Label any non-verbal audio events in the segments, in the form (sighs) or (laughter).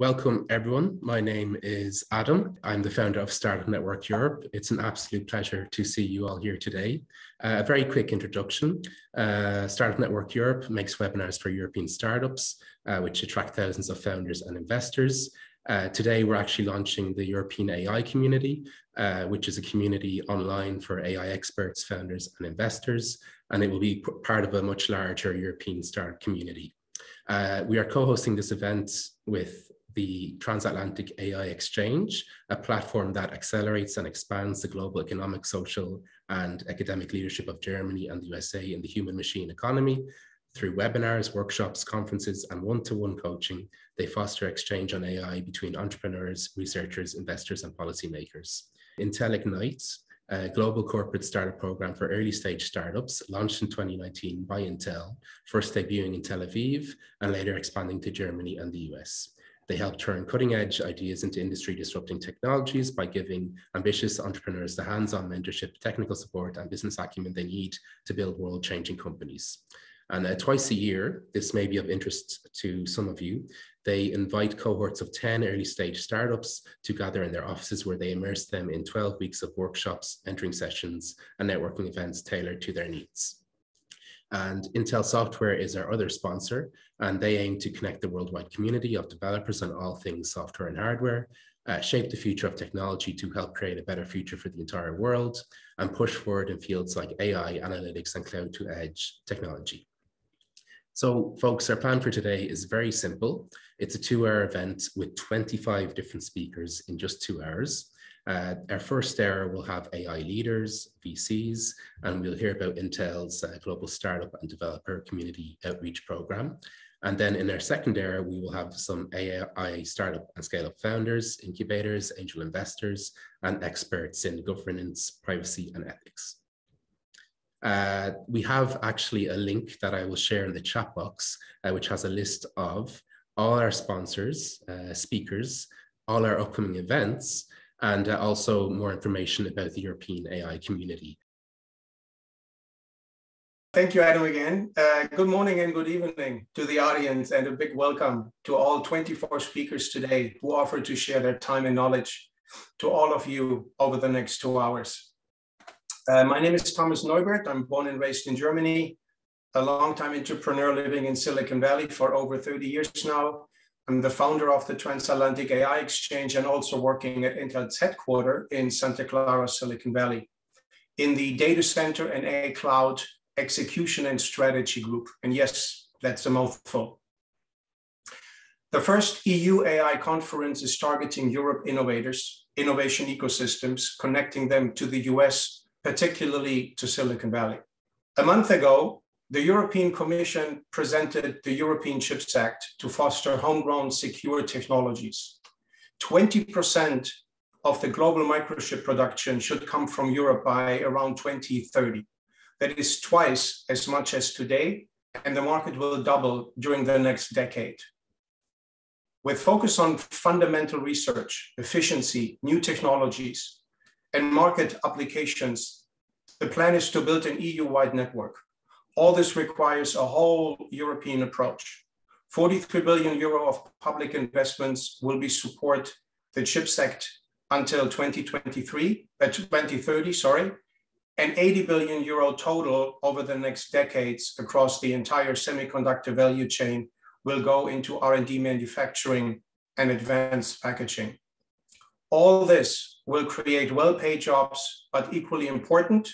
Welcome, everyone. My name is Adam. I'm the founder of Startup Network Europe. It's an absolute pleasure to see you all here today. Uh, a very quick introduction. Uh, Startup Network Europe makes webinars for European startups, uh, which attract thousands of founders and investors. Uh, today, we're actually launching the European AI community, uh, which is a community online for AI experts, founders, and investors, and it will be part of a much larger European startup community. Uh, we are co-hosting this event with the Transatlantic AI Exchange, a platform that accelerates and expands the global economic, social, and academic leadership of Germany and the USA in the human machine economy. Through webinars, workshops, conferences, and one to one coaching, they foster exchange on AI between entrepreneurs, researchers, investors, and policymakers. Intel Ignites, a global corporate startup program for early stage startups launched in 2019 by Intel, first debuting in Tel Aviv and later expanding to Germany and the US. They help turn cutting edge ideas into industry disrupting technologies by giving ambitious entrepreneurs the hands on mentorship, technical support, and business acumen they need to build world changing companies. And uh, twice a year, this may be of interest to some of you, they invite cohorts of 10 early stage startups to gather in their offices where they immerse them in 12 weeks of workshops, entering sessions, and networking events tailored to their needs. And Intel Software is our other sponsor, and they aim to connect the worldwide community of developers on all things software and hardware, uh, shape the future of technology to help create a better future for the entire world, and push forward in fields like AI, analytics, and cloud to edge technology. So, folks, our plan for today is very simple. It's a two hour event with 25 different speakers in just two hours. Uh, our first era will have AI leaders, VCs, and we'll hear about Intel's uh, global startup and developer community outreach program. And then in our second era, we will have some AI startup and scale up founders, incubators, angel investors, and experts in governance, privacy, and ethics. Uh, we have actually a link that I will share in the chat box, uh, which has a list of all our sponsors, uh, speakers, all our upcoming events, and uh, also more information about the European AI community. Thank you, Adam, again. Uh, good morning and good evening to the audience, and a big welcome to all 24 speakers today who offer to share their time and knowledge to all of you over the next two hours. Uh, my name is Thomas Neubert. I'm born and raised in Germany, a longtime entrepreneur living in Silicon Valley for over 30 years now. I'm the founder of the Transatlantic AI Exchange and also working at Intel's headquarters in Santa Clara, Silicon Valley, in the data center and AI cloud execution and strategy group. And yes, that's a mouthful. The first EU AI conference is targeting Europe innovators, innovation ecosystems, connecting them to the US, particularly to Silicon Valley. A month ago, the European Commission presented the European Chips Act to foster homegrown secure technologies. 20% of the global microchip production should come from Europe by around 2030. That is twice as much as today, and the market will double during the next decade. With focus on fundamental research, efficiency, new technologies, and market applications, the plan is to build an EU-wide network all this requires a whole European approach. 43 billion euro of public investments will be support the CHIPS Act until 2023, uh, 2030, sorry, and 80 billion euro total over the next decades across the entire semiconductor value chain will go into R&D manufacturing and advanced packaging. All this will create well-paid jobs, but equally important,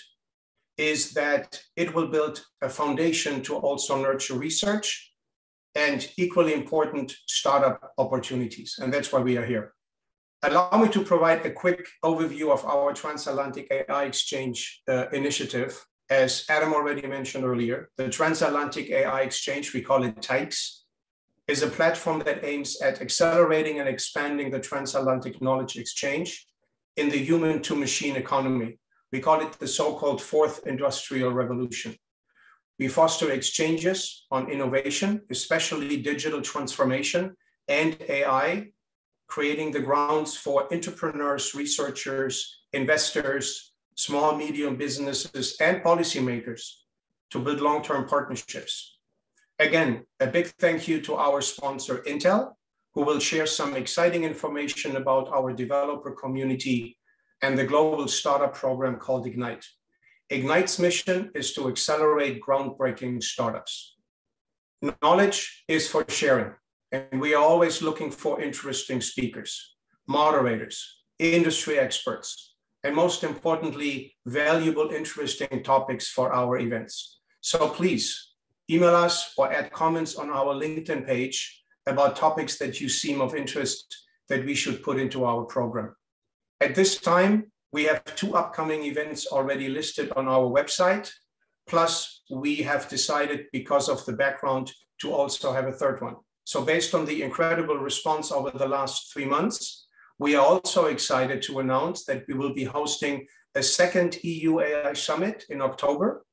is that it will build a foundation to also nurture research and equally important startup opportunities. And that's why we are here. Allow me to provide a quick overview of our Transatlantic AI Exchange uh, initiative. As Adam already mentioned earlier, the Transatlantic AI Exchange, we call it TAIEX, is a platform that aims at accelerating and expanding the transatlantic knowledge exchange in the human to machine economy we call it the so-called fourth industrial revolution. We foster exchanges on innovation, especially digital transformation and AI, creating the grounds for entrepreneurs, researchers, investors, small, medium businesses, and policymakers to build long-term partnerships. Again, a big thank you to our sponsor, Intel, who will share some exciting information about our developer community and the global startup program called Ignite. Ignite's mission is to accelerate groundbreaking startups. Knowledge is for sharing, and we are always looking for interesting speakers, moderators, industry experts, and most importantly, valuable, interesting topics for our events. So please email us or add comments on our LinkedIn page about topics that you seem of interest that we should put into our program. At this time, we have two upcoming events already listed on our website. Plus, we have decided because of the background to also have a third one. So based on the incredible response over the last three months, we are also excited to announce that we will be hosting a second EU AI Summit in October.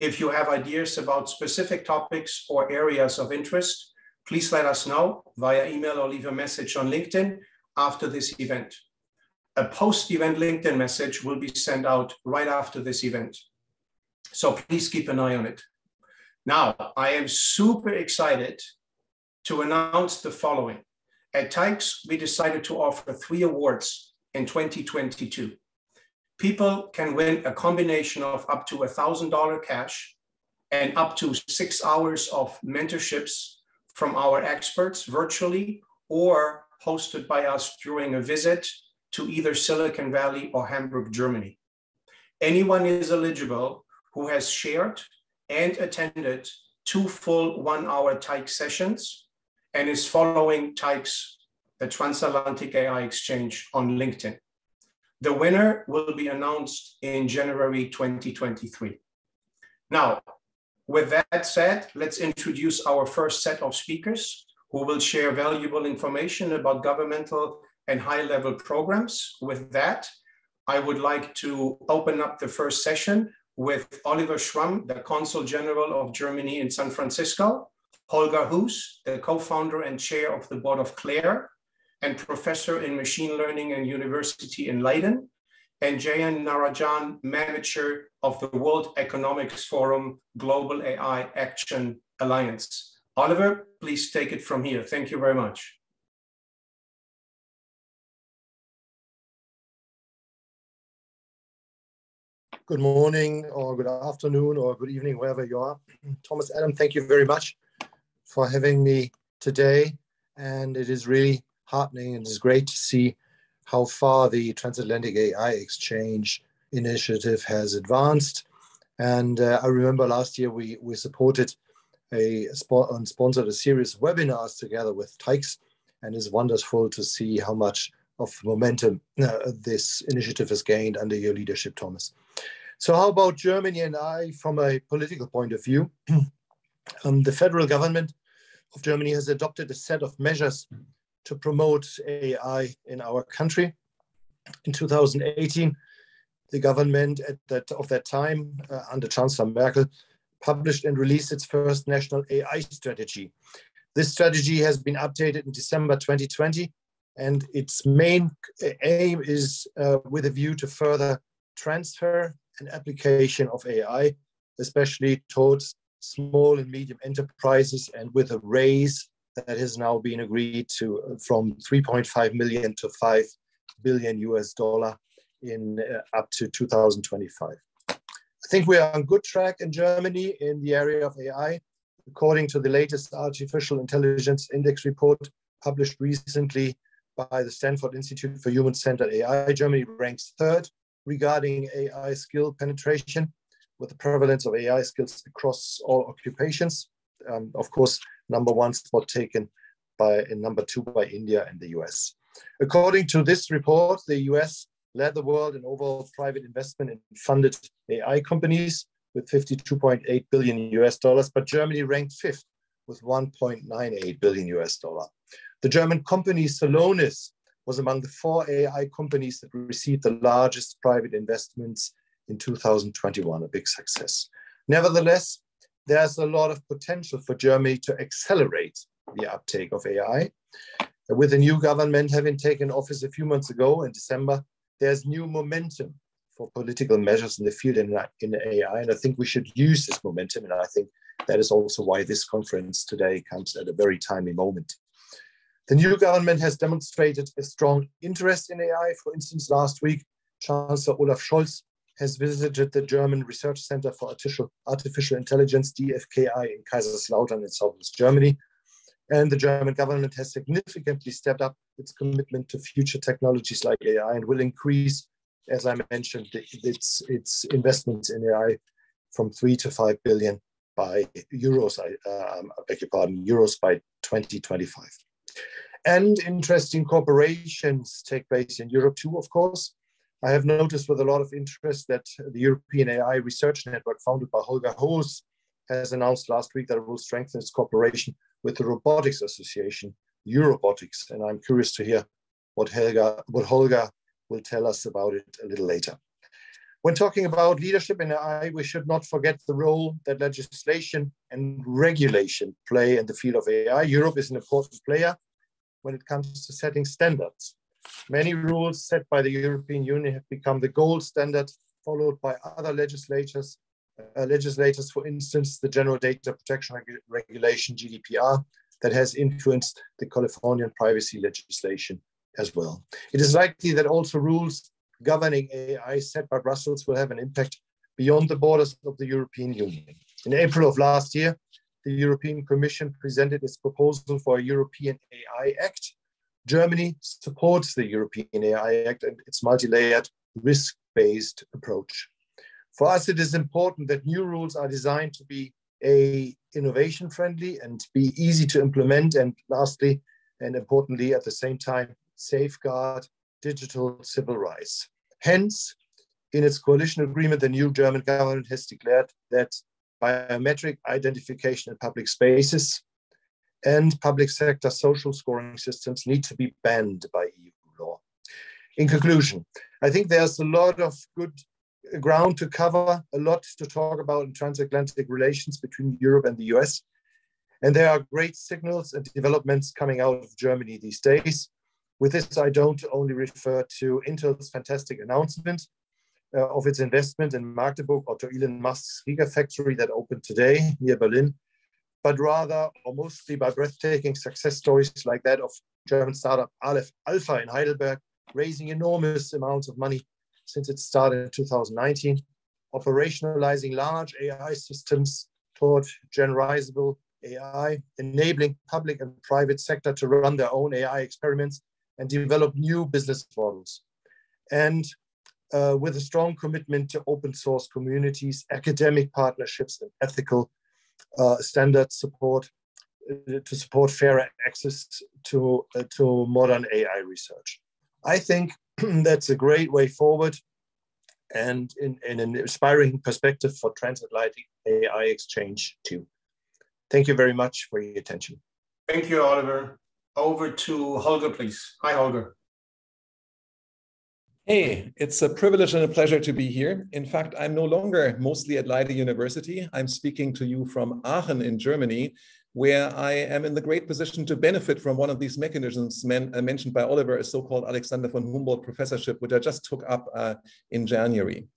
If you have ideas about specific topics or areas of interest, please let us know via email or leave a message on LinkedIn after this event. A post-event LinkedIn message will be sent out right after this event. So please keep an eye on it. Now, I am super excited to announce the following. At TAIEX, we decided to offer three awards in 2022. People can win a combination of up to $1,000 cash and up to six hours of mentorships from our experts virtually or hosted by us during a visit to either Silicon Valley or Hamburg, Germany. Anyone is eligible who has shared and attended two full one hour TAIEX sessions and is following TAIEX, the Transatlantic AI Exchange on LinkedIn. The winner will be announced in January 2023. Now, with that said, let's introduce our first set of speakers who will share valuable information about governmental and high-level programs. With that, I would like to open up the first session with Oliver Schramm, the Consul General of Germany in San Francisco, Holger Hoos, the co-founder and chair of the board of CLAIRE, and professor in machine learning and university in Leiden, and Jayant Narayan, manager of the World Economics Forum Global AI Action Alliance. Oliver, please take it from here. Thank you very much. Good morning, or good afternoon, or good evening, wherever you are. (clears throat) Thomas Adam, thank you very much for having me today. And it is really heartening and it's great to see how far the Transatlantic AI Exchange initiative has advanced. And uh, I remember last year we, we supported a and sponsored a series of webinars together with TAIEX, and it's wonderful to see how much of momentum uh, this initiative has gained under your leadership, Thomas. So, how about Germany and I from a political point of view? um, the federal government of Germany has adopted a set of measures to promote AI in our country. In 2018, the government at that, of that time, uh, under Chancellor Merkel, published and released its first national AI strategy. This strategy has been updated in December 2020, and its main aim is uh, with a view to further transfer and application of AI, especially towards small and medium enterprises, and with a raise that has now been agreed to uh, from 3.5 million to 5 billion US dollar in uh, up to 2025. I think we are on good track in Germany in the area of AI. According to the latest Artificial Intelligence Index report published recently by the Stanford Institute for Human-Centered AI, Germany ranks third regarding AI skill penetration with the prevalence of AI skills across all occupations. Um, of course, number one spot taken by and number two by India and the US. According to this report, the US led the world in overall private investment in funded AI companies with 52.8 billion US dollars, but Germany ranked fifth with 1.98 billion US dollar. The German company Celonis was among the four AI companies that received the largest private investments in 2021, a big success. Nevertheless, there's a lot of potential for Germany to accelerate the uptake of AI. With the new government having taken office a few months ago in December, there's new momentum for political measures in the field in, in AI. And I think we should use this momentum. And I think that is also why this conference today comes at a very timely moment. The new government has demonstrated a strong interest in AI. For instance, last week, Chancellor Olaf Scholz has visited the German Research Center for Artificial, Intelligence, DFKI, in Kaiserslautern in southwest Germany. And the German government has significantly stepped up its commitment to future technologies like AI and will increase, as I mentioned, its, its investments in AI from three to five billion by euros, I, um, I beg your pardon, euros by 2025. And interesting corporations take place in Europe too, of course. I have noticed with a lot of interest that the European AI Research Network, founded by Holger Hoos, has announced last week that it will strengthen its cooperation with the Robotics Association, Eurobotics. And I'm curious to hear what, Helga, what Holger will tell us about it a little later. When talking about leadership in AI, we should not forget the role that legislation and regulation play in the field of AI. Europe is an important player when it comes to setting standards. Many rules set by the European Union have become the gold standard, followed by other legislators. Uh, legislators, for instance, the General Data Protection Reg Regulation (GDPR), that has influenced the Californian privacy legislation as well. It is likely that also rules governing AI set by Brussels will have an impact beyond the borders of the European Union. In April of last year, the European Commission presented its proposal for a European AI Act. Germany supports the European AI Act and its multi-layered risk-based approach. For us, it is important that new rules are designed to be a innovation friendly and be easy to implement. And lastly, and importantly, at the same time, safeguard digital civil rights. Hence, in its coalition agreement, the new German government has declared that biometric identification in public spaces and public sector social scoring systems need to be banned by EU law. In conclusion, I think there's a lot of good ground to cover, a lot to talk about in transatlantic relations between Europe and the US. And there are great signals and developments coming out of Germany these days. With this, I don't only refer to Intel's fantastic announcement uh, of its investment in Magdeburg or to Elon Musk's Gigafactory that opened today near Berlin, but rather or mostly by breathtaking success stories like that of German startup Aleph Alpha in Heidelberg, raising enormous amounts of money since it started in 2019, operationalizing large AI systems toward generalizable AI, enabling public and private sector to run their own AI experiments and develop new business models. And uh, with a strong commitment to open source communities, academic partnerships, and ethical uh, support uh, to support fairer access to, uh, to modern AI research. I think (clears throat) that's a great way forward and in, in an inspiring perspective for transatlantic AI exchange too. Thank you very much for your attention. Thank you, Oliver over to Holger, please. Hi, Holger. Hey, it's a privilege and a pleasure to be here. In fact, I'm no longer mostly at Leiden University. I'm speaking to you from Aachen in Germany, where I am in the great position to benefit from one of these mechanisms men, uh, mentioned by Oliver, a so-called Alexander von Humboldt professorship, which I just took up uh, in January.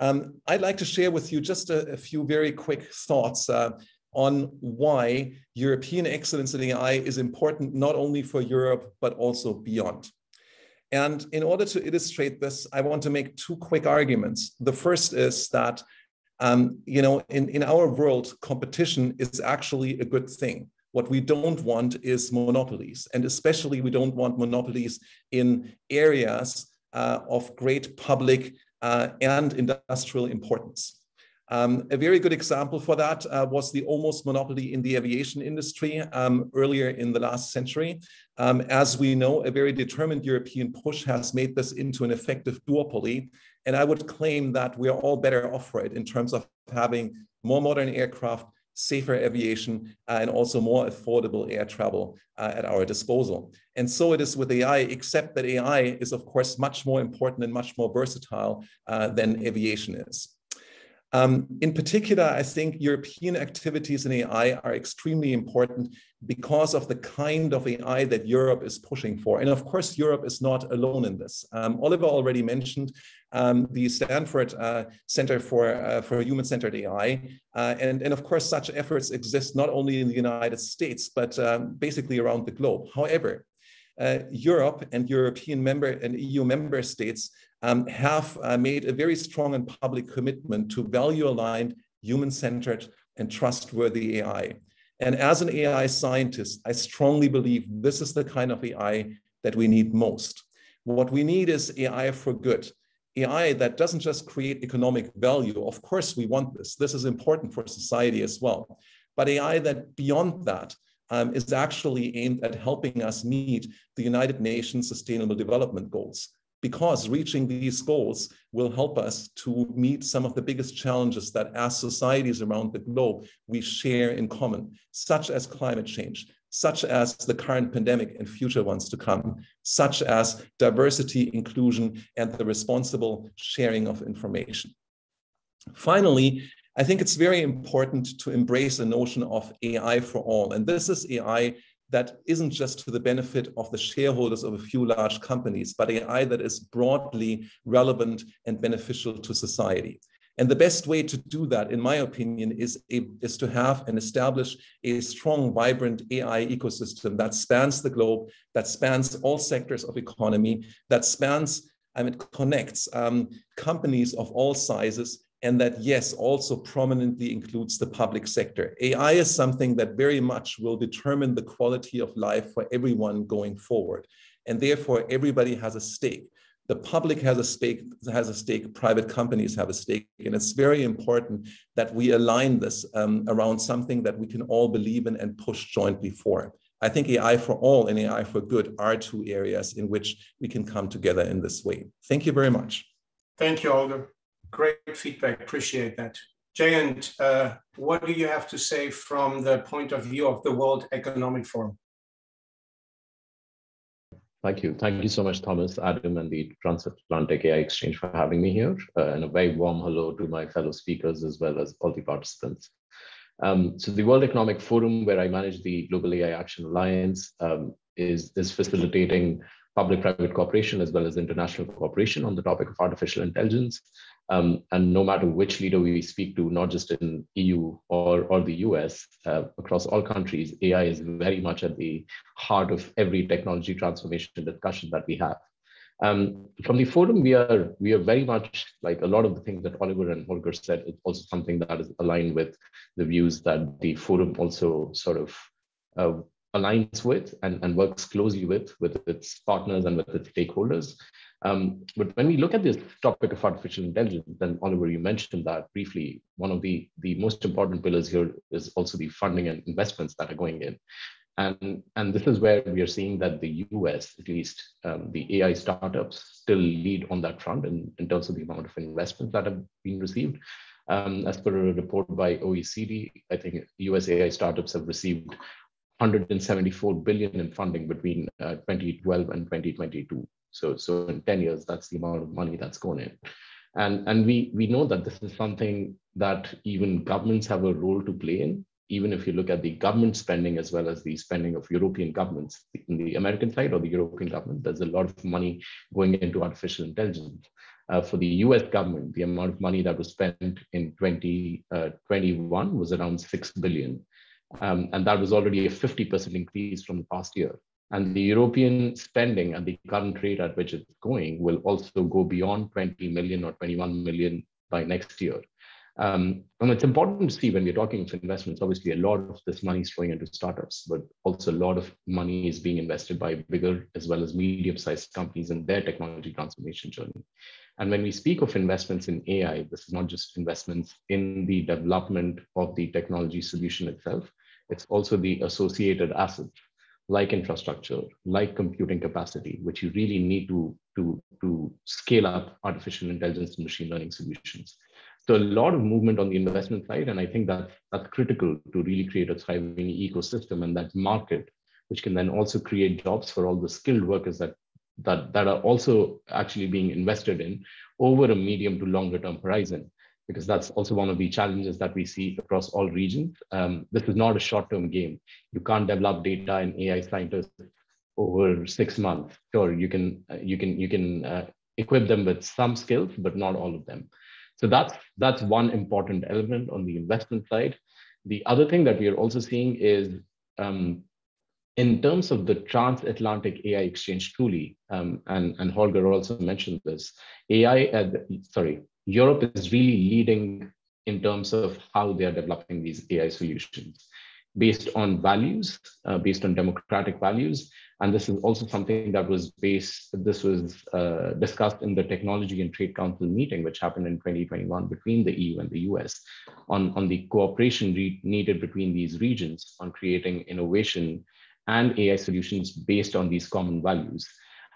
Um, I'd like to share with you just a, a few very quick thoughts uh, on why European excellence in AI is important not only for Europe, but also beyond. And in order to illustrate this, I want to make two quick arguments. The first is that, um, you know, in, in our world, competition is actually a good thing. What we don't want is monopolies, and especially we don't want monopolies in areas uh, of great public uh, and industrial importance. Um, a very good example for that uh, was the almost monopoly in the aviation industry um, earlier in the last century. Um, as we know, a very determined European push has made this into an effective duopoly. And I would claim that we are all better off for it in terms of having more modern aircraft, safer aviation, uh, and also more affordable air travel uh, at our disposal. And so it is with AI, except that AI is, of course, much more important and much more versatile uh, than aviation is. Um, in particular, I think European activities in AI are extremely important because of the kind of AI that Europe is pushing for. And of course, Europe is not alone in this. Um, Oliver already mentioned um, the Stanford uh, Center for, uh, for Human-Centered AI. Uh, and, and of course, such efforts exist not only in the United States, but um, basically around the globe. However, uh, Europe and European member and EU member states um, have uh, made a very strong and public commitment to value aligned, human centered, and trustworthy AI. And as an AI scientist, I strongly believe this is the kind of AI that we need most. What we need is AI for good. AI that doesn't just create economic value. Of course, we want this. This is important for society as well. But AI that beyond that um, is actually aimed at helping us meet the United Nations Sustainable Development Goals. Because reaching these goals will help us to meet some of the biggest challenges that, as societies around the globe, we share in common, such as climate change, such as the current pandemic and future ones to come, such as diversity, inclusion, and the responsible sharing of information. Finally, I think it's very important to embrace the notion of AI for all. And this is AI that isn't just to the benefit of the shareholders of a few large companies, but AI that is broadly relevant and beneficial to society. And the best way to do that, in my opinion, is, is to have and establish a strong, vibrant AI ecosystem that spans the globe, that spans all sectors of economy, that spans and it connects um, companies of all sizes and that yes also prominently includes the public sector. Ai is something that very much will determine the quality of life for everyone going forward and therefore everybody has a stake. The public has a stake has a stake private companies have a stake and it's very important that we align this um, around something that we can all believe in and push jointly for. I think ai for all and ai for good are two areas in which we can come together in this way. Thank you very much. Thank you Holger. Great feedback. Appreciate that. Jayant, uh, what do you have to say from the point of view of the World Economic Forum? Thank you. Thank you so much, Thomas, Adam, and the Transatlantic AI Exchange for having me here. Uh, and a very warm hello to my fellow speakers as well as all the participants. Um, so the World Economic Forum, where I manage the Global AI Action Alliance, um, is, is facilitating public-private cooperation as well as international cooperation on the topic of artificial intelligence. Um, and no matter which leader we speak to, not just in EU or, or the US, uh, across all countries, AI is very much at the heart of every technology transformation discussion that we have. Um, from the forum, we are we are very much like a lot of the things that Oliver and Holger said. It's also something that is aligned with the views that the forum also sort of uh, aligns with and, and works closely with with its partners and with its stakeholders. Um, but when we look at this topic of artificial intelligence, then Oliver, you mentioned that briefly. One of the, the most important pillars here is also the funding and investments that are going in. And, and this is where we are seeing that the US, at least um, the AI startups, still lead on that front in, in terms of the amount of investments that have been received. Um, as per a report by OECD, I think US AI startups have received 174 billion in funding between uh, 2012 and 2022. So, so in 10 years, that's the amount of money that's gone in. And, and we, we know that this is something that even governments have a role to play in. Even if you look at the government spending as well as the spending of European governments, in the American side or the European government, there's a lot of money going into artificial intelligence. Uh, for the US government, the amount of money that was spent in 2021 20, uh, was around 6 billion. Um, and that was already a 50% increase from the past year. And the European spending at the current rate at which it's going will also go beyond 20 million or 21 million by next year. Um, and it's important to see when we're talking of investments, obviously a lot of this money is flowing into startups, but also a lot of money is being invested by bigger as well as medium-sized companies in their technology transformation journey. And when we speak of investments in AI, this is not just investments in the development of the technology solution itself, it's also the associated assets like infrastructure, like computing capacity, which you really need to, to, to scale up artificial intelligence and machine learning solutions. So a lot of movement on the investment side, and I think that that's critical to really create a thriving ecosystem and that market, which can then also create jobs for all the skilled workers that that that are also actually being invested in over a medium to longer term horizon. Because that's also one of the challenges that we see across all regions. Um, this is not a short-term game. You can't develop data and AI scientists over six months. Sure, you can uh, you can you can uh, equip them with some skills, but not all of them. So that's that's one important element on the investment side. The other thing that we are also seeing is um, in terms of the transatlantic AI exchange truly, um, and, and Holger also mentioned this, AI, uh, sorry, Europe is really leading in terms of how they are developing these AI solutions based on values, uh, based on democratic values. And this is also something that was based, this was uh, discussed in the Technology and Trade Council meeting, which happened in 2021 between the EU and the US on, on the cooperation needed between these regions on creating innovation and AI solutions based on these common values.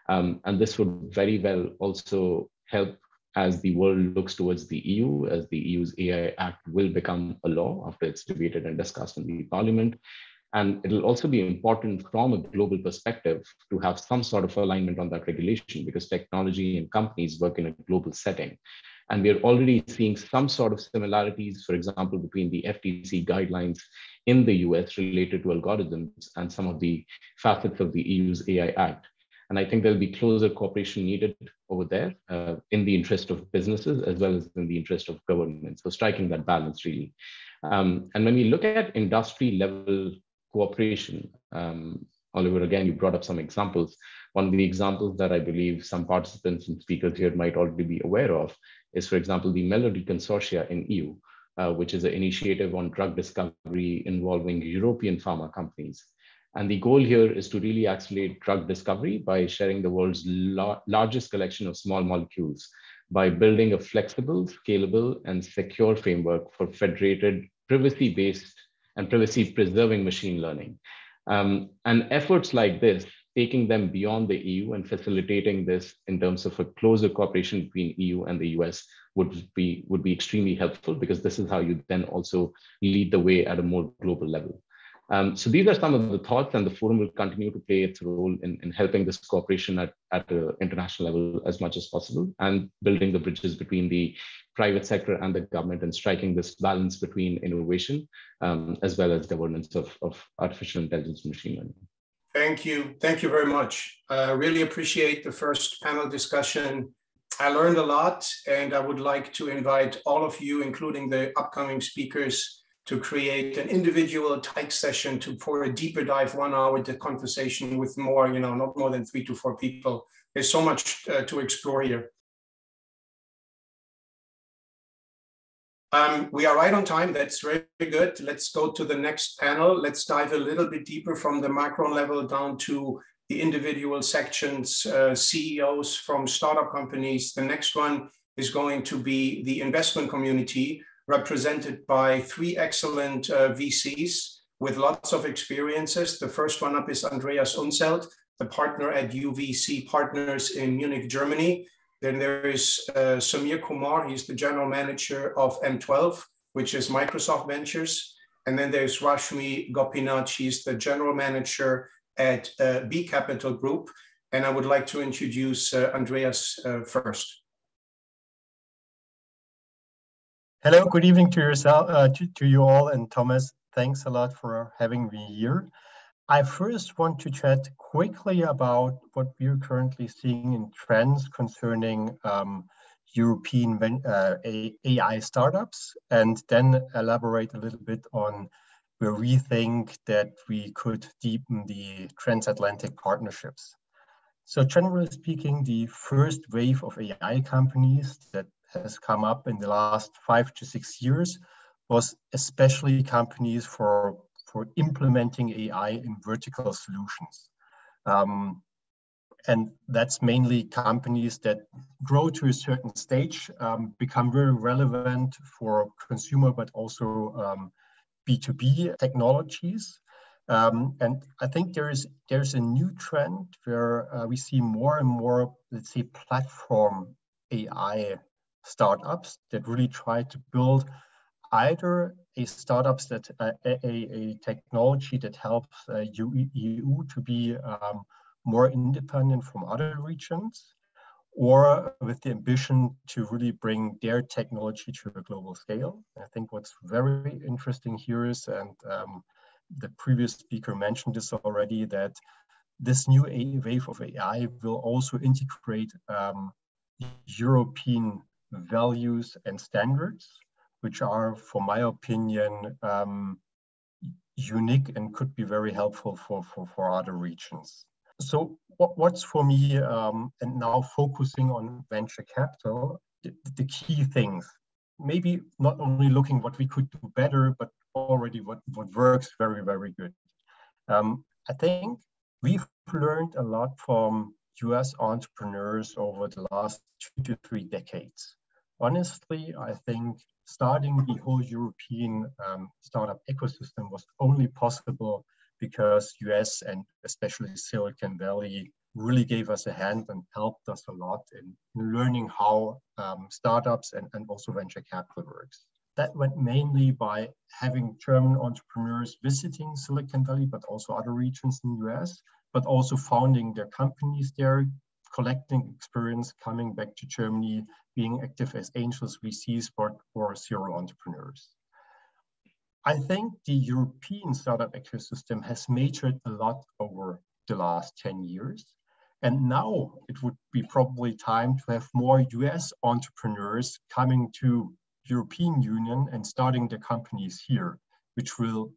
Um, and this would very well also help as the world looks towards the EU, as the EU's AI Act will become a law after it's debated and discussed in the parliament. And it'll also be important from a global perspective to have some sort of alignment on that regulation because technology and companies work in a global setting. And we're already seeing some sort of similarities, for example, between the FTC guidelines in the US related to algorithms and some of the facets of the EU's AI Act. And I think there'll be closer cooperation needed over there uh, in the interest of businesses as well as in the interest of governments. So striking that balance really. Um, and when we look at industry level cooperation, um, Oliver, again, you brought up some examples. One of the examples that I believe some participants and speakers here might already be aware of is, for example, the MELLODDY Consortia in EU, uh, which is an initiative on drug discovery involving European pharma companies. And the goal here is to really accelerate drug discovery by sharing the world's la largest collection of small molecules by building a flexible, scalable, and secure framework for federated, privacy-based, and privacy-preserving machine learning. Um, and efforts like this taking them beyond the EU and facilitating this in terms of a closer cooperation between EU and the US would be would be extremely helpful because this is how you then also lead the way at a more global level. Um, so these are some of the thoughts, and the forum will continue to play its role in, in helping this cooperation at, at an international level as much as possible and building the bridges between the private sector and the government and striking this balance between innovation um, as well as governance of, of artificial intelligence and machine learning. Thank you. Thank you very much. I really appreciate the first panel discussion. I learned a lot, and I would like to invite all of you, including the upcoming speakers, to create an individual type session to for a deeper dive, one hour the conversation with more, you know, not more than three to four people. There's so much uh, to explore here. Um, we are right on time. That's very good. Let's go to the next panel. Let's dive a little bit deeper from the macro level down to the individual sections, uh, CEOs from startup companies. The next one is going to be the investment community, represented by three excellent uh, VCs with lots of experiences. The first one up is Andreas Unseld, the partner at UVC Partners in Munich, Germany. Then there is uh, Samir Kumar, he's the general manager of M12, which is Microsoft Ventures. And then there's Rashmi Gopinath, she's the general manager at uh, B Capital Group. And I would like to introduce uh, Andreas uh, first. Hello, good evening to yourself, uh, to, to you all, and Thomas. Thanks a lot for having me here. I first want to chat quickly about what we're currently seeing in trends concerning um, European uh, AI startups, and then elaborate a little bit on where we think that we could deepen the transatlantic partnerships. So generally speaking, the first wave of AI companies that has come up in the last five to six years was especially companies for for implementing AI in vertical solutions. Um, and that's mainly companies that grow to a certain stage, um, become very relevant for consumer, but also um, B2B technologies. Um, and I think there is there's a new trend where uh, we see more and more, let's say, platform AI startups that really try to build either a startups that uh, a, a, technology that helps uh, EU to be um, more independent from other regions, or with the ambition to really bring their technology to a global scale. I think what's very interesting here is, and um, the previous speaker mentioned this already, that this new wave of AI will also integrate um, European values and standards, which are, for my opinion, um, unique and could be very helpful for, for, for other regions. So what, what's for me, um, and now focusing on venture capital, the, the, key things, maybe not only looking what we could do better, but already what, what works very, very good. Um, I think we've learned a lot from US entrepreneurs over the last two to three decades. Honestly, I think starting the whole European um, startup ecosystem was only possible because US and especially Silicon Valley really gave us a hand and helped us a lot in learning how um, startups and, and also venture capital works. That went mainly by having German entrepreneurs visiting Silicon Valley, but also other regions in the US, but also founding their companies there, collecting experience, coming back to Germany, being active as angels, VCs, or, or serial entrepreneurs. I think the European startup ecosystem has matured a lot over the last 10 years. And now it would be probably time to have more US entrepreneurs coming to European Union and starting their companies here, which will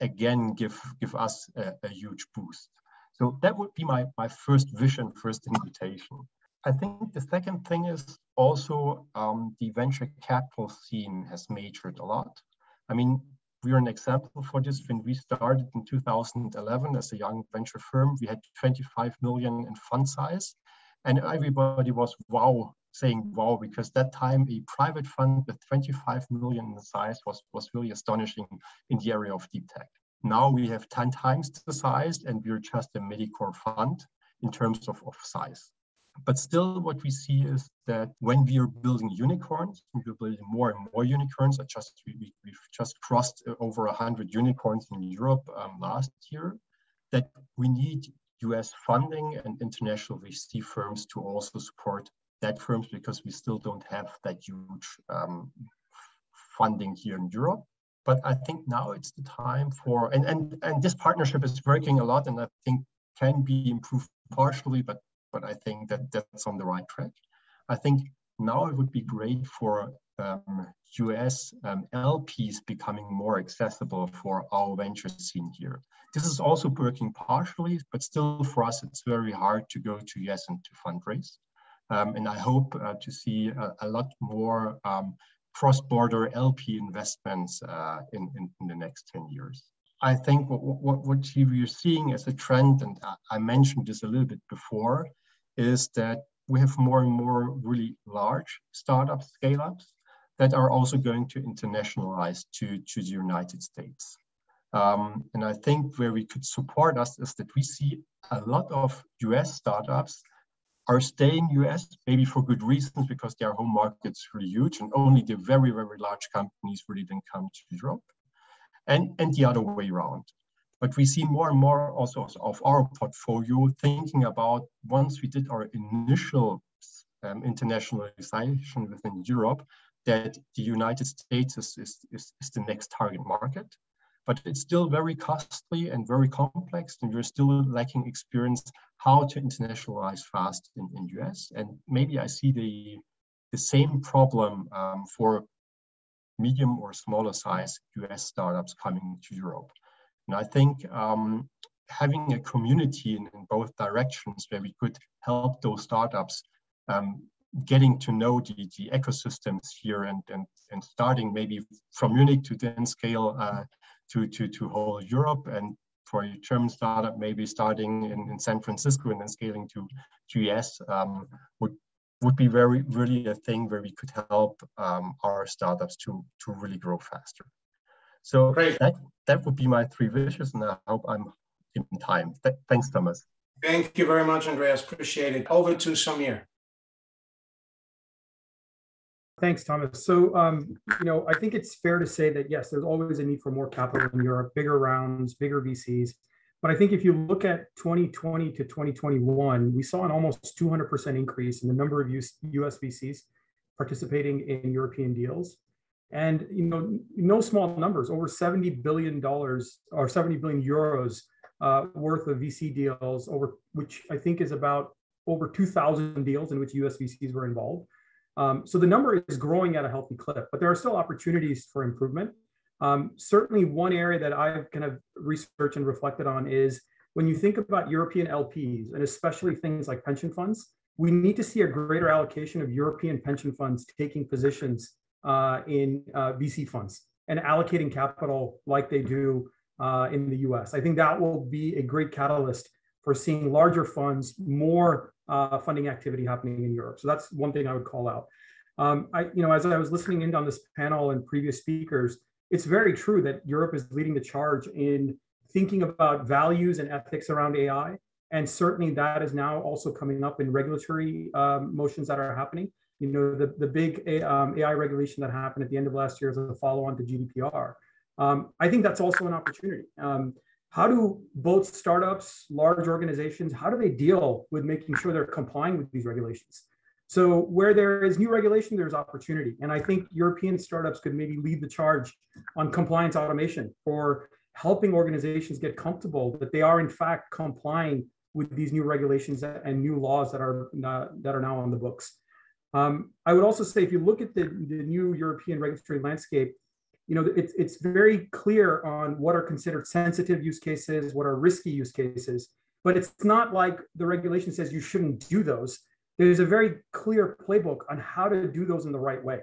again give, give us a, a huge boost. So that would be my, my first vision, first invitation. I think the second thing is also um, the venture capital scene has matured a lot. I mean, we're an example for this. When we started in 2011 as a young venture firm, we had 25 million in fund size. And everybody was wow, saying wow, because that time a private fund with 25 million in size was, was really astonishing in the area of deep tech. Now we have 10 times the size and we're just a mid-core fund in terms of, of size. But still, what we see is that when we are building unicorns, we're building more and more unicorns. I just we, have just crossed uh, over 100 unicorns in Europe um, last year. That we need U.S. funding and international VC firms to also support that firms because we still don't have that huge um, funding here in Europe. But I think now it's the time for and and and this partnership is working a lot, and I think can be improved partially, but but I think that that's on the right track. I think now it would be great for um, US um, LPs becoming more accessible for our venture scene here. This is also working partially, but still for us, it's very hard to go to US and to fundraise. Um, and I hope uh, to see a, a lot more um, cross-border LP investments uh, in, in, in, the next 10 years. I think what, what, what we're seeing as a trend, and I mentioned this a little bit before, is that we have more and more really large startup scale-ups that are also going to internationalize to, to the United States. Um, and I think where we could support us is that we see a lot of US startups are staying US, maybe for good reasons, because their home market's really huge and only the very, very large companies really then come to Europe. And, and the other way around. But we see more and more also of our portfolio thinking about once we did our initial um, internationalization within Europe, that the United States is, is, is, is, the next target market. But it's still very costly and very complex, and we're still lacking experience how to internationalize fast in, in US. And maybe I see the, the same problem um, for medium or smaller size US startups coming to Europe. And I think um, having a community in, in, both directions where we could help those startups um, getting to know the, the ecosystems here and, and, and starting maybe from Munich to then scale uh, to, to, to whole Europe and for a German startup, maybe starting in, in San Francisco and then scaling to, to US um, would would be very really a thing where we could help um, our startups to to really grow faster. So Great. that that would be my three wishes, and I hope I'm in time. Th thanks, Thomas. Thank you very much, Andreas. Appreciate it. Over to Samir. Thanks, Thomas. So, um, you know, I think it's fair to say that yes, there's always a need for more capital in Europe, bigger rounds, bigger VCs. But I think if you look at 2020 to 2021, we saw an almost 200% increase in the number of US, US VCs participating in European deals. And you know, no small numbers, over 70 billion dollars or 70 billion euros uh, worth of VC deals, over which I think is about over 2,000 deals in which US VCs were involved. Um, so the number is growing at a healthy clip, but there are still opportunities for improvement. Um, certainly, one area that I've kind of researched and reflected on is when you think about European LPs, and especially things like pension funds, we need to see a greater allocation of European pension funds taking positions uh, in uh, VC funds and allocating capital like they do uh, in the US. I think that will be a great catalyst for seeing larger funds, more uh, funding activity happening in Europe. So that's one thing I would call out. Um, I, you know, as I was listening in on this panel and previous speakers, it's very true that Europe is leading the charge in thinking about values and ethics around AI. And certainly that is now also coming up in regulatory um, motions that are happening. You know, the, the big um, AI regulation that happened at the end of last year is a follow-on to GDPR. Um, I think that's also an opportunity. How do both startups, large organizations, how do they deal with making sure they're complying with these regulations? So where there is new regulation, there's opportunity. And I think European startups could maybe lead the charge on compliance automation or helping organizations get comfortable that they are in fact complying with these new regulations and new laws that are uh, that are now on the books. Um, I would also say if you look at the, the new European regulatory landscape, you know, it's, it's very clear on what are considered sensitive use cases, what are risky use cases, but it's not like the regulation says you shouldn't do those. There's a very clear playbook on how to do those in the right way.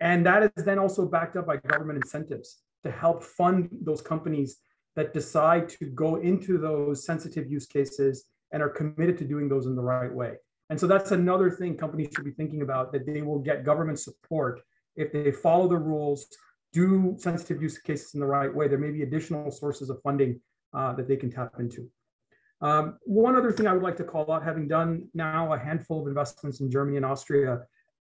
And that is then also backed up by government incentives to help fund those companies that decide to go into those sensitive use cases and are committed to doing those in the right way. And so that's another thing companies should be thinking about that they will get government support if they follow the rules, do sensitive use cases in the right way. There may be additional sources of funding uh, that they can tap into. Um, one other thing I would like to call out, having done now a handful of investments in Germany and Austria,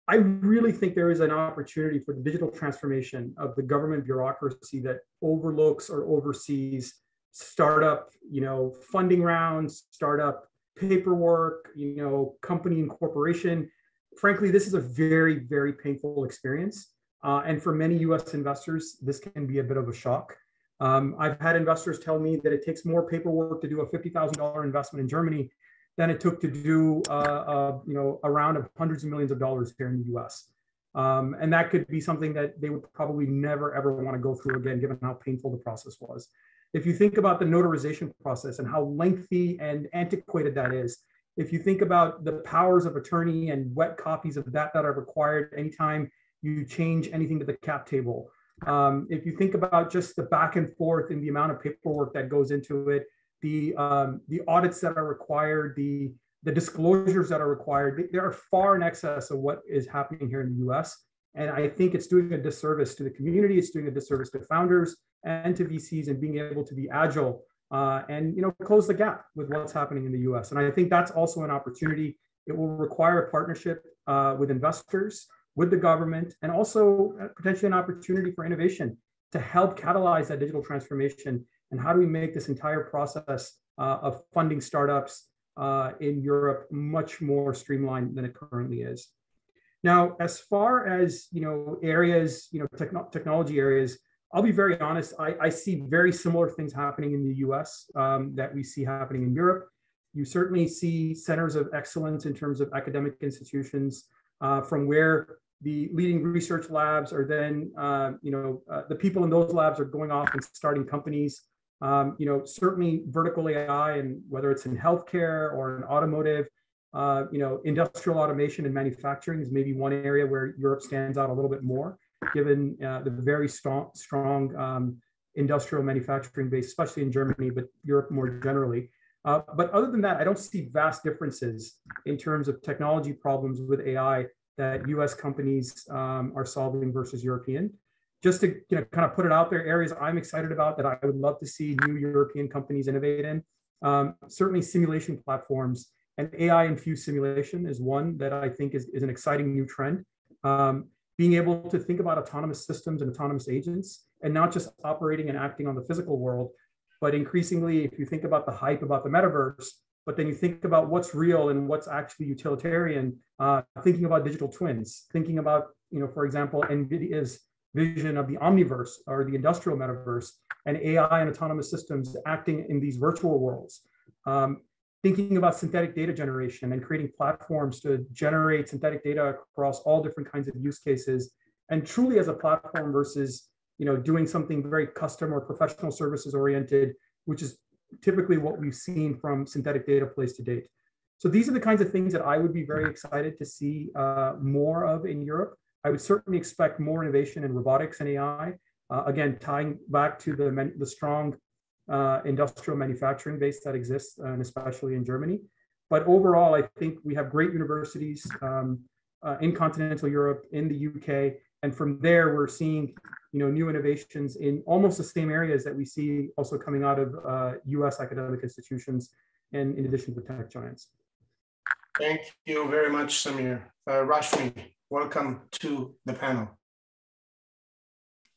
I really think there is an opportunity for the digital transformation of the government bureaucracy that overlooks or oversees startup, you know, funding rounds, startup paperwork, you know, company incorporation. Frankly, this is a very, very painful experience. Uh, and for many US investors, this can be a bit of a shock. Um, I've had investors tell me that it takes more paperwork to do a $50,000 investment in Germany than it took to do uh, uh, you know, a round of hundreds of millions of dollars here in the US. Um, and that could be something that they would probably never ever want to go through again, given how painful the process was. If you think about the notarization process and how lengthy and antiquated that is, if you think about the powers of attorney and wet copies of that that are required anytime you change anything to the cap table, um, if you think about just the back and forth and the amount of paperwork that goes into it, the um, the audits that are required, the the disclosures that are required, they are far in excess of what is happening here in the U.S. And I think it's doing a disservice to the community. It's doing a disservice to founders and to VCs and being able to be agile uh, and you know close the gap with what's happening in the U.S. And I think that's also an opportunity. It will require a partnership uh, with investors with the government and also uh, potentially an opportunity for innovation to help catalyze that digital transformation and how do we make this entire process uh, of funding startups uh, in Europe much more streamlined than it currently is. Now, as far as you know, areas, you know, techno technology areas, I'll be very honest. I, I, see very similar things happening in the U.S. Um, that we see happening in Europe. You certainly see centers of excellence in terms of academic institutions, uh, from where the leading research labs are then, uh, you know, uh, the people in those labs are going off and starting companies. Um, you know, certainly vertical AI and whether it's in healthcare or in automotive, uh, you know, industrial automation and manufacturing is maybe one area where Europe stands out a little bit more, given uh, the very strong, strong um, industrial manufacturing base, especially in Germany, but Europe more generally. Uh, but other than that, I don't see vast differences in terms of technology problems with AI that US companies um, are solving versus European. Just to you know, kind of put it out there, areas I'm excited about that I would love to see new European companies innovate in. Um, certainly simulation platforms and AI infused simulation is one that I think is, is an exciting new trend. Um, being able to think about autonomous systems and autonomous agents and not just operating and acting on the physical world, But increasingly, if you think about the hype about the metaverse, but then you think about what's real and what's actually utilitarian, uh, thinking about digital twins, thinking about, you know, for example, NVIDIA's vision of the omniverse or the industrial metaverse and AI and autonomous systems acting in these virtual worlds. Um, thinking about synthetic data generation and creating platforms to generate synthetic data across all different kinds of use cases and truly as a platform versus you know doing something very custom or professional services oriented which is typically what we've seen from synthetic data plays to date so these are the kinds of things that i would be very excited to see uh, more of in europe i would certainly expect more innovation in robotics and ai uh, again tying back to the, the strong uh, industrial manufacturing base that exists, uh, and especially in Germany. But overall, I think we have great universities um, uh, in continental Europe, in the UK, and from there we're seeing, you know, new innovations in almost the same areas that we see also coming out of U.S. Uh, academic institutions, and in addition to the tech giants. Thank you very much, Samir. Uh, Rashmi, welcome to the panel.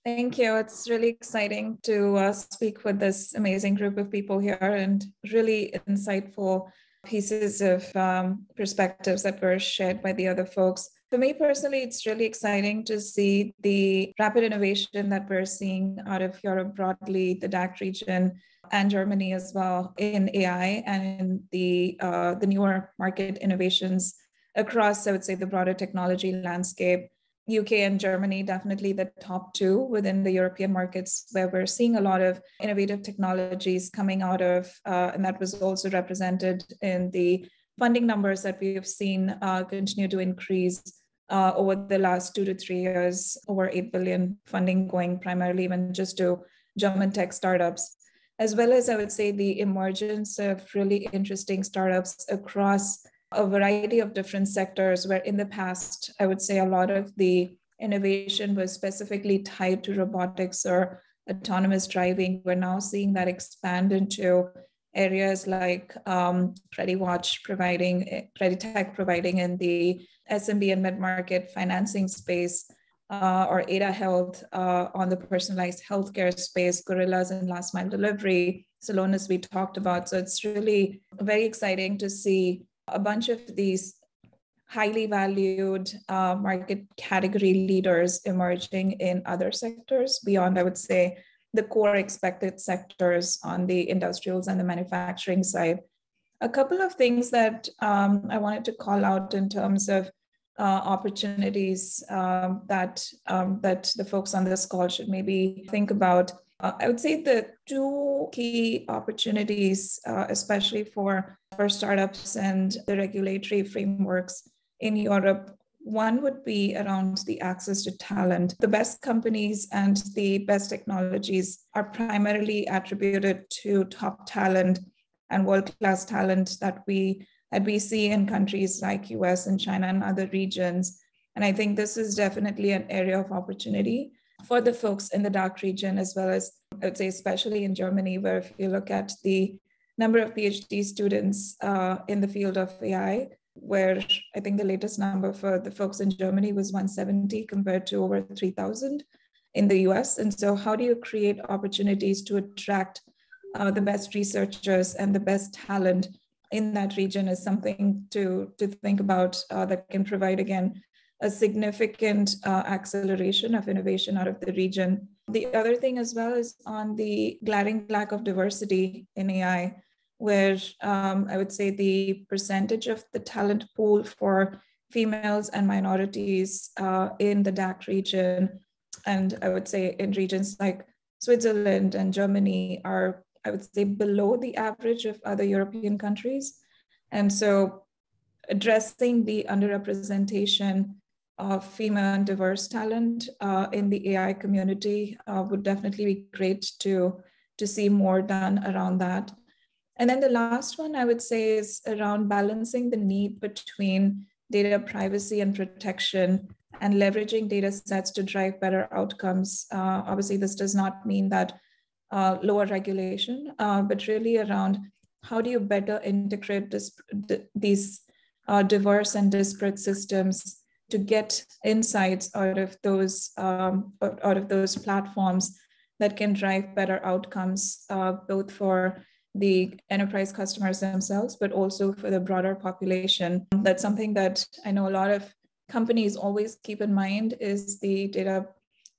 Thank you. It's really exciting to uh, speak with this amazing group of people here and really insightful pieces of um, perspectives that were shared by the other folks. For me personally, it's really exciting to see the rapid innovation that we're seeing out of Europe broadly, the DACH region, and Germany as well in AI and in the uh, the newer market innovations across, I would say, the broader technology landscape. UK and Germany, definitely the top two within the European markets, where we're seeing a lot of innovative technologies coming out of, uh, and that was also represented in the funding numbers that we have seen uh, continue to increase uh, over the last two to three years, over 8 billion funding going primarily even just to German tech startups, as well as I would say the emergence of really interesting startups across a variety of different sectors where in the past, I would say a lot of the innovation was specifically tied to robotics or autonomous driving. We're now seeing that expand into areas like um, Watch providing, Credit Tech providing in the SMB and mid-market financing space, uh, or Ada Health uh, on the personalized healthcare space, Gorillas and last mile delivery, Celonis we talked about. So it's really very exciting to see a bunch of these highly valued uh, market category leaders emerging in other sectors beyond, I would say, the core expected sectors on the industrials and the manufacturing side. A couple of things that um, I wanted to call out in terms of uh, opportunities um, that um, that the folks on this call should maybe think about. Uh, I would say the two key opportunities, uh, especially for, for startups and the regulatory frameworks in Europe, one would be around the access to talent. The best companies and the best technologies are primarily attributed to top talent and world-class talent that we that we see in countries like US and China and other regions. And I think this is definitely an area of opportunity for the folks in the DACH region, as well as I would say, especially in Germany, where if you look at the number of PhD students uh, in the field of AI, where I think the latest number for the folks in Germany was 170 compared to over 3,000 in the US. And so, how do you create opportunities to attract uh, the best researchers and the best talent in that region is something to, to think about uh, that can provide, again, a significant uh, acceleration of innovation out of the region. The other thing as well is on the glaring lack of diversity in AI, where um, I would say the percentage of the talent pool for females and minorities uh, in the DACH region, and I would say in regions like Switzerland and Germany are, I would say, below the average of other European countries. And so addressing the underrepresentation of female and diverse talent uh, in the AI community uh, would definitely be great to, to see more done around that. And then the last one I would say is around balancing the need between data privacy and protection and leveraging data sets to drive better outcomes. Uh, obviously, this does not mean that uh, lower regulation, uh, but really around how do you better integrate this, these uh, diverse and disparate systems to get insights out of those um, out of those platforms that can drive better outcomes, uh, both for the enterprise customers themselves, but also for the broader population. That's something that I know a lot of companies always keep in mind is the data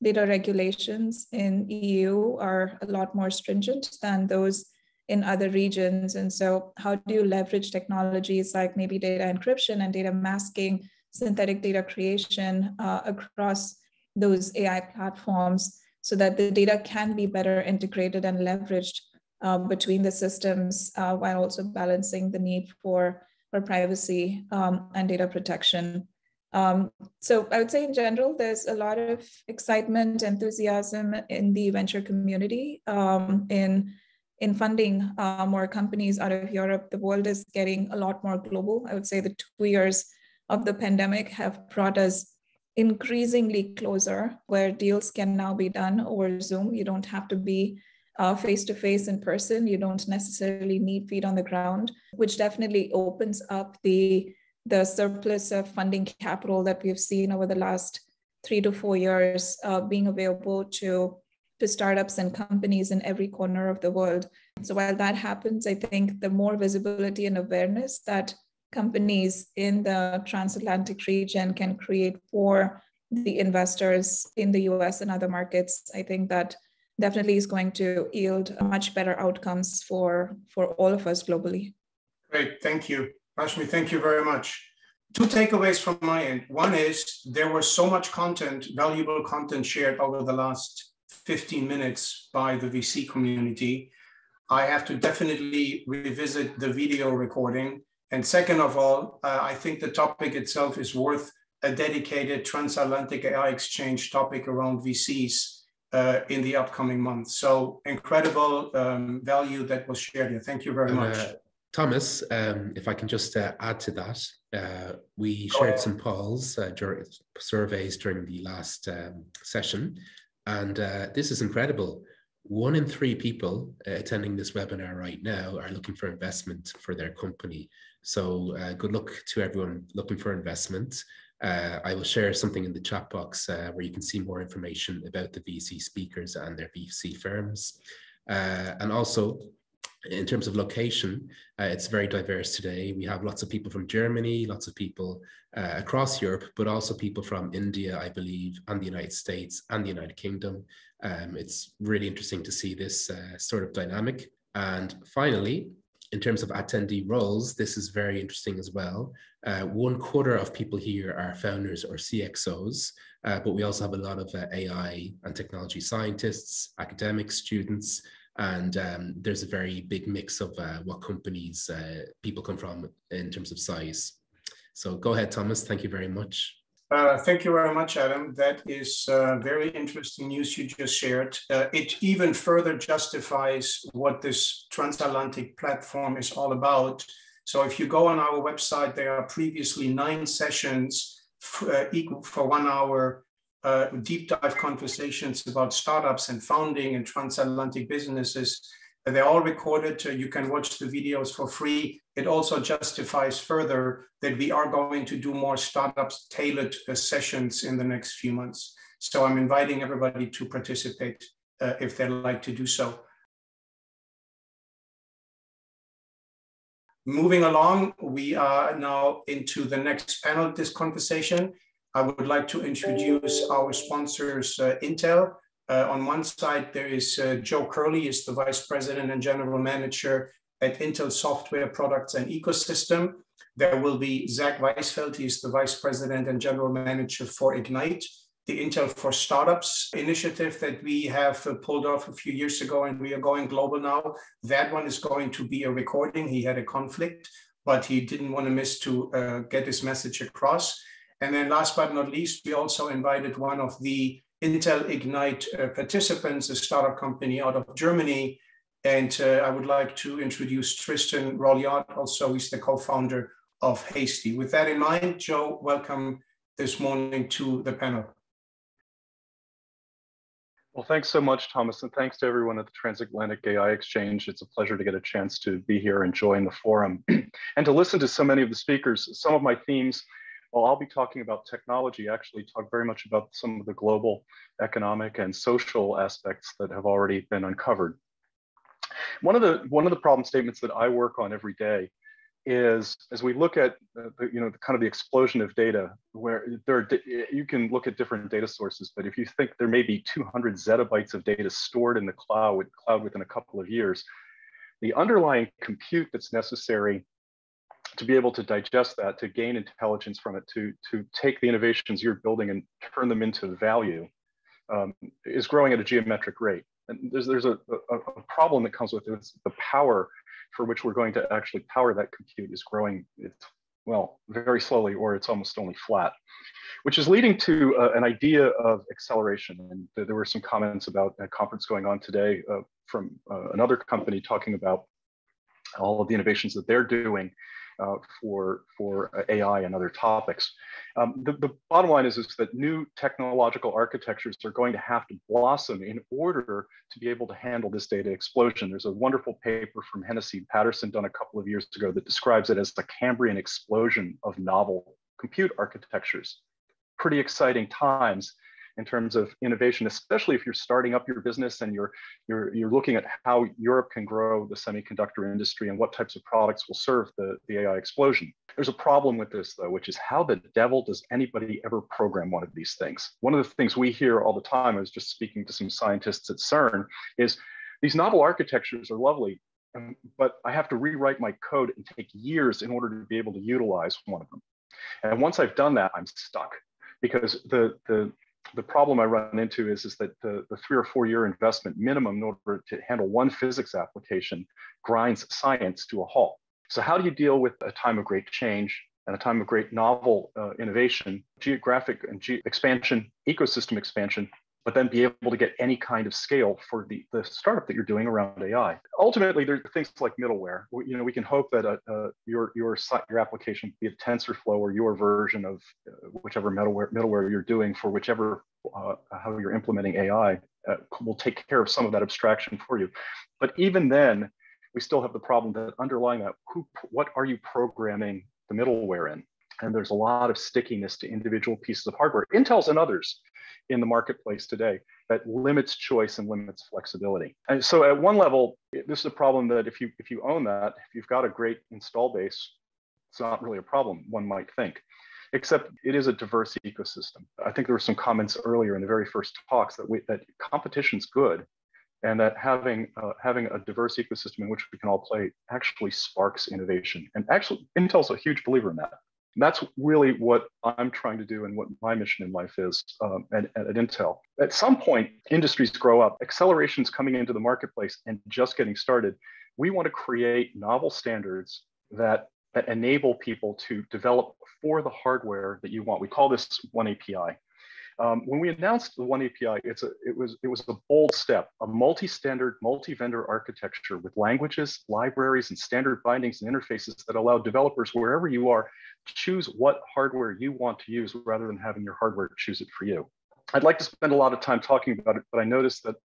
data regulations in EU are a lot more stringent than those in other regions. And so how do you leverage technologies like maybe data encryption and data masking, synthetic data creation uh, across those AI platforms so that the data can be better integrated and leveraged uh, between the systems uh, while also balancing the need for, for privacy um, and data protection. Um, so I would say in general, there's a lot of excitement, enthusiasm in the venture community um, in in funding uh, more companies out of Europe. The world is getting a lot more global. I would say the two years of the pandemic have brought us increasingly closer, where deals can now be done over Zoom. You don't have to be face to face in person. You don't necessarily need feet on the ground, which definitely opens up the the surplus of funding capital that we've seen over the last three to four years uh, being available to, to startups and companies in every corner of the world. So while that happens, I think the more visibility and awareness that companies in the transatlantic region can create for the investors in the US and other markets, I think that definitely is going to yield much better outcomes for, for all of us globally. Great, thank you. Rashmi, thank you very much. Two takeaways from my end. One is there was so much content, valuable content shared over the last 15 minutes by the VC community. I have to definitely revisit the video recording. And second of all, uh, I think the topic itself is worth a dedicated transatlantic AI exchange topic around VCs uh, in the upcoming months. So incredible um, value that was shared here. Thank you very much. Uh, Thomas, um, if I can just uh, add to that, uh, we shared some polls uh, during surveys during the last um, session, and uh, this is incredible. One in three people uh, attending this webinar right now are looking for investment for their company. So uh, good luck to everyone looking for investment. I will share something in the chat box where you can see more information about the VC speakers and their VC firms. and also in terms of location, uh, it's very diverse today. We have lots of people from Germany, lots of people uh, across Europe, but also people from India, I believe, and the United States and the United Kingdom. Um, it's really interesting to see this uh, sort of dynamic. And finally, in terms of attendee roles, this is very interesting as well. Uh, one quarter of people here are founders or CXOs, uh, but we also have a lot of uh, AI and technology scientists, academic students, and um, there's a very big mix of uh, what companies uh, people come from in terms of size. So go ahead, Thomas. Thank you very much. Uh, thank you very much, Adam. That is uh, very interesting news you just shared. Uh, it even further justifies what this transatlantic platform is all about. So if you go on our website, there are previously nine sessions uh, equal for one hour uh, deep dive conversations about startups and founding and transatlantic businesses. They're all recorded. You can watch the videos for free. It also justifies further that we are going to do more startups tailored sessions in the next few months. So I'm inviting everybody to participate uh, if they'd like to do so. Moving along, we are now into the next panel of this conversation. I would like to introduce our sponsors, uh, Intel. Uh, on one side, there is uh, Joe Curley, is the Vice President and General Manager at Intel Software Products and Ecosystem. There will be Zach Weisfeld, he is the Vice President and General Manager for Ignite, the Intel for Startups initiative that we have uh, pulled off a few years ago and we are going global now. That one is going to be a recording. He had a conflict, but he didn't want to miss to uh, get his message across. And then last but not least, we also invited one of the Intel Ignite uh, participants, a startup company out of Germany. And uh, I would like to introduce Tristan Rouillard, also he's the co-founder of Hasty. With that in mind, Joe, welcome this morning to the panel. Well, thanks so much, Thomas, and thanks to everyone at the Transatlantic AI Exchange. It's a pleasure to get a chance to be here and join the forum (clears throat) and to listen to so many of the speakers. Some of my themes while I'll be talking about technology, actually talk very much about some of the global economic and social aspects that have already been uncovered. One of the one of the problem statements that I work on every day is as we look at uh, the, you know the, kind of the explosion of data where there you can look at different data sources but if you think there may be 200 zettabytes of data stored in the cloud cloud within a couple of years the underlying compute that's necessary to be able to digest that to gain intelligence from it to to take the innovations you're building and turn them into value um, is growing at a geometric rate and there's there's a, a, a problem that comes with it it's the power for which we're going to actually power that compute is growing, it's, well, very slowly, or it's almost only flat, which is leading to uh, an idea of acceleration. And th there were some comments about a conference going on today uh, from uh, another company talking about all of the innovations that they're doing uh, for, for uh, AI and other topics. Um, the, the, bottom line is, is that new technological architectures are going to have to blossom in order to be able to handle this data explosion. There's a wonderful paper from Hennessy Patterson done a couple of years ago that describes it as the Cambrian explosion of novel compute architectures. Pretty exciting times in terms of innovation, especially if you're starting up your business and you're, you're, you're looking at how Europe can grow the semiconductor industry and what types of products will serve the, the AI explosion. There's a problem with this though, which is how the devil does anybody ever program one of these things? One of the things we hear all the time, I was just speaking to some scientists at CERN, is these novel architectures are lovely, um, but I have to rewrite my code and take years in order to be able to utilize one of them. And once I've done that, I'm stuck because the, the, the problem I run into is, is that the, the three or four year investment minimum in order to handle one physics application grinds science to a halt. So how do you deal with a time of great change and a time of great novel uh, innovation, geographic and ge expansion, ecosystem expansion, but then be able to get any kind of scale for the, the startup that you're doing around AI. Ultimately, there are things like middleware. We, you know, we can hope that uh, uh, your your your application, be it TensorFlow or your version of uh, whichever middleware middleware you're doing for whichever uh, how you're implementing AI, uh, will take care of some of that abstraction for you. But even then, we still have the problem that underlying that, who, what are you programming the middleware in? And there's a lot of stickiness to individual pieces of hardware. Intel's and others in the marketplace today that limits choice and limits flexibility. And so at one level, this is a problem that if you if you own that, if you've got a great install base, it's not really a problem, one might think. Except it is a diverse ecosystem. I think there were some comments earlier in the very first talks that we, that competition's good, and that having uh, having a diverse ecosystem in which we can all play actually sparks innovation. And actually, Intel's a huge believer in that. And that's really what I'm trying to do and what my mission in life is um, at, at, Intel. At some point, industries grow up, acceleration's coming into the marketplace and just getting started. We want to create novel standards that, that enable people to develop for the hardware that you want. We call this oneAPI. Um, when we announced the oneAPI, it's a, it, was, it was a bold step, a multi-standard, multi-vendor architecture with languages, libraries, and standard bindings and interfaces that allow developers wherever you are choose what hardware you want to use rather than having your hardware choose it for you. I'd like to spend a lot of time talking about it, but I noticed that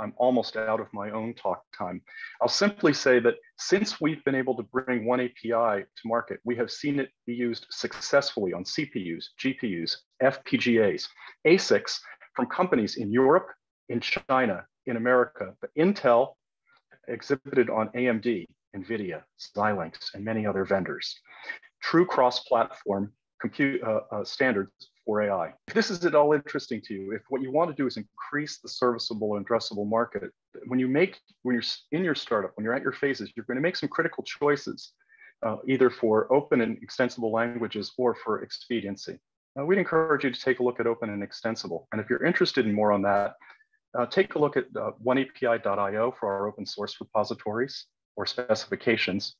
I'm almost out of my own talk time. I'll simply say that since we've been able to bring oneAPI to market, we have seen it be used successfully on CPUs, GPUs, FPGAs, ASICs from companies in Europe, in China, in America. But Intel exhibited on AMD, NVIDIA, Xilinx, and many other vendors true cross-platform compute uh, uh, standards AI. If this is at all interesting to you, if what you want to do is increase the serviceable and addressable market, when you make, when you're in your startup, when you're at your phases, you're going to make some critical choices, uh, either for open and extensible languages or for expediency. Uh, we'd encourage you to take a look at open and extensible. And if you're interested in more on that, uh, take a look at uh, oneapi.io for our open source repositories or specifications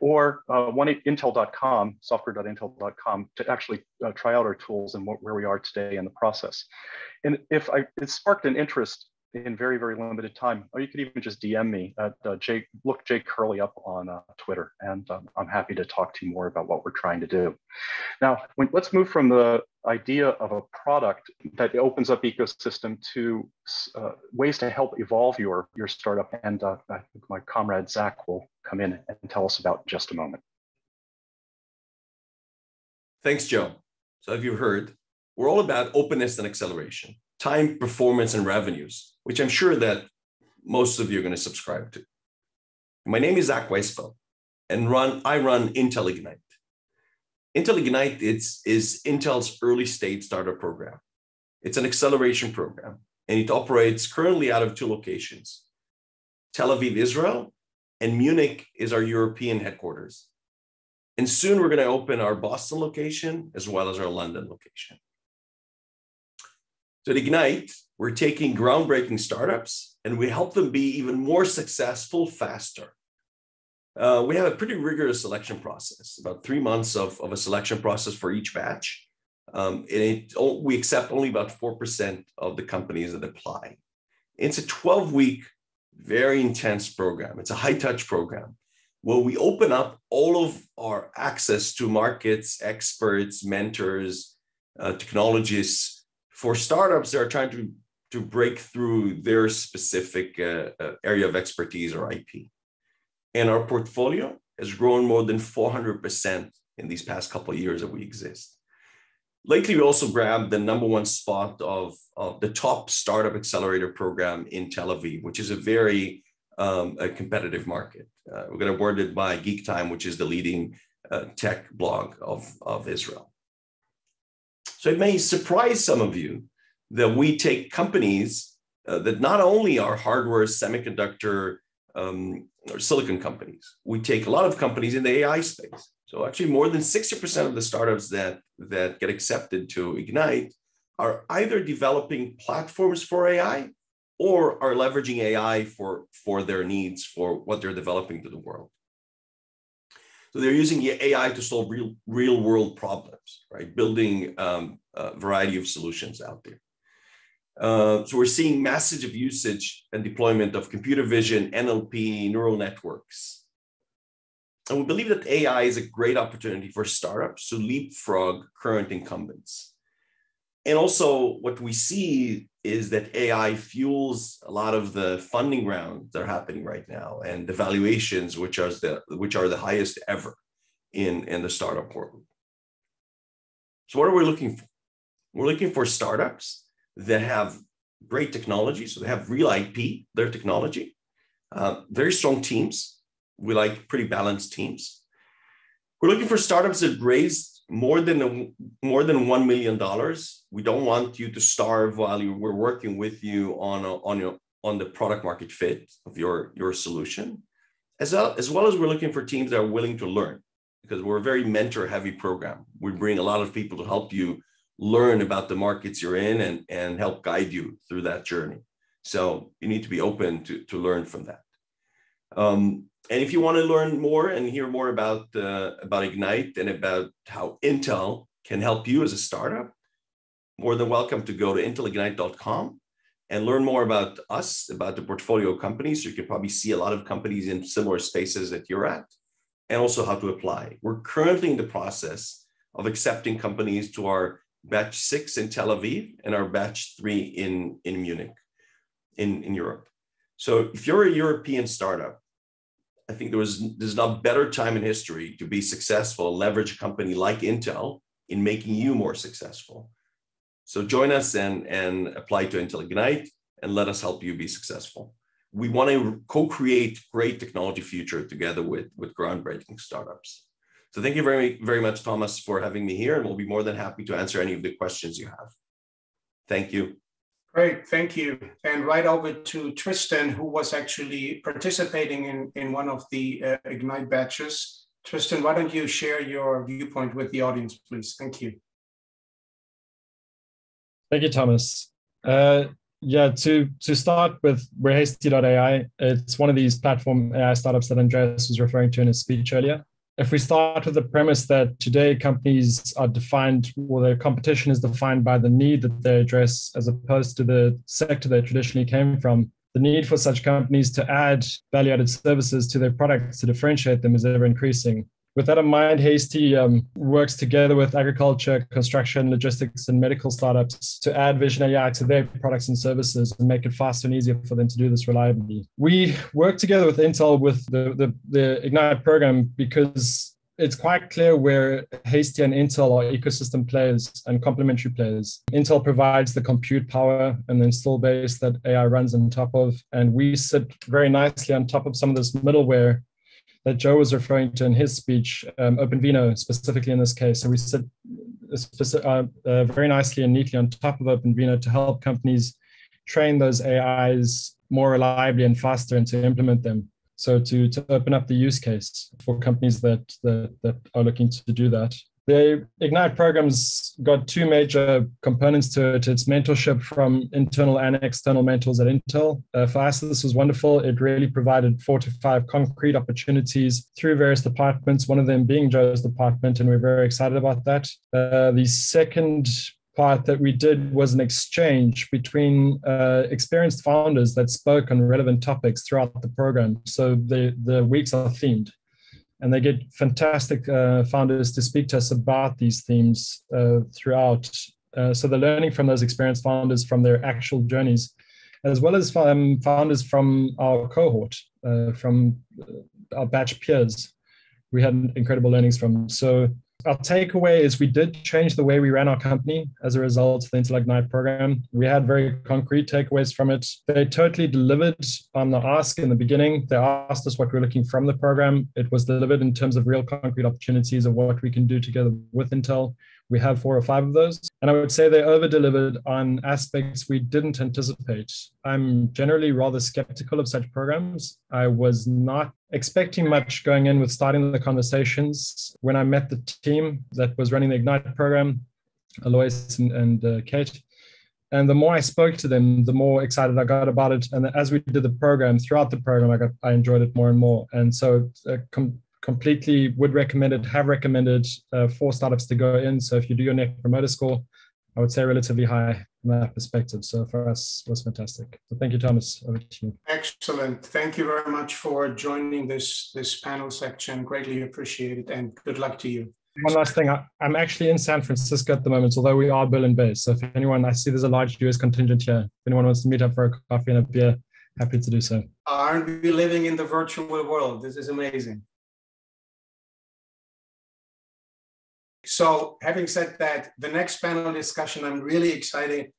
or uh, one intel.com, software.intel.com, to actually uh, try out our tools and what, where we are today in the process. And if I, it sparked an interest in very, very limited time, or you could even just DM me at uh, Jay, look Jake Curley up on uh, Twitter, and um, I'm happy to talk to you more about what we're trying to do. Now, when, let's move from the idea of a product that opens up ecosystem to uh, ways to help evolve your, your startup. And uh, I think my comrade Zach will come in and tell us about just a moment. Thanks, Joe. So, if you've heard, we're all about openness and acceleration, time, performance, and revenues, which I'm sure that most of you are going to subscribe to. My name is Zach Weisfeld, and run I run Intel Ignite. Intel Ignite it's, is Intel's early stage startup program. It's an acceleration program, and it operates currently out of two locations Tel Aviv, Israel, and Munich is our European headquarters. And soon we're going to open our Boston location as well as our London location. So at Ignite, we're taking groundbreaking startups and we help them be even more successful faster. Uh, we have a pretty rigorous selection process, about three months of, of a selection process for each batch. Um, and it, we accept only about 4% of the companies that apply. It's a 12 week, very intense program. It's a high touch program where we open up all of our access to markets, experts, mentors, uh, technologists for startups that are trying to, to break through their specific uh, uh, area of expertise or IP. And our portfolio has grown more than 400% in these past couple of years that we exist. Lately, we also grabbed the number one spot of, of the top startup accelerator program in Tel Aviv, which is a very um, a competitive market. Uh, we got awarded by Geek Time, which is the leading uh, tech blog of, of Israel. So it may surprise some of you that we take companies uh, that not only are hardware, semiconductor, um, or silicon companies, we take a lot of companies in the AI space. So actually, more than 60% of the startups that, that get accepted to Ignite are either developing platforms for AI or are leveraging AI for, for their needs for what they're developing to the world. They're using AI to solve real, real world problems, right? Building um, a variety of solutions out there. Uh, so we're seeing massive usage and deployment of computer vision, NLP, neural networks. And we believe that AI is a great opportunity for startups to leapfrog current incumbents. And also, what we see is that AI fuels a lot of the funding rounds that are happening right now, and the valuations, which are the which are the highest ever in in the startup world. So, what are we looking for? We're looking for startups that have great technology, so they have real IP, their technology, uh, very strong teams. We like pretty balanced teams. We're looking for startups that raised more than a, more than one million dollars. We don't want you to starve while you, we're working with you on a, on your on the product market fit of your your solution, as well as well as we're looking for teams that are willing to learn because we're a very mentor heavy program. We bring a lot of people to help you learn about the markets you're in and and help guide you through that journey. So you need to be open to to learn from that. Um, and if you want to learn more and hear more about uh, about Ignite and about how Intel can help you as a startup, more than welcome to go to intelignite.com and learn more about us, about the portfolio companies. So you can probably see a lot of companies in similar spaces that you're at, and also how to apply. We're currently in the process of accepting companies to our batch six in Tel Aviv and our batch three in, in Munich, in, in Europe. So if you're a European startup I think there was there's not better time in history to be successful, leverage a company like Intel in making you more successful. So join us and, and apply to Intel Ignite and let us help you be successful. We want to co-create great technology future together with, with groundbreaking startups. So thank you very, very much, Thomas, for having me here, and we'll be more than happy to answer any of the questions you have. Thank you. Great, thank you. And right over to Tristan, who was actually participating in, in one of the uh, Ignite batches. Tristan, why don't you share your viewpoint with the audience, please? Thank you. Thank you, Thomas. Uh, yeah, to to start with, we're Hasty.ai. It's one of these platform AI startups that Andreas was referring to in his speech earlier if we start with the premise that today companies are defined, or their competition is defined by the need that they address as opposed to the sector they traditionally came from, the need for such companies to add value added services to their products to differentiate them is ever increasing. With that in mind, Hasty um, works together with agriculture, construction, logistics, and medical startups to add Vision AI to their products and services and make it faster and easier for them to do this reliably. We work together with Intel with the, the, the Ignite program because it's quite clear where Hasty and Intel are ecosystem players and complementary players. Intel provides the compute power and the install base that AI runs on top of, and we sit very nicely on top of some of this middleware that Joe was referring to in his speech, um, OpenVINO specifically in this case. So we sit uh, uh, very nicely and neatly on top of OpenVINO to help companies train those AIs more reliably and faster and to implement them. So to, to open up the use case for companies that, that, that are looking to do that. The Ignite program's got two major components to it. It's mentorship from internal and external mentors at Intel. Uh, for us, this was wonderful. It really provided four to five concrete opportunities through various departments, one of them being Joe's department, and we're very excited about that. Uh, the second part that we did was an exchange between uh, experienced founders that spoke on relevant topics throughout the program. So the, the weeks are themed and they get fantastic uh, founders to speak to us about these themes uh, throughout. Uh, so the learning from those experienced founders from their actual journeys, as well as from founders from our cohort, uh, from uh, our batch peers, we had incredible learnings from. So our takeaway is we did change the way we ran our company as a result of the Intel Ignite program. We had very concrete takeaways from it. They totally delivered on the ask in the beginning. They asked us what we're looking from the program. It was delivered in terms of real concrete opportunities of what we can do together with Intel. We have four or five of those. And I would say they over delivered on aspects we didn't anticipate. I'm generally rather skeptical of such programs. I was not expecting much going in with starting the conversations. When I met the team that was running the Ignite program, Alois and, and uh, Kate, and the more I spoke to them, the more excited I got about it. And as we did the program, throughout the program, I got I enjoyed it more and more. And so, uh, com- completely would recommend it, have recommended uh, for startups to go in. So if you do your net promoter score, I would say relatively high from that perspective. So for us was fantastic. So thank you, Thomas. Over to you. Excellent. Thank you very much for joining this, this panel section. Greatly appreciated and good luck to you. One last thing, I, am actually in San Francisco at the moment, although we are Berlin based. So if anyone, I see there's a large US contingent here. If anyone wants to meet up for a coffee and a beer, happy to do so. Aren't we living in the virtual world? This is amazing. So having said that, the next panel discussion, I'm really excited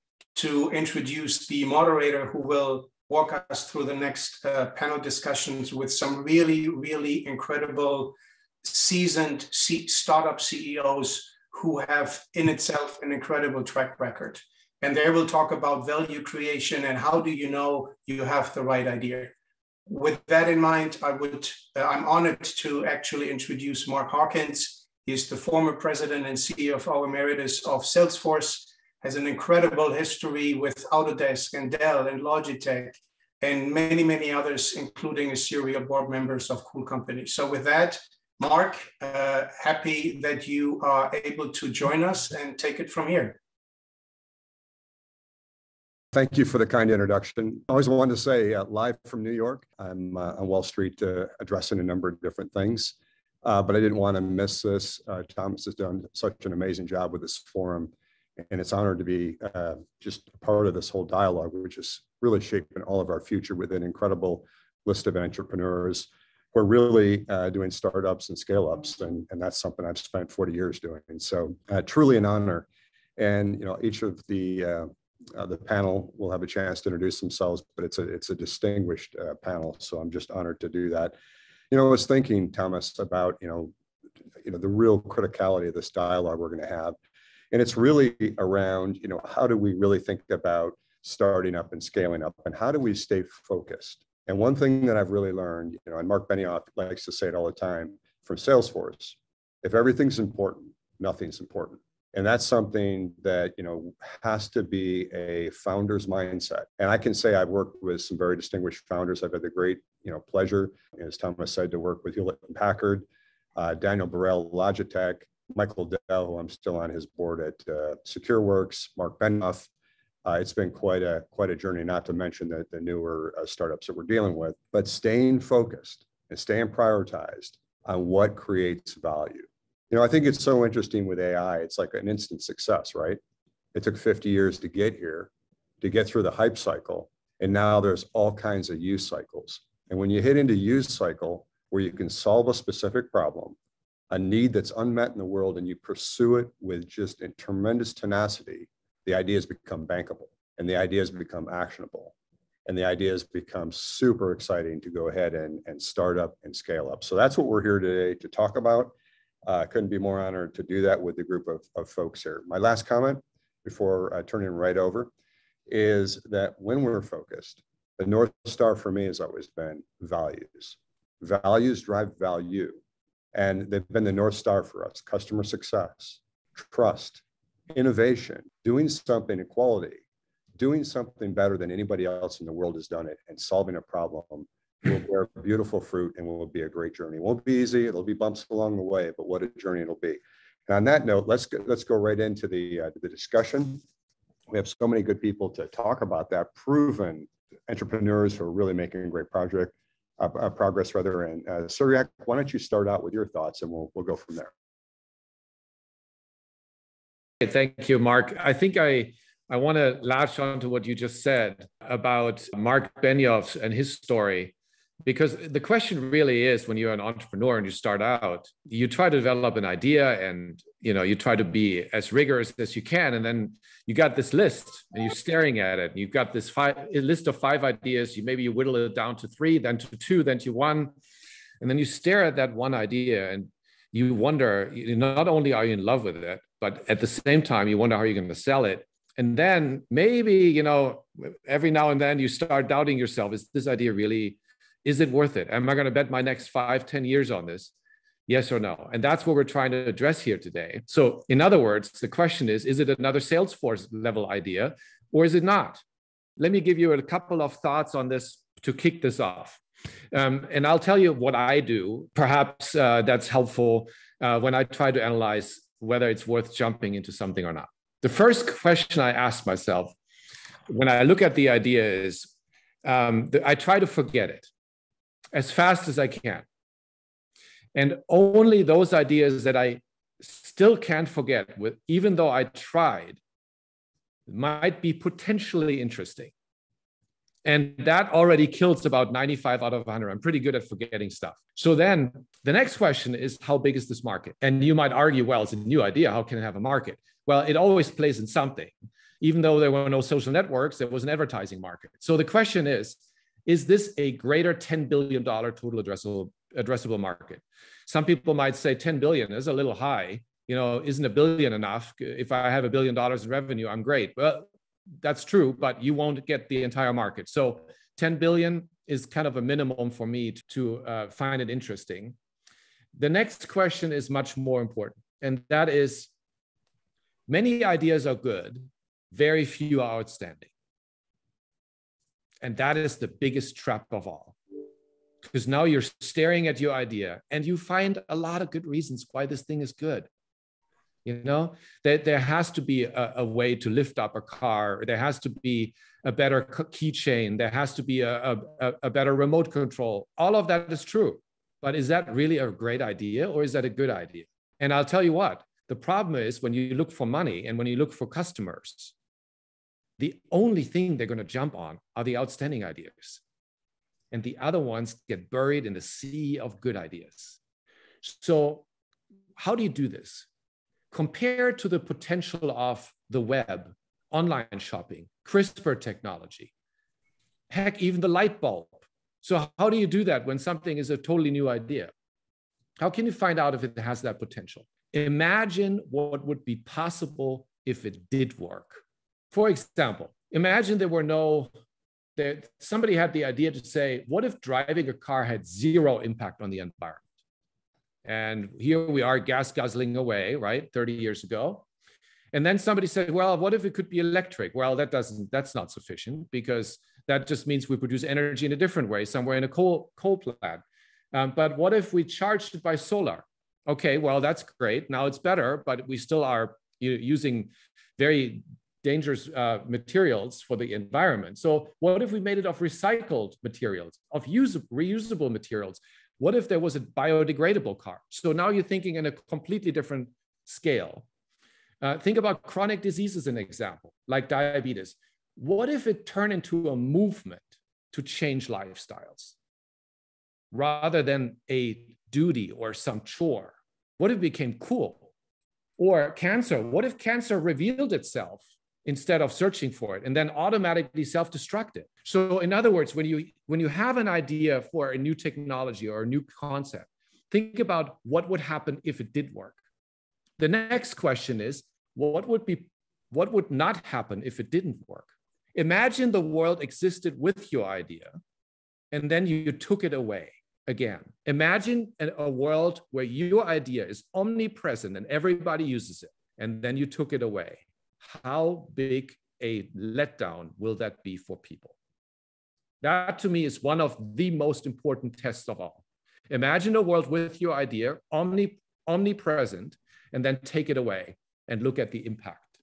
to introduce the moderator who will walk us through the next uh, panel discussions with some really, really incredible seasoned C startup CEOs who have in itself an incredible track record. And they will talk about value creation and how do you know you have the right idea. With that in mind, I would, uh, I'm honored to actually introduce Mark Hawkins. He's the former president and CFO emeritus of Salesforce, has an incredible history with Autodesk and Dell and Logitech and many, many others, including a series of board members of cool companies. So with that, Mark, uh, happy that you are able to join us and take it from here. Thank you for the kind introduction. I always wanted to say, uh, live from New York, I'm uh, on Wall Street uh, addressing a number of different things. Uh, but I didn't want to miss this. Uh, Thomas has done such an amazing job with this forum, and it's honored to be uh, just part of this whole dialogue, which is really shaping all of our future with an incredible list of entrepreneurs who are really uh, doing startups and scale ups, and, and that's something I've spent 40 years doing. And so, uh, truly an honor. And you know, each of the uh, the panel will have a chance to introduce themselves, but it's a it's a distinguished panel, so I'm just honored to do that you know, I was thinking, Thomas, about, you know, you know, the real criticality of this dialogue we're going to have. And it's really around, you know, how do we really think about starting up and scaling up and how do we stay focused? And one thing that I've really learned, you know, and Mark Benioff likes to say it all the time from Salesforce, if everything's important, nothing's important. And that's something that, you know, has to be a founder's mindset. And I can say I've worked with some very distinguished founders. I've had the great, you know, pleasure, as Thomas said, to work with Hewlett and Packard, uh, Daniel Borel, Logitech, Michael Dell, who I'm still on his board at uh, SecureWorks, Mark Benioff. Uh, it's been quite a quite a journey, not to mention the, the newer uh, startups that we're dealing with. But staying focused and staying prioritized on what creates value you know, I think it's so interesting with AI. It's like an instant success, right? It took 50 years to get here, to get through the hype cycle. And now there's all kinds of use cycles. And when you hit into use cycle where you can solve a specific problem a need that's unmet in the world and you pursue it with just a tremendous tenacity, the ideas become bankable and the ideas become actionable and the ideas become super exciting to go ahead and, and start up and scale up. So that's what we're here today to talk about. Uh, couldn't be more honored to do that with the group of, of folks here. My last comment before uh, turning right over is that when we're focused, the North Star for me has always been values. Values drive value. And they've been the North Star for us customer success, trust, innovation, doing something, in equality, doing something better than anybody else in the world has done it, and solving a problem will bear beautiful fruit and will be a great journey. It won't be easy, it'll be bumps along the way, but what a journey it'll be. And on that note, let's go, let's go right into the, uh, the discussion. We have so many good people to talk about that, proven entrepreneurs who are really making great project, uh, uh, progress rather. And uh, Cyriac, why don't you start out with your thoughts and we'll, we'll go from there. Thank you, Mark. I think I, I want to latch on to what you just said about Mark Benioff and his story because the question really is when you're an entrepreneur and you start out you try to develop an idea and you know you try to be as rigorous as you can and then you got this list and you're staring at it. You've got this five list of five ideas. You maybe you whittle it down to three then to two then to one and then you stare at that one idea and you wonder not only are you in love with it but at the same time you wonder how you're going to sell it. And then maybe you know every now and then you start doubting yourself is this idea really is it worth it? Am I going to bet my next five, ten years on this? Yes or no? And that's what we're trying to address here today. So, in other words, the question is is it another Salesforce level idea or is it not? Let me give you a couple of thoughts on this to kick this off. Um, and I'll tell you what I do. Perhaps uh, that's helpful uh, when I try to analyze whether it's worth jumping into something or not. The first question I ask myself when I look at the idea is um, I try to forget it as fast as I can. And only those ideas that I still can't forget, with, even though I tried, might be potentially interesting. And that already kills about 95 out of 100. I'm pretty good at forgetting stuff. So then the next question is how big is this market? And you might argue, well, it's a new idea. How can it have a market? Well, it always plays in something. Even though there were no social networks, there was an advertising market. So the question is is this a greater $10 billion total addressable, addressable market? Some people might say 10 billion is a little high. You know, isn't a billion enough? If I have a billion dollars in revenue, I'm great. Well, that's true, but you won't get the entire market. So 10 billion is kind of a minimum for me to uh, find it interesting. The next question is much more important, and that is many ideas are good, very few are outstanding. And that is the biggest trap of all. Because now you're staring at your idea and you find a lot of good reasons why this thing is good. You know, there, there has to be a, a way to lift up a car, there has to be a better keychain, there has to be a, a, a better remote control. All of that is true. But is that really a great idea or is that a good idea? And I'll tell you what, the problem is when you look for money and when you look for customers, the only thing they're going to jump on are the outstanding ideas. And the other ones get buried in the sea of good ideas. So, how do you do this? Compared to the potential of the web, online shopping, CRISPR technology, heck, even the light bulb. So, how do you do that when something is a totally new idea? How can you find out if it has that potential? Imagine what would be possible if it did work. For example, imagine there were no, that somebody had the idea to say, what if driving a car had zero impact on the environment? And here we are gas guzzling away, right? 30 years ago. And then somebody said, well, what if it could be electric? Well, that doesn't, that's not sufficient because that just means we produce energy in a different way, somewhere in a coal, coal plant. Um, but what if we charged it by solar? Okay, well, that's great. Now it's better, but we still are using very dangerous uh, materials for the environment. So what if we made it of recycled materials, of reusable materials? What if there was a biodegradable car? So now you're thinking in a completely different scale. Uh, think about chronic diseases, an example, like diabetes. What if it turned into a movement to change lifestyles rather than a duty or some chore? What if it became cool? Or cancer, what if cancer revealed itself instead of searching for it and then automatically self-destruct it So in other words, when you when you have an idea for a new technology or a new concept, think about what would happen if it did work. The next question is, what would be what would not happen if it didn't work? Imagine the world existed with your idea and then you took it away again. Imagine a world where your idea is omnipresent and everybody uses it, and then you took it away. How big a letdown will that be for people? That to me is one of the most important tests of all. Imagine a world with your idea omni, omnipresent and then take it away and look at the impact.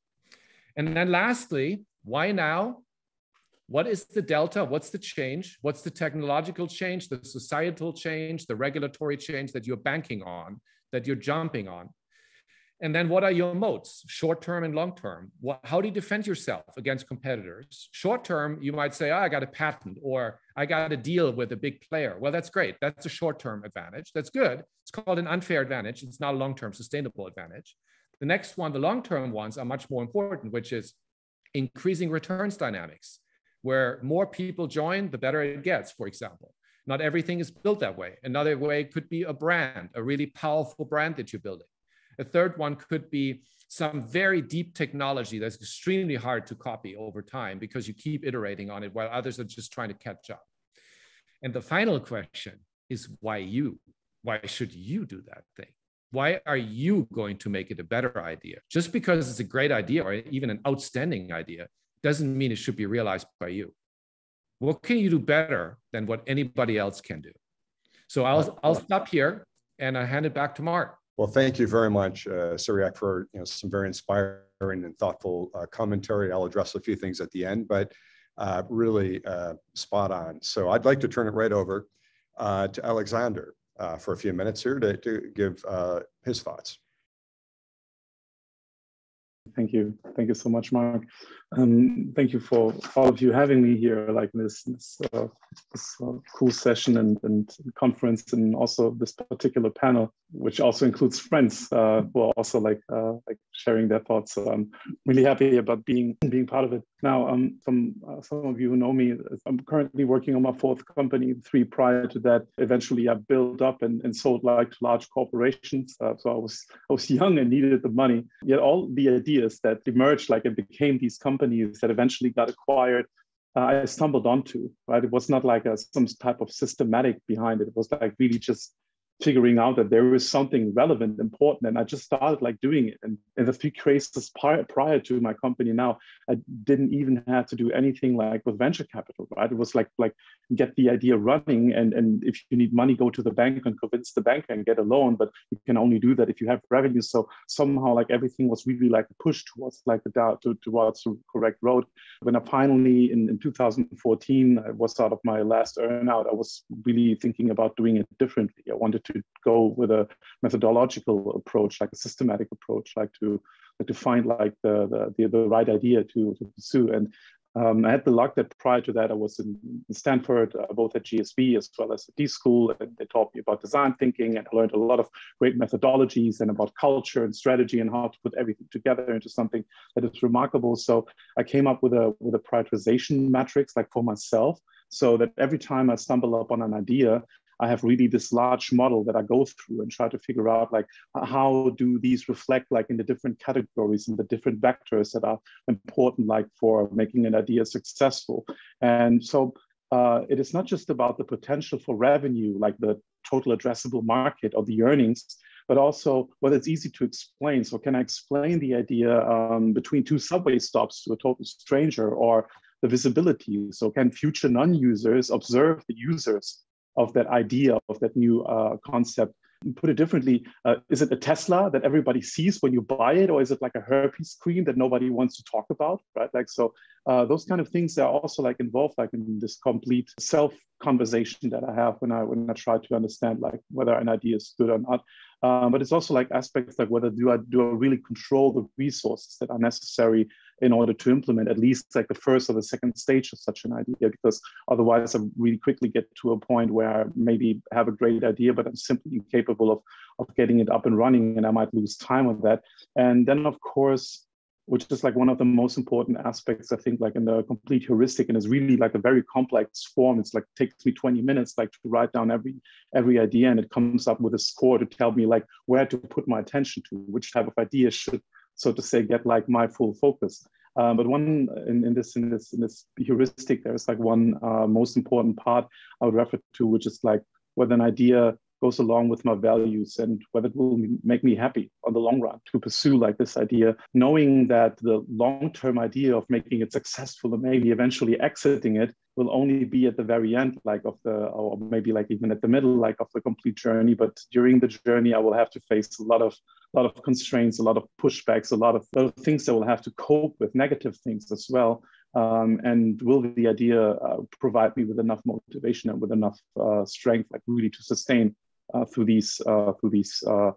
And then lastly, why now? What is the delta? What's the change? What's the technological change, the societal change, the regulatory change that you're banking on, that you're jumping on? And then what are your moats, short term and long term? How do you defend yourself against competitors? Short term, you might say, oh, I got a patent or I got a deal with a big player. Well, that's great. That's a short term advantage. That's good. It's called an unfair advantage. It's not a long term sustainable advantage. The next one, the long term ones, are much more important, which is increasing returns dynamics, where more people join, the better it gets, for example. Not everything is built that way. Another way could be a brand, a really powerful brand that you're building. A third one could be some very deep technology that's extremely hard to copy over time because you keep iterating on it while others are just trying to catch up. And the final question is why you? Why should you do that thing? Why are you going to make it a better idea? Just because it's a great idea or even an outstanding idea doesn't mean it should be realized by you. What can you do better than what anybody else can do? So I'll, I'll stop here and I hand it back to Mark. Well, thank you very much, uh, Cyriac, for you know, some very inspiring and thoughtful uh, commentary. I'll address a few things at the end, but uh, really uh, spot on. So I'd like to turn it right over uh, to Alexander uh, for a few minutes here to, to give his thoughts. Thank you. Thank you so much, Mark. Um, thank you for all of you having me here, like this, this, uh, this uh, cool session and, and conference, and also this particular panel, which also includes friends uh, who are also like uh, like sharing their thoughts. So I'm really happy about being being part of it. Now, um, some uh, some of you who know me, I'm currently working on my fourth company. Three prior to that, eventually I built up and, and sold like to large corporations. Uh, so I was I was young and needed the money. Yet all the ideas that emerged, like and became these companies companies that eventually got acquired uh, I stumbled onto, right? It was not like a, some type of systematic behind it. It was like really just figuring out that there is something relevant, important. And I just started like doing it. And in the three cases prior, prior to my company now, I didn't even have to do anything like with venture capital, right? It was like like get the idea running. And, and if you need money, go to the bank and convince the bank and get a loan. But you can only do that if you have revenue. So somehow like everything was really like a push towards like the to, towards the correct road. When I finally in, in 2014 I was out of my last earnout, I was really thinking about doing it differently. I wanted to go with a methodological approach, like a systematic approach, like to like to find like the, the the right idea to to pursue. And um, I had the luck that prior to that I was in, Stanford, uh, both at GSB as well as at D School, and they taught me about design thinking, and I learned a lot of great methodologies and about culture and strategy and how to put everything together into something that is remarkable. So I came up with a with a prioritization matrix, like for myself, so that every time I stumble upon an idea, I have really this large model that I go through and try to figure out like how do these reflect like in the different categories and the different vectors that are important like for making an idea successful. And so uh, it is not just about the potential for revenue, like the total addressable market or the earnings, but also whether it's easy to explain. So can I explain the idea um, between two subway stops to a total stranger or the visibility? So can future non-users observe the users of that idea of that new uh, concept. Put it differently uh, is it a tesla that everybody sees when you buy it or is it like a herpes cream that nobody wants to talk about right? Like so uh, those kind of things are also like involved like in this complete self conversation that i have when i when i try to understand like whether an idea is good or not. Uh, but it's also like aspects like whether do I do I really control the resources that are necessary in order to implement at least like the first or the second stage of such an idea? Because otherwise I really quickly get to a point where I maybe have a great idea but I'm simply incapable of of getting it up and running and I might lose time on that. And then of course which is like one of the most important aspects i think like in the complete heuristic and is really like a very complex form. It's like takes me 20 minutes like to write down every every idea and it comes up with a score to tell me like where to put my attention to which type of idea should so to say get like my full focus. Um, but one in, in this in this in this heuristic there's like one uh, most important part i would refer to which is like whether an idea goes along with my values and whether it will make me happy on the long run to pursue like this idea, knowing that the long-term idea of making it successful and maybe eventually exiting it will only be at the very end, like of the, or maybe like even at the middle, like of the complete journey. But during the journey, I will have to face a lot of, a lot of constraints, a lot of pushbacks, a lot of, a lot of things that will have to cope with negative things as well. Um, and will the idea uh, provide me with enough motivation and with enough uh, strength, like really to sustain through these uh, through these uh,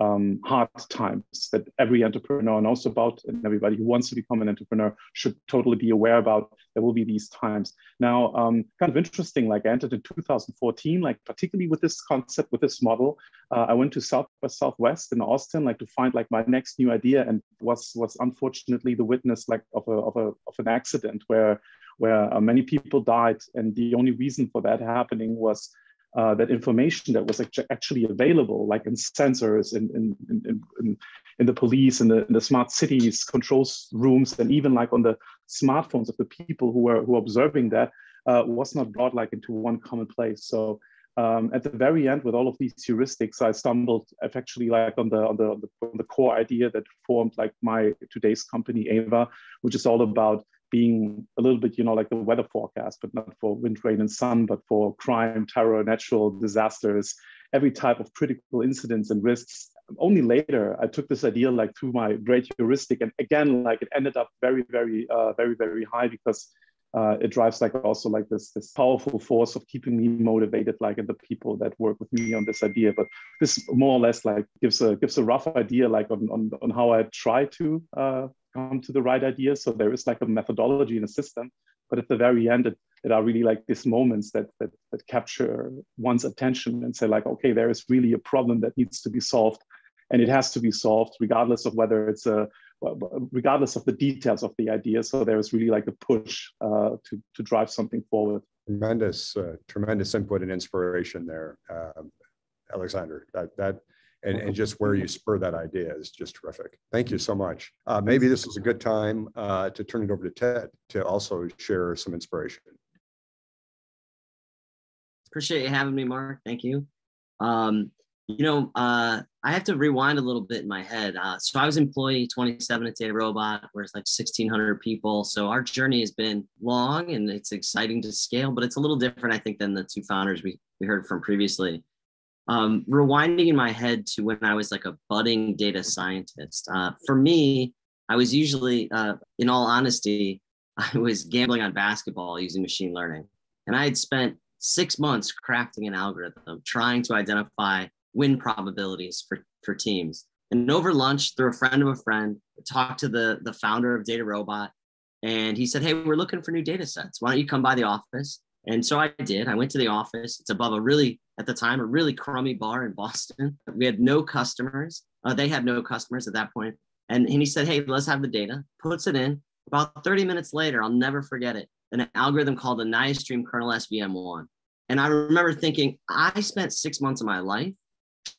um, hard times that every entrepreneur knows about and everybody who wants to become an entrepreneur should totally be aware about. There will be these times. Now um, kind of interesting like i entered in 2014 like particularly with this concept with this model uh, i went to south by southwest in austin like to find like my next new idea and was was unfortunately the witness like of a of, a, of an accident where where uh, many people died. And the only reason for that happening was uh, that information that was actually available, like in sensors, in, in, in, in, in the police, in the, in the smart cities, controls rooms, and even like on the smartphones of the people who were, who were observing that, uh, was not brought like into one common place. So um, at the very end, with all of these heuristics, I stumbled actually like on the, on the on the on the core idea that formed like my today's company Ava, which is all about being a little bit, you know, like the weather forecast, but not for wind, rain, and sun, but for crime, terror, natural disasters, every type of critical incidents and risks. Only later, I took this idea like through my great heuristic, and again, like it ended up very, very, uh, very, very high because uh, it drives like also like this this powerful force of keeping me motivated like and the people that work with me on this idea but this more or less like gives a gives a rough idea like on on, on how i try to uh, come to the right idea. So there is like a methodology and a system, but at the very end, it, it are really like these moments that, that, that capture one's attention and say like, okay, there is really a problem that needs to be solved and it has to be solved regardless of whether it's a, regardless of the details of the idea. So there is really like a push uh, to, to drive something forward. Tremendous, uh, tremendous input and inspiration there, um, Alexander. That, that and, and just where you spur that idea is just terrific. Thank you so much. Uh, maybe this is a good time uh, to turn it over to Ted to also share some inspiration. Appreciate you having me, Mark. Thank you. Um, you know, uh, I have to rewind a little bit in my head. Uh, so I was employee 27 at DataRobot, where it's like 1,600 people. So our journey has been long and it's exciting to scale, but it's a little different, I think, than the two founders we, we heard from previously um, rewinding in my head to when I was like a budding data scientist. Uh, for me, I was usually, uh, in all honesty, (laughs) I was gambling on basketball using machine learning. And I had spent six months crafting an algorithm trying to identify win probabilities for, for teams. And over lunch, through a friend of a friend, talked to the, the founder of DataRobot. And he said, Hey, we're looking for new data sets. Why don't you come by the office? And so I did. I went to the office. It's above a really, at the time, a really crummy bar in Boston. (laughs) We had no customers. Uh, they had no customers at that point. And, and he said, Hey, let's have the data, puts it in. About 30 minutes later, I'll never forget it, an algorithm called the Nystroem kernel SVM1. And I remember thinking, I spent six months of my life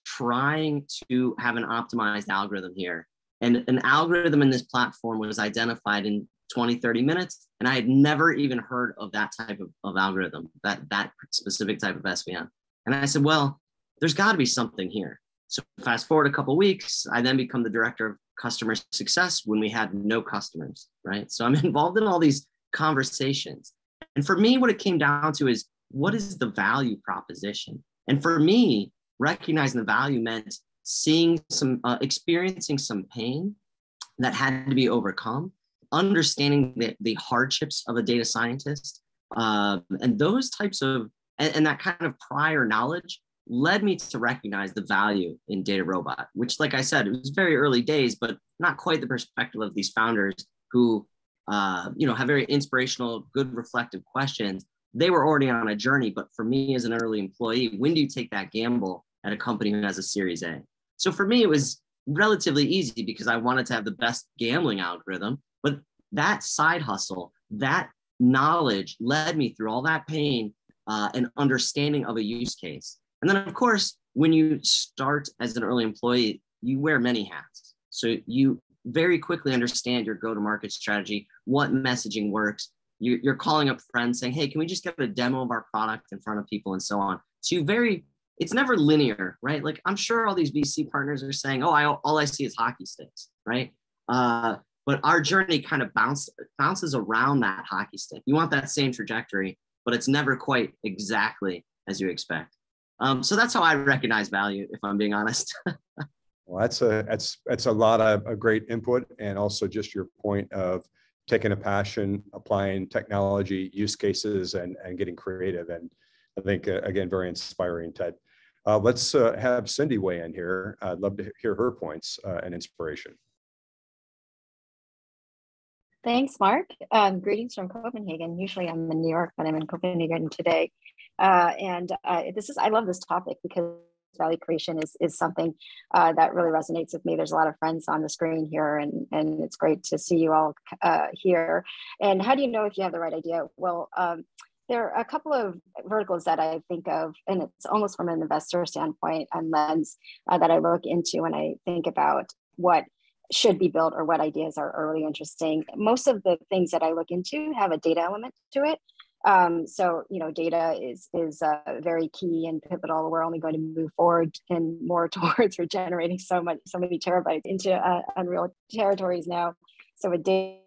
trying to have an optimized algorithm here. And an algorithm in this platform was identified in 20, 30 minutes. And I had never even heard of that type of, of algorithm, that, that specific type of SVM. And I said, well, there's got to be something here. So fast forward a couple weeks, I then become the director of customer success when we had no customers, right? So I'm (laughs) involved in all these conversations. And for me, what it came down to is what is the value proposition? And for me, recognizing the value meant seeing some, uh, experiencing some pain that had to be overcome understanding the, the hardships of a data scientist um, and those types of and, and, that kind of prior knowledge led me to recognize the value in DataRobot, which, like I said, it was very early days, but not quite the perspective of these founders who, uh, you know, have very inspirational, good, reflective questions. They were already on a journey, but for me as an early employee, when do you take that gamble at a company who has a Series A? So for me, it was relatively easy because I wanted to have the best gambling algorithm, but that side hustle, that knowledge led me through all that pain uh, and understanding of a use case. And then, of course, when you start as an early employee, you wear many hats. So you very quickly understand your go-to-market strategy, what messaging works. You, you're calling up friends saying, "Hey, can we just get a demo of our product in front of people?" and so on. So you very, it's never linear, right? Like I'm sure all these VC partners are saying, "Oh, I all I see is hockey sticks," right? Uh, but our journey kind of bounce, bounces around that hockey stick. You want that same trajectory, but it's never quite exactly as you expect. Um, so that's how I recognize value, if I'm being honest. (laughs) well, that's a that's that's a lot of a great input, and also just your point of taking a passion, applying technology, use cases, and and getting creative. And I think uh, again, very inspiring, Ted. Uh, let's uh, have Cindy weigh in here. I'd love to hear her points uh, and inspiration. Thanks, Mark. Um, greetings from Copenhagen. Usually I'm in New York, but I'm in Copenhagen today. Uh, and uh, this is, I love this topic because value creation is, is something uh, that really resonates with me. There's a lot of friends on the screen here and, and it's great to see you all uh, here. And how do you know if you have the right idea? Well, um, there are a couple of verticals that I think of, and it's almost from an investor standpoint and lens uh, that I look into when I think about what should be built or what ideas are really interesting. Most of the things that I look into have a data element to it. Um, so you know, data is is uh, very key and pivotal. We're only going to move forward and more (laughs) towards we're generating so much, so many terabytes into uh, unreal territories now. So with data,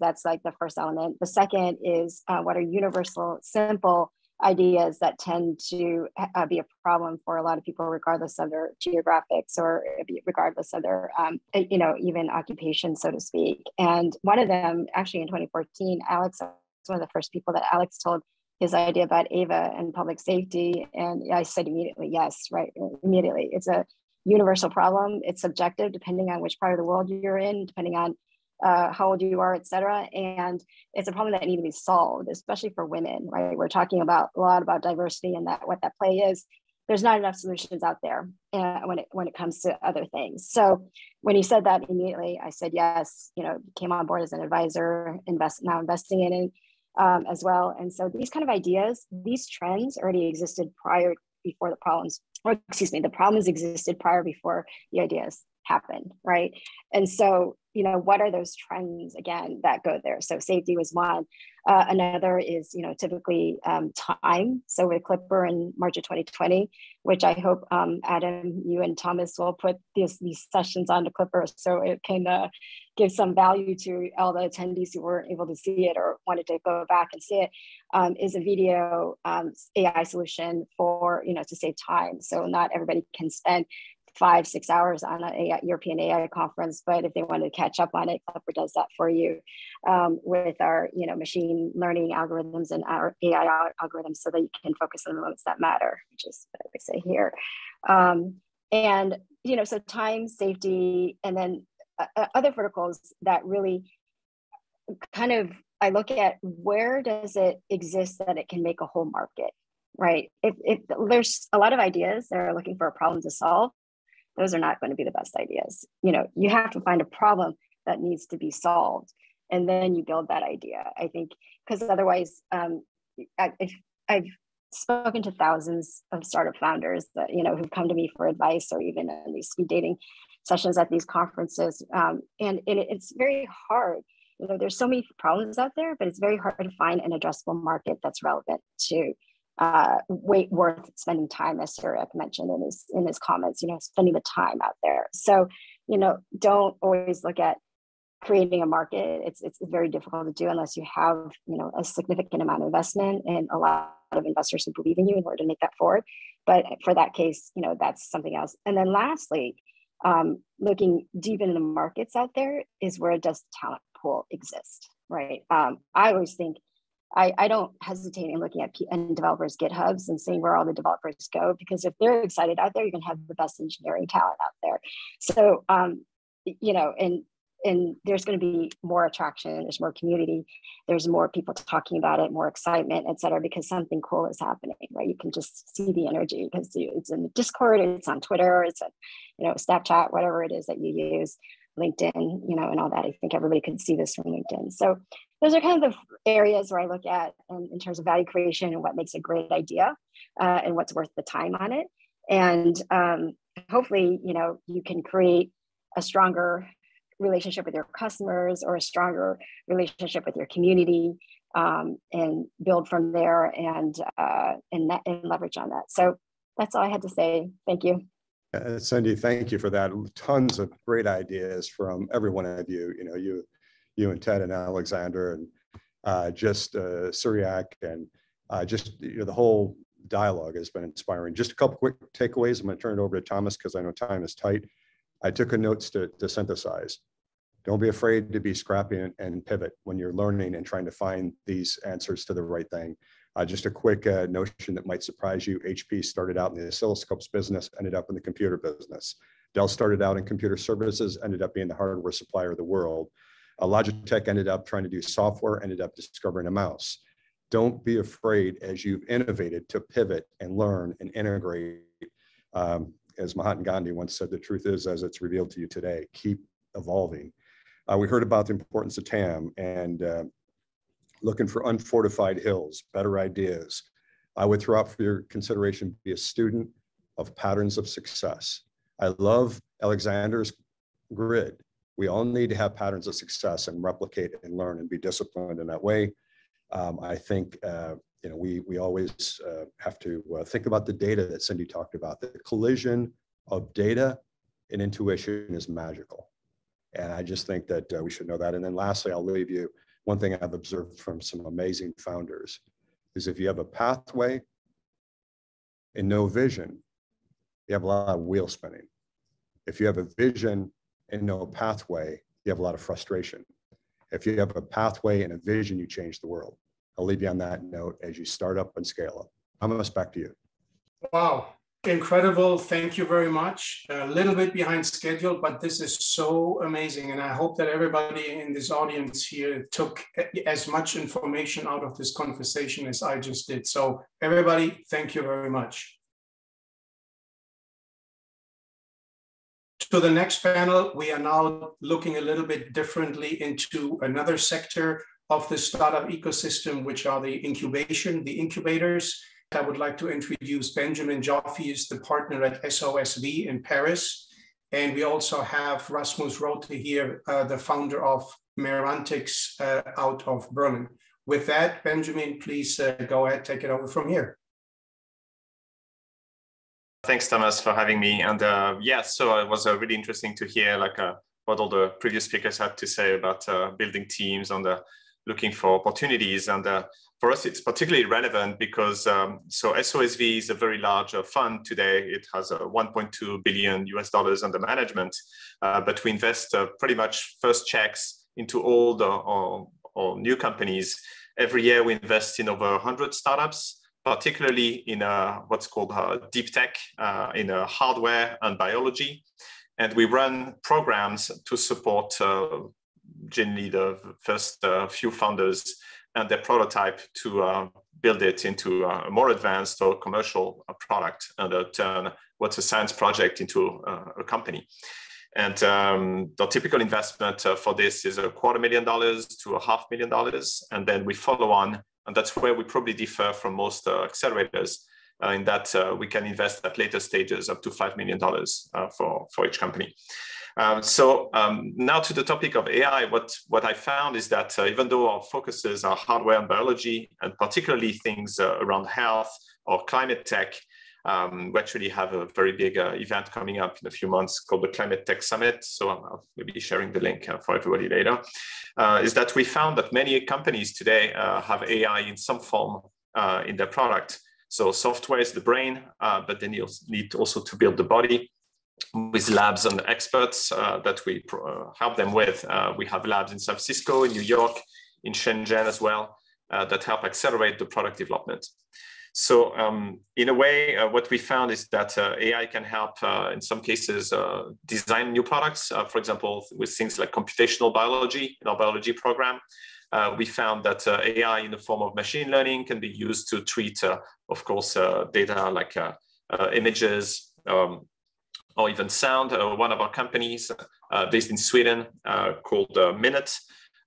that's like the first element. The second is uh, what are universal, simple ideas that tend to uh, be a problem for a lot of people, regardless of their geographics or regardless of their, um, you know, even occupation, so to speak. And one of them, actually in 2014, Alex was one of the first people that Alex told his idea about AVA and public safety. And I said immediately, yes, right, immediately. It's a universal problem. It's subjective depending on which part of the world you're in, depending on uh, how old you are, et cetera. And it's a problem that needs to be solved, especially for women, right? We're talking about a lot about diversity and that what that play is. There's not enough solutions out there uh, when it when it comes to other things. So when he said that immediately, I said yes. You know, came on board as an advisor, invest now investing in it um, as well. And so these kind of ideas, these trends already existed prior before the problems, or excuse me, the problems existed prior before the ideas happened, right? And so you know what are those trends again that go there so safety was one uh, another is you know typically um, time so with clipper in march of 2020 which i hope um, adam you and thomas will put these, these sessions onto clipper so it can uh, give some value to all the attendees who weren't able to see it or wanted to go back and see it. Um, is a video um, ai solution for you know to save time so not everybody can spend five, six hours on a European AI conference, but if they want to catch up on it, Clipper does that for you um, with our, you know, machine learning algorithms and our AI algorithms so that you can focus on the moments that matter, which is what we say here. Um, and, you know, so time, safety, and then uh, uh other verticals that really kind of, I look at where does it exist that it can make a whole market, right? If, if there's a lot of ideas that are looking for a problem to solve, those are not going to be the best ideas. You know, you have to find a problem that needs to be solved, and then you build that idea. I think because otherwise, um, I, I've spoken to thousands of startup founders that you know who've come to me for advice or even in these speed dating sessions at these conferences, um, and it, it's very hard. You know, there's so many problems out there, but it's very hard to find an addressable market that's relevant to uh, weight worth spending time, as Cyriac mentioned in his in his comments. You know, spending the time out there. So, you know, don't always look at creating a market. It's it's very difficult to do unless you have you know a significant amount of investment and a lot of investors who believe in you in order to make that forward. But for that case, you know, that's something else. And then lastly, um, looking deep into the markets out there is where does talent pool exist, right? Um, I always think I, I don't hesitate in looking at P- and developers GitHubs and seeing where all the developers go because if they're excited out there, you're going to have the best engineering talent out there. So, um, you know, and and there's going to be more attraction there's more community there's more people talking about it more excitement et cetera because something cool is happening right you can just see the energy because it's in the discord it's on twitter it's a you know snapchat whatever it is that you use linkedin you know and all that i think everybody could see this from linkedin so those are kind of the areas where i look at in, in terms of value creation and what makes a great idea uh, and what's worth the time on it and um, hopefully you know you can create a stronger relationship with your customers or a stronger relationship with your community um, and build from there and uh, and, and leverage on that. So that's all I had to say. Thank you. Uh, Cindy, thank you for that. Tons of great ideas from every one of you. You know, you, you and Ted and Alexander and uh, just uh, Cyriac and uh, just you know the whole dialogue has been inspiring. Just a couple quick takeaways. I'm going to turn it over to Thomas because I know time is tight. I took a notes to, to synthesize. Don't be afraid to be scrappy and, and, pivot when you're learning and trying to find these answers to the right thing. Uh, just a quick uh, notion that might surprise you. HP started out in the oscilloscopes business, ended up in the computer business. Dell started out in computer services, ended up being the hardware supplier of the world. Uh, Logitech ended up trying to do software, ended up discovering a mouse. Don't be afraid as you've innovated to pivot and learn and integrate. Um, as Mahatma Gandhi once said, the truth is as it's revealed to you today, keep evolving. Uh, we heard about the importance of TAM and uh, looking for unfortified hills, better ideas. I would throw out for your consideration, be a student of patterns of success. I love Alexander's grid. We all need to have patterns of success and replicate and learn and be disciplined in that way. Um, I think uh, you know we we always uh, have to uh, think about the data that Cindy talked about. The collision of data and intuition is magical. And I just think that uh, we should know that. And then lastly, I'll leave you one thing I've observed from some amazing founders is if you have a pathway and no vision, you have a lot of wheel spinning. If you have a vision and no pathway, you have a lot of frustration. If you have a pathway and a vision, you change the world. I'll leave you on that note as you start up and scale up. Thomas, back to you. Wow. Incredible. Thank you very much. A little bit behind schedule, but this is so amazing. And I hope that everybody in this audience here took as much information out of this conversation as I just did. So, everybody, thank you very much. To the next panel, we are now looking a little bit differently into another sector of the startup ecosystem, which are the incubation, the incubators. I would like to introduce Benjamin Joffe, is the partner at SOSV in Paris. And we also have Rasmus Rothe here, uh, the founder of Merantix uh, out of Berlin. With that, Benjamin, please uh, go ahead, take it over from here. Thanks, Thomas, for having me. And uh, yeah, so it was uh, really interesting to hear like uh, what all the previous speakers had to say about building teams and looking for opportunities. And for us, it's particularly relevant because um, so SOSV is a very large uh, fund today. It has a 1.2 billion US dollars under management, uh, but we invest uh, pretty much first checks into all the or, new companies. Every year, we invest in over 100 startups, particularly in uh, what's called uh, deep tech, uh, in hardware and biology. And we run programs to support generally the first few founders and their prototype to uh, build it into a more advanced or commercial uh, product and uh, turn what's a science project into a company. And um, the typical investment uh, for this is a quarter million dollars to a half million dollars. And then we follow on. And that's where we probably differ from most uh, accelerators uh, in that we can invest at later stages up to $5 million for, for each company. Um, so um, now to the topic of AI, what, what I found is that uh, even though our focuses are hardware and biology, and particularly things uh, around health or climate tech, um, we actually have a very big uh, event coming up in a few months called the Climate Tech Summit. So I'll maybe sharing the link uh, for everybody later. Uh, is that we found that many companies today uh, have AI in some form in their product. So software is the brain, but then you need also to build the body with labs and experts uh, that we uh, help them with. Uh, we have labs in San Francisco, in New York, in Shenzhen as well. uh, that help accelerate the product development. So um, in a way, uh, what we found is that uh, AI can help uh, in some cases design new products. For example, with things like computational biology in our biology program, we found that AI in the form of machine learning can be used to treat, of course, data like images um, or even sound. one of our companies based in Sweden called Minut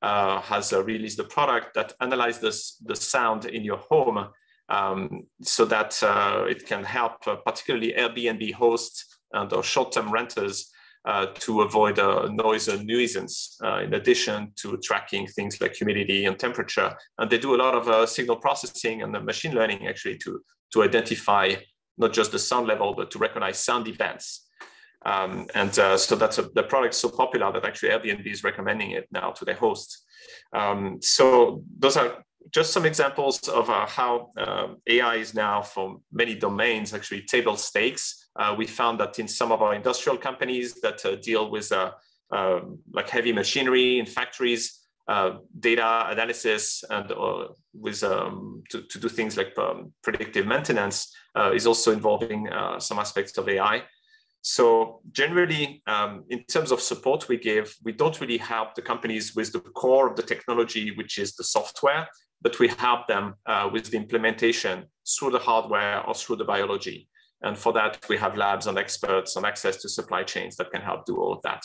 has released a product that analyzes the sound in your home um, so that uh, it can help uh, particularly Airbnb hosts and or short-term renters uh, to avoid uh, noise and nuisance uh, in addition to tracking things like humidity and temperature. And they do a lot of uh, signal processing and machine learning actually to, to identify not just the sound level, but to recognize sound events. Um, and so that's a, the product so popular that actually Airbnb is recommending it now to their hosts. Um, so those are just some examples of uh, how uh, AI is now for many domains actually table stakes. Uh, we found that in some of our industrial companies that uh, deal with uh, um, like heavy machinery in factories, uh, data analysis and with um, to, to, do things like um, predictive maintenance is also involving some aspects of AI. So generally, um, in terms of support we give, we don't really help the companies with the core of the technology, which is the software but we help them uh, with the implementation through the hardware or through the biology. And for that, we have labs and experts and access to supply chains that can help do all of that.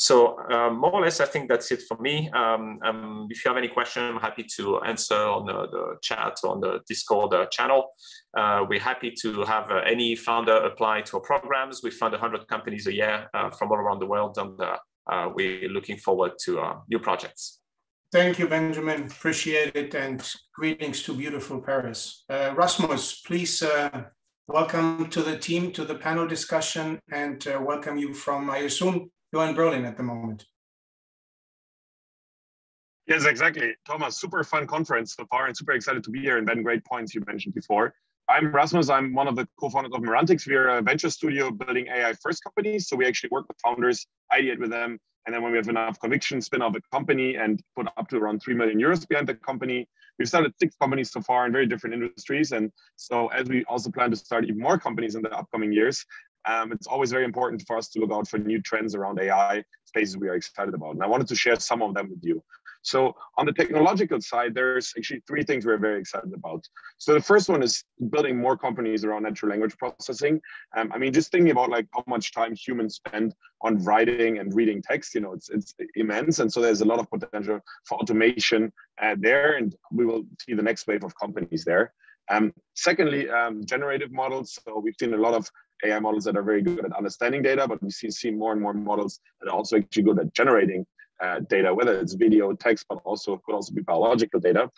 So uh, more or less, I think that's it for me. Um, um, if you have any question, I'm happy to answer on the, the chat on the Discord uh, channel. Uh, we're happy to have uh, any founder apply to our programs. We fund 100 companies a year uh, from all around the world, and uh, we're looking forward to new projects. Thank you, Benjamin. Appreciate it. And greetings to beautiful Paris. Rasmus, please welcome to the team, to the panel discussion, and welcome you from, I assume, you're in Berlin at the moment. Yes, exactly. Thomas, super fun conference so far and super excited to be here and Ben, great points you mentioned before. I'm Rasmus. I'm one of the co-founders of Merantix. We're a venture studio building AI first companies. So we actually work with founders, ideate with them, and then when we have enough conviction, spin off a company and put up to around 3 million euros behind the company. We've started six companies so far in very different industries. And so as we also plan to start even more companies in the upcoming years, um, it's always very important for us to look out for new trends around AI spaces we are excited about. And I wanted to share some of them with you. So on the technological side, there's actually three things we're very excited about. So the first one is building more companies around natural language processing. Um, I mean, just thinking about like how much time humans spend on writing and reading text, you know, it's it's immense, and so there's a lot of potential for automation uh, there, and we will see the next wave of companies there. Um, secondly, um, generative models. So we've seen a lot of AI models that are very good at understanding data, but we see, see more and more models that are also actually good at generating uh, data, whether it's video, text, but also could also be biological data.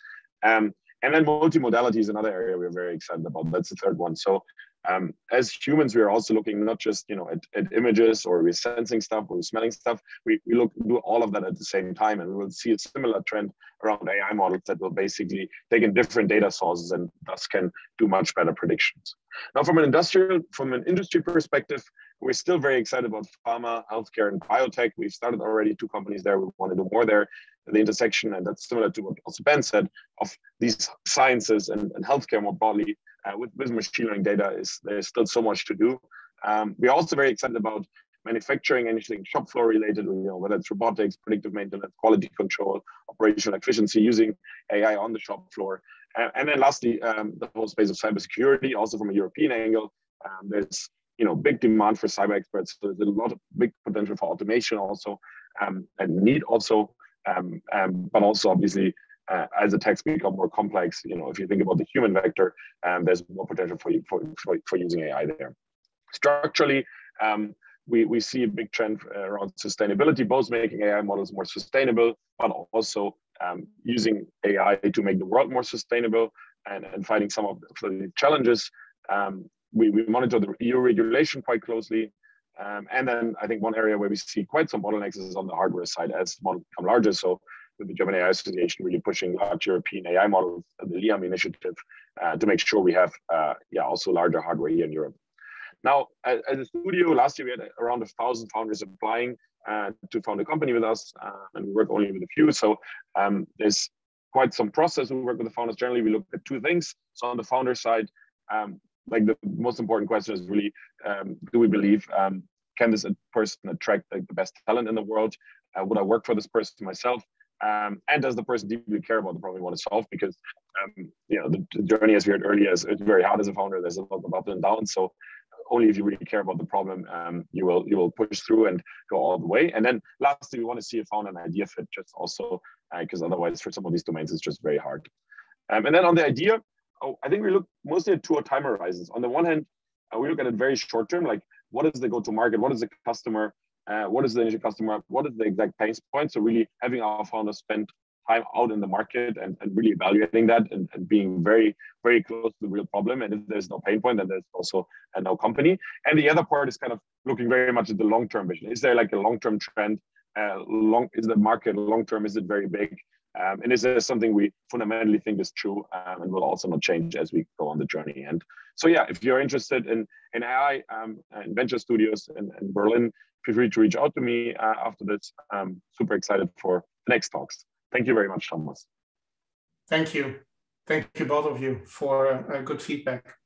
Um, and then multimodality is another area we're very excited about. That's the third one. So um, as humans, we are also looking not just you know at, at, images or we're sensing stuff or we're smelling stuff. We, we look do all of that at the same time, and we will see a similar trend around AI models that will basically take in different data sources and thus can do much better predictions. Now, from an industrial, from an industry perspective, we're still very excited about pharma, healthcare, and biotech. We've started already two companies there. We want to do more there. The intersection, and that's similar to what also Ben said, of these sciences and, and healthcare more broadly uh, with, with machine learning data is there's still so much to do. Um, we're also very excited about manufacturing, anything shop floor related, you know, whether it's robotics, predictive maintenance, quality control, operational efficiency, using AI on the shop floor. Uh, and then lastly, um, the whole space of cybersecurity, also from a European angle, um, there's you know big demand for cyber experts. So there's a lot of big potential for automation also, um, and need also, um, um, but also obviously uh, as attacks become more complex, you know, if you think about the human vector, um, there's more potential for, for, for, for using AI there. Structurally, um, we, we see a big trend around sustainability, both making AI models more sustainable, but also um, using AI to make the world more sustainable and, and fighting some of the challenges. Um, we, we monitor the EU regulation quite closely. Um, and then I think one area where we see quite some bottlenecks is on the hardware side as models become larger. So with the German AI Association really pushing large European AI models, the LEAM initiative, uh, to make sure we have, uh, yeah, also larger hardware here in Europe. Now, as, a studio, last year we had around a thousand founders applying uh, to found a company with us, uh, and we work only with a few. So um, there's quite some process. We work with the founders. Generally, we look at two things. So on the founder side, um, like the most important question is really, um, do we believe um, can this person attract like, the best talent in the world? Uh, would I work for this person myself? Um, and does the person deeply care about the problem we want to solve? Because um, you know the, the, journey, as we heard earlier, is very hard as a founder. There's a lot of ups and downs. So only if you really care about the problem, um, you will you will push through and go all the way. And then lastly, we want to see a found an idea fit, just also because uh, otherwise, for some of these domains, it's just very hard. Um, and then on the idea, oh, I think we look mostly at two time horizons. On the one hand, uh, we look at it very short term, like what is the go to market, what is the customer, uh, what is the initial customer, what is the exact pain point. So really having our founders spend time out in the market and, and really evaluating that and, and being very, very close to the real problem. And if there's no pain point, then there's also uh, no company. And the other part is kind of looking very much at the long-term vision. Is there like a long-term trend? Uh, long is the market long-term? Is it very big? Um, and this is something we fundamentally think is true um, and will also not change as we go on the journey? And so, yeah, if you're interested in, in AI um, and venture studios in, in, Berlin, feel free to reach out to me uh, after this. I'm super excited for the next talks. Thank you very much, Thomas. Thank you. Thank you, both of you, for uh, good feedback.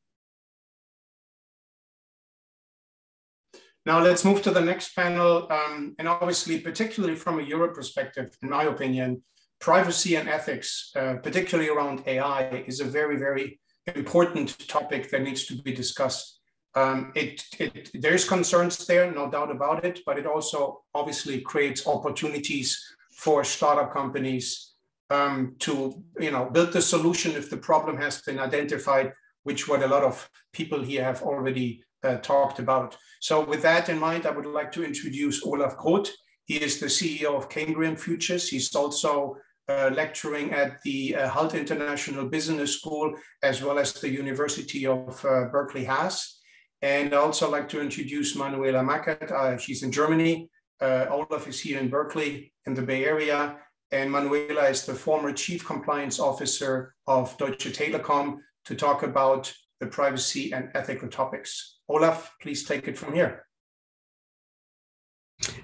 Now let's move to the next panel. Um, and obviously, particularly from a Europe perspective, in my opinion, privacy and ethics, uh, particularly around AI, is a very, very important topic that needs to be discussed. Um, it, it, there's concerns there, no doubt about it, but it also obviously creates opportunities for startup companies um, to you know build the solution if the problem has been identified, which what a lot of people here have already uh, talked about. So with that in mind, I would like to introduce Olaf Groth. He is the CEO of Cambrian Futures. He's also uh, lecturing at the uh, Hult International Business School, as well as the University of uh, Berkeley Haas. And I also like to introduce Manuela Mackert. Uh, she's in Germany. Uh, Olaf is here in Berkeley in the Bay Area. And Manuela is the former Chief Compliance Officer of Deutsche Telekom to talk about the privacy and ethical topics. Olaf, please take it from here.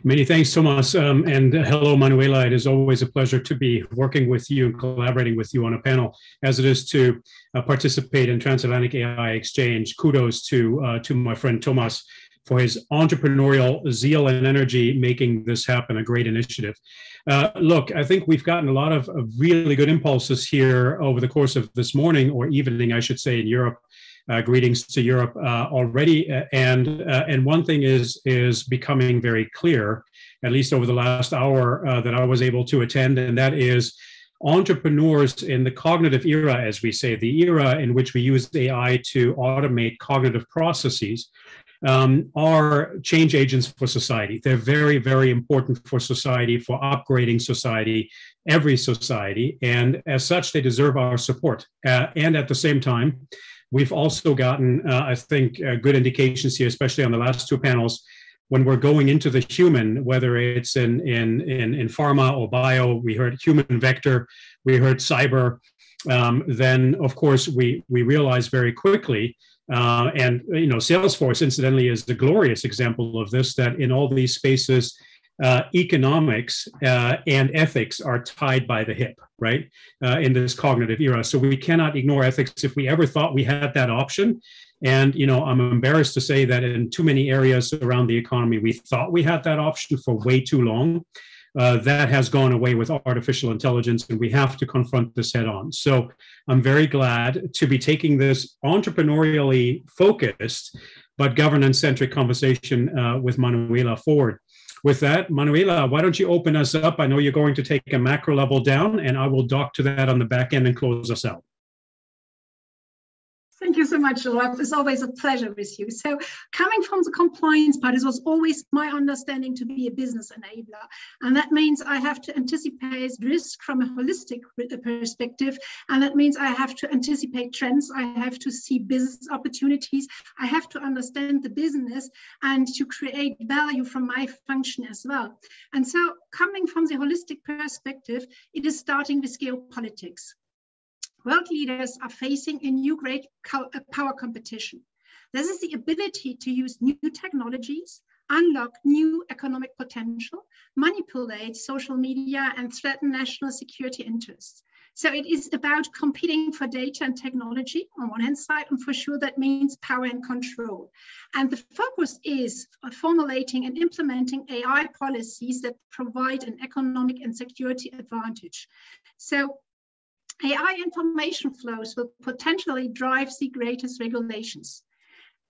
Many thanks, Thomas. Um, and hello, Manuela. It is always a pleasure to be working with you and collaborating with you on a panel, as it is to uh, participate in Transatlantic AI Exchange. Kudos to, uh, to my friend Thomas for his entrepreneurial zeal and energy making this happen, a great initiative. Uh, look, I think we've gotten a lot of, of, really good impulses here over the course of this morning or evening, I should say, in Europe uh, greetings to Europe uh, already, uh, and uh, and one thing is is becoming very clear, at least over the last hour that I was able to attend, and that is entrepreneurs in the cognitive era, as we say, the era in which we use AI to automate cognitive processes, um, are change agents for society. They're very, very important for society, for upgrading society, every society. And as such, they deserve our support. Uh, and at the same time, We've also gotten, uh, I think, uh, good indications here, especially on the last two panels, when we're going into the human, whether it's in, in, in, in pharma or bio, we heard human vector, we heard cyber, um, then of course we, we realize very quickly uh, and you know, Salesforce, incidentally, is the glorious example of this. That in all these spaces, uh, economics uh, and ethics are tied by the hip, right? Uh, in this cognitive era. So we cannot ignore ethics if we ever thought we had that option. And, you know, I'm embarrassed to say that in too many areas around the economy, we thought we had that option for way too long. Uh, that has gone away with artificial intelligence, and we have to confront this head on. So I'm very glad to be taking this entrepreneurially focused but governance centric conversation uh, with Manuela forward with that, Manuela, why don't you open us up? I know you're going to take a macro level down, and I will dock to that on the back end and close us out. Thank you so much, Olaf. It's always a pleasure with you. So coming from the compliance part, it was always my understanding to be a business enabler. And that means I have to anticipate risk from a holistic uh, perspective. And that means I have to anticipate trends. I have to see business opportunities. I have to understand the business and to create value from my function as well. And so coming from the holistic perspective, it is starting with geopolitics world leaders are facing a new great uh, power competition. This is the ability to use new technologies, unlock new economic potential, manipulate social media, and threaten national security interests. So it is about competing for data and technology on one hand side, and for sure that means power and control. And the focus is formulating and implementing AI policies that provide an economic and security advantage. So AI information flows will potentially drive the greatest regulations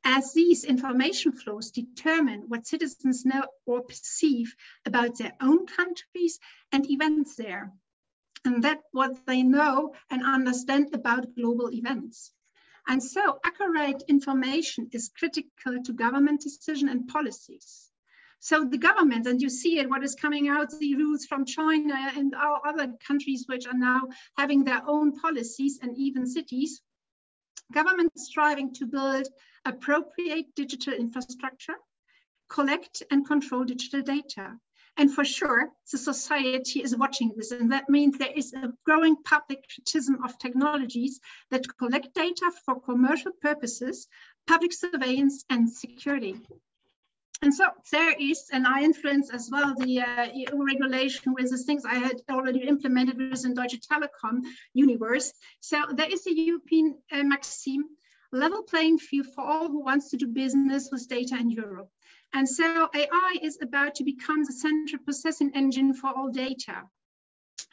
as these information flows determine what citizens know or perceive about their own countries and events there, and that what they know and understand about global events. And so accurate information is critical to government decision and policies. So the government, and you see it, what is coming out, the rules from China and other countries which are now having their own policies and even cities, governments striving to build appropriate digital infrastructure, collect and control digital data. And for sure, the society is watching this. And that means there is a growing public criticism of technologies that collect data for commercial purposes, public surveillance, and security. And so there is, and I influence as well the uh, EU regulation with the things I had already implemented within Deutsche Telekom universe. So there is a European uh, maxim, level playing field for all who wants to do business with data in Europe. And so AI is about to become the central processing engine for all data.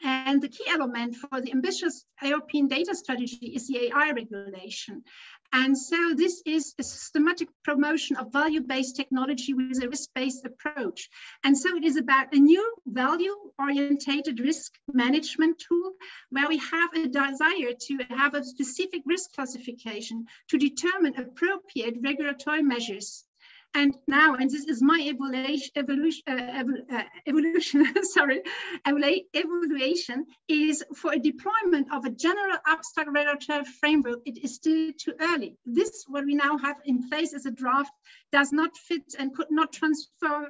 And the key element for the ambitious European data strategy is the AI regulation. And so this is a systematic promotion of value-based technology with a risk-based approach. And so it is about a new value-orientated risk management tool where we have a desire to have a specific risk classification to determine appropriate regulatory measures and now, and this is my evaluation, evolution, uh, uh, evolution (laughs) sorry, evaluation is for a deployment of a general abstract regulatory framework, it is still too early. This, what we now have in place as a draft, does not fit and could not transfer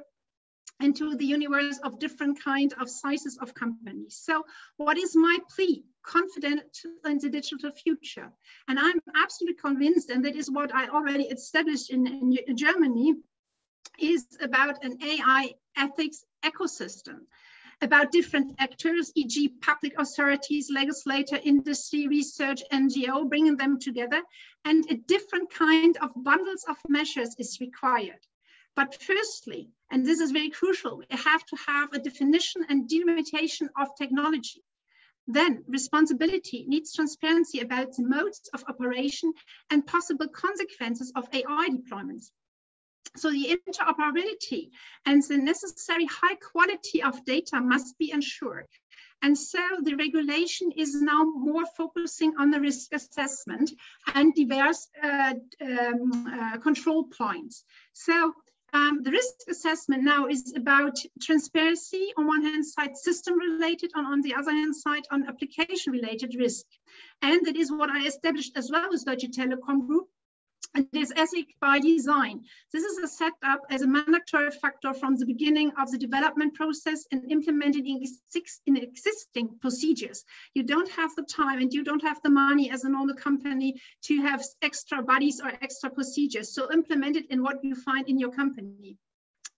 into the universe of different kind of sizes of companies. So what is my plea? Confident in the digital future. And I'm absolutely convinced, and that is what I already established in, in Germany, is about an AI ethics ecosystem about different actors, e.g. public authorities, legislator, industry, research, NGO, bringing them together. And a different kind of bundles of measures is required. But firstly, and this is very crucial, we have to have a definition and delimitation of technology. Then responsibility needs transparency about the modes of operation and possible consequences of AI deployments. So the interoperability and the necessary high quality of data must be ensured. And so the regulation is now more focusing on the risk assessment and diverse uh, um, uh, control points. So um, the risk assessment now is about transparency on one hand side, system related, and on the other hand side, on application related risk. And that is what I established as well with Deutsche Telekom Group it is ethic by design. This is a set up as a mandatory factor from the beginning of the development process and implemented in, in existing procedures. You don't have the time and you don't have the money as a normal company to have extra bodies or extra procedures. So implement it in what you find in your company.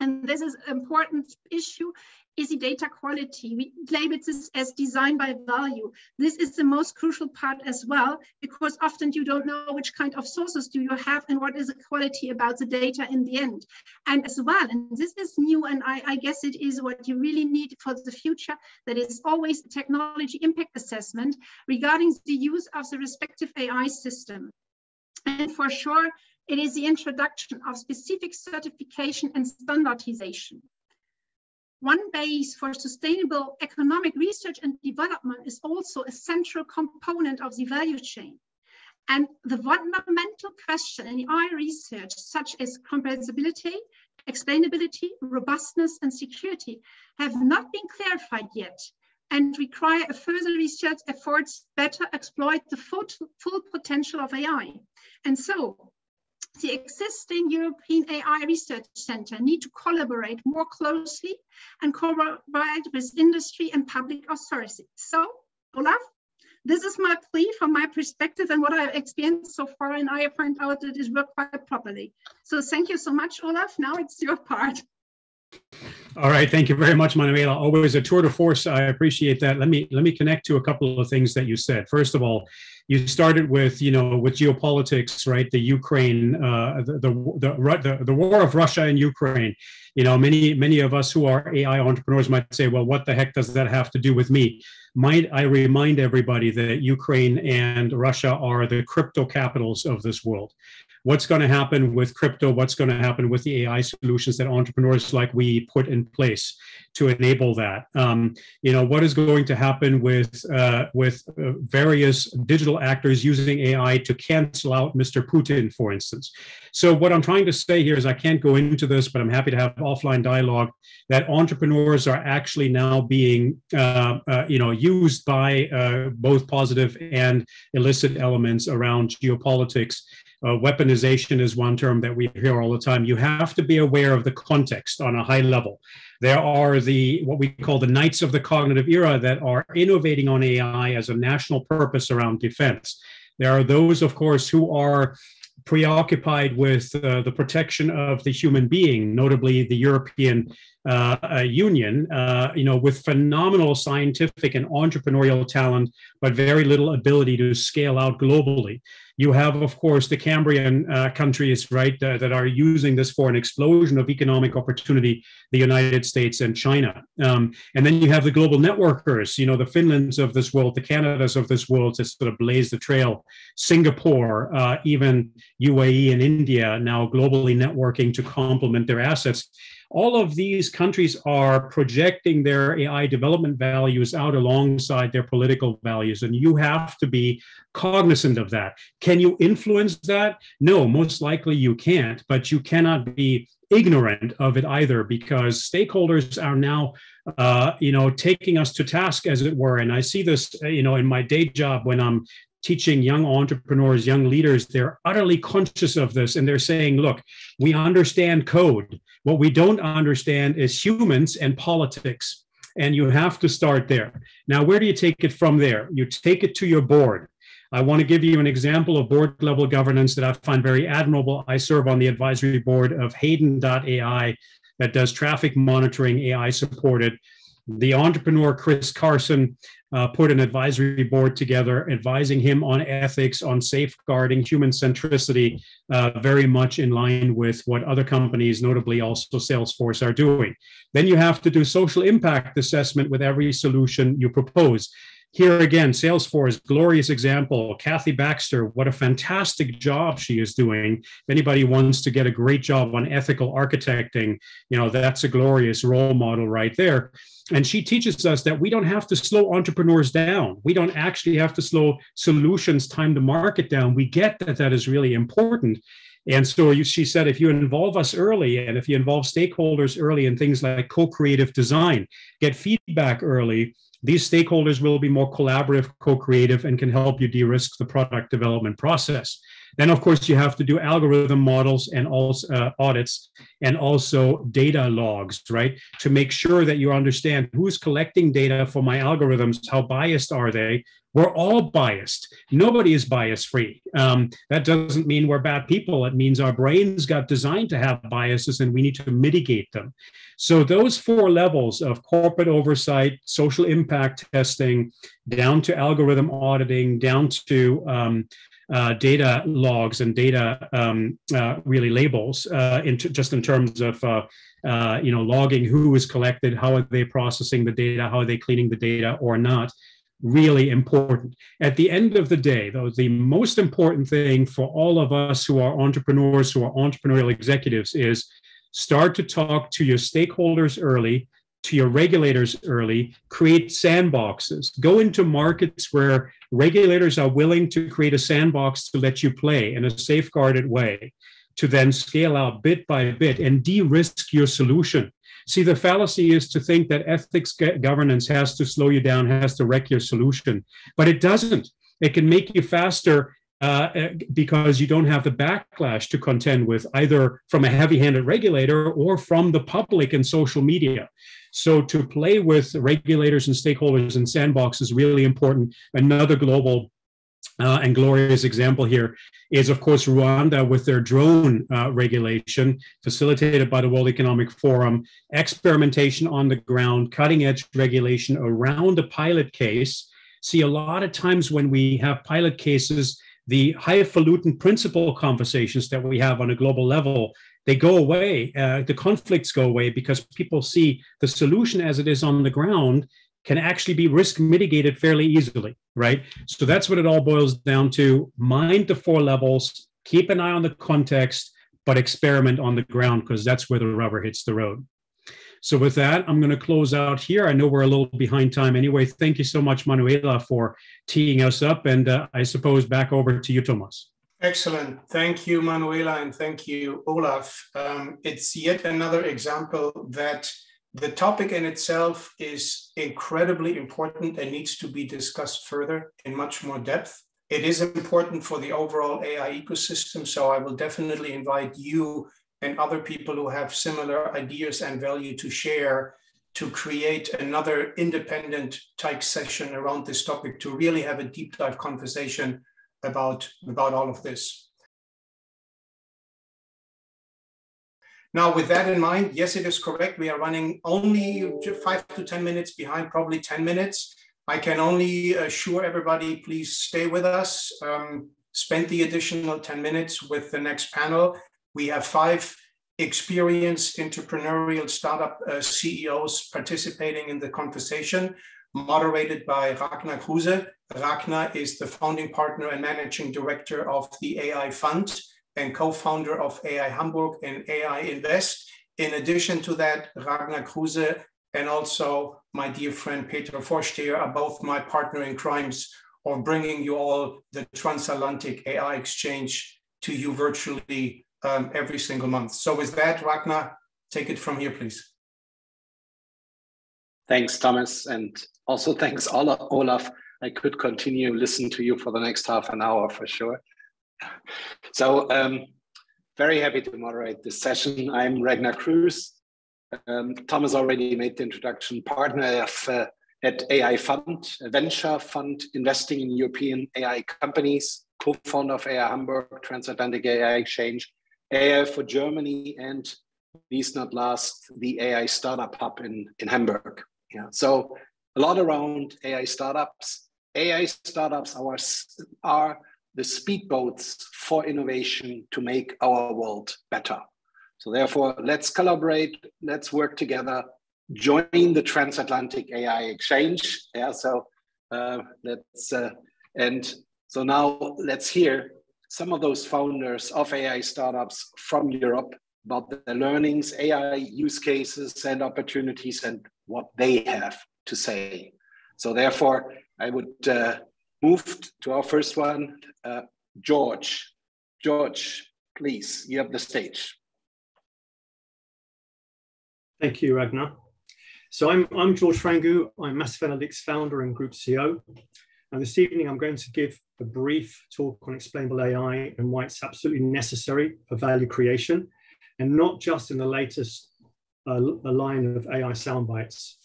And this is an important issue is the data quality. We label this as design by value. This is the most crucial part as well, because often you don't know which kind of sources do you have and what is the quality about the data in the end. And as well, and this is new, and I, I guess it is what you really need for the future, that is always technology impact assessment regarding the use of the respective AI system. And for sure, it is the introduction of specific certification and standardization. One base for sustainable economic research and development is also a central component of the value chain. And the fundamental question in AI research, such as comprehensibility, explainability, robustness, and security, have not been clarified yet and require a further research efforts better exploit the full, full potential of AI. And so the existing European AI Research Center need to collaborate more closely and collaborate with industry and public authorities. So, Olaf, this is my plea from my perspective and what I've experienced so far, and I find out that it worked quite properly. So thank you so much, Olaf. Now it's your part. All right, thank you very much, Manuela. Always a tour de force. I appreciate that. Let me let me connect to a couple of things that you said. First of all, you started with you know with geopolitics, right? The Ukraine, uh, the, the, the the war of Russia and Ukraine. You know, many many of us who are AI entrepreneurs might say, well, what the heck does that have to do with me? Might I remind everybody that Ukraine and Russia are the crypto capitals of this world? What's going to happen with crypto, what's going to happen with the AI solutions that entrepreneurs like we put in place to enable that. Um, you know, what is going to happen with uh, with uh, various digital actors using AI to cancel out Mr. Putin, for instance. So what I'm trying to say here is I can't go into this, but I'm happy to have offline dialogue that entrepreneurs are actually now being, uh, uh you know, used by uh, both positive and illicit elements around geopolitics uh, weaponization is one term that we hear all the time. You have to be aware of the context on a high level. There are the what we call the knights of the cognitive era that are innovating on AI as a national purpose around defense. There are those, of course, who are preoccupied with uh, the protection of the human being, notably the European uh, uh, Union, uh, you know, with phenomenal scientific and entrepreneurial talent, but very little ability to scale out globally. You have, of course, the Cambrian uh, countries, right, uh, that are using this for an explosion of economic opportunity, the United States and China. Um, and then you have the global networkers, you know, the Finlands of this world, the Canadas of this world to sort of blaze the trail. Singapore, uh, even UAE and India now globally networking to complement their assets all of these countries are projecting their AI development values out alongside their political values, and you have to be cognizant of that. Can you influence that? No, most likely you can't, but you cannot be ignorant of it either because stakeholders are now uh, you know taking us to task as it were and i see this uh, you know in my day job when i'm teaching young entrepreneurs, young leaders, they're utterly conscious of this and they're saying, look, we understand code. What we don't understand is humans and politics. And you have to start there. Now, where do you take it from there? You take it to your board. I want to give you an example of board level governance that I find very admirable. I serve on the advisory board of Hayden.ai that does traffic monitoring, AI supported. The entrepreneur, Chris Carson, uh, put an advisory board together, advising him on ethics, on safeguarding human centricity, uh, very much in line with what other companies, notably also Salesforce, are doing. Then you have to do social impact assessment with every solution you propose. Here again, Salesforce, glorious example. Kathy Baxter, what a fantastic job she is doing. If anybody wants to get a great job on ethical architecting, you know, that's a glorious role model right there. And she teaches us that we don't have to slow entrepreneurs down. We don't actually have to slow solutions time to market down. We get that that is really important. And so you, she said, if you involve us early and if you involve stakeholders early in things like co creative design, get feedback early, these stakeholders will be more collaborative, co creative, and can help you de risk the product development process. Then, of course, you have to do algorithm models and also uh, audits and also data logs, right? To make sure that you understand who's collecting data for my algorithms, how biased are they? We're all biased. Nobody is bias free. Um, that doesn't mean we're bad people. It means our brains got designed to have biases and we need to mitigate them. So, those four levels of corporate oversight, social impact testing, down to algorithm auditing, down to um, uh, data logs and data um, uh, really labels uh, in just in terms of uh, you know logging who is collected, how are they processing the data, how are they cleaning the data or not. Really important. At the end of the day, though, the most important thing for all of us who are entrepreneurs, who are entrepreneurial executives, is start to talk to your stakeholders early, to your regulators early, create sandboxes, go into markets where regulators are willing to create a sandbox to let you play in a safeguarded way, to then scale out bit by bit and de risk your solution. See, the fallacy is to think that ethics governance has to slow you down, has to wreck your solution, but it doesn't. It can make you faster uh, because you don't have the backlash to contend with either from a heavy handed regulator or from the public and social media. So to play with regulators and stakeholders in sandbox is really important. Another global uh, and glorious example here is, of course, Rwanda with their drone uh, regulation, facilitated by the World Economic Forum, experimentation on the ground, cutting edge regulation around a pilot case. See, a lot of times when we have pilot cases, the highfalutin principle conversations that we have on a global level they go away uh, the conflicts go away because people see the solution as it is on the ground can actually be risk mitigated fairly easily, right? So that's what it all boils down to. Mind the four levels, keep an eye on the context, but experiment on the ground because that's where the rubber hits the road. So with that, I'm going to close out here. I know we're a little behind time anyway. Thank you so much, Manuela, for teeing us up. And uh, I suppose back over to you, Thomas. Excellent. Thank you, Manuela, and thank you, Olaf. Um, it's yet another example that the topic in itself is incredibly important and needs to be discussed further in much more depth. It is important for the overall AI ecosystem, so I will definitely invite you and other people who have similar ideas and value to share to create another independent type session around this topic to really have a deep dive conversation about, about all of this. Now, with that in mind, yes, it is correct. We are running only five to 10 minutes behind, probably 10 minutes. I can only assure everybody, please stay with us. Um, spend the additional 10 minutes with the next panel. We have five experienced entrepreneurial startup uh, CEOs participating in the conversation, moderated by Ragnar Kruse. Ragnar is the founding partner and managing director of the AI Fund, and co-founder of AI Hamburg and AI Invest. In addition to that, Ragnar Kruse and also my dear friend Peter Vorsteher are both my partner in crimes of bringing you all the transatlantic AI exchange to you virtually um, every single month. So with that, Ragnar, take it from here, please. Thanks, Thomas. And also thanks, Olaf. I could continue listen to you for the next half an hour for sure. So um, very happy to moderate this session. I'm Ragnar Kruse. Um, Thomas already made the introduction, partner of, uh, at AI Fund, a venture fund investing in European AI companies, co-founder of AI Hamburg, Transatlantic AI Exchange, AI for Germany, and least not last, the AI Startup Hub in, in Hamburg. Yeah, so a lot around AI startups. AI startups are, are the speedboats for innovation to make our world better. So therefore, let's collaborate, let's work together, join the transatlantic AI exchange. Yeah, so uh, let's, uh, and so now let's hear some of those founders of AI startups from Europe about their learnings, AI use cases and opportunities and what they have to say. So therefore, I would uh, moved to our first one. Uh, George, George, please, you have the stage. Thank you, Ragnar. So I'm, I'm George Frangou. I'm Massive Analytics founder and group CEO. And this evening, I'm going to give a brief talk on explainable AI and why it's absolutely necessary for value creation, and not just in the latest uh, line of AI sound bites.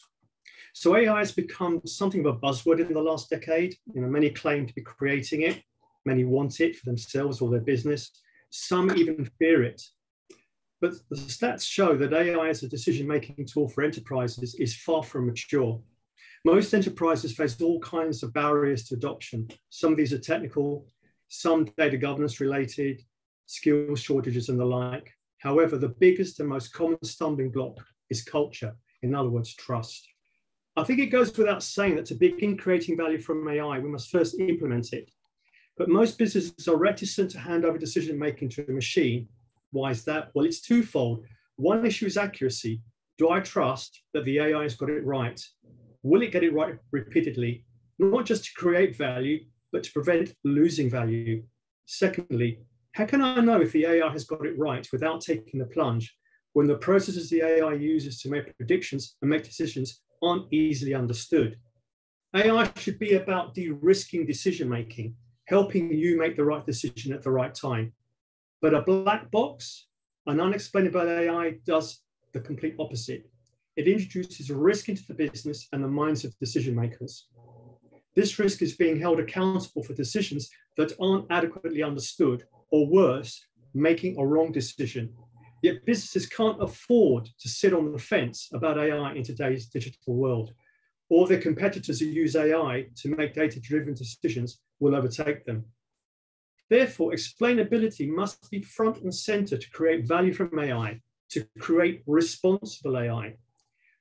So AI has become something of a buzzword in the last decade. You know, many claim to be creating it, many want it for themselves or their business. Some even fear it. But the stats show that AI as a decision-making tool for enterprises is far from mature. Most enterprises face all kinds of barriers to adoption. Some of these are technical, some data governance related, skill shortages and the like. However, the biggest and most common stumbling block is culture. In other words, trust. I think it goes without saying that to begin creating value from AI, we must first implement it. But most businesses are reticent to hand over decision making to a machine. Why is that? Well, it's twofold. One issue is accuracy. Do I trust that the AI has got it right? Will it get it right repeatedly? Not just to create value, but to prevent losing value. Secondly, how can I know if the AI has got it right without taking the plunge when the processes the AI uses to make predictions and make decisions aren't easily understood. AI should be about de-risking decision making, helping you make the right decision at the right time. But a black box, an unexplainable AI does the complete opposite. It introduces risk into the business and the minds of decision makers. This risk is being held accountable for decisions that aren't adequately understood, or worse, making a wrong decision. Yet businesses can't afford to sit on the fence about AI in today's digital world, or their competitors who use AI to make data-driven decisions will overtake them. Therefore, explainability must be front and center to create value from AI, to create responsible AI.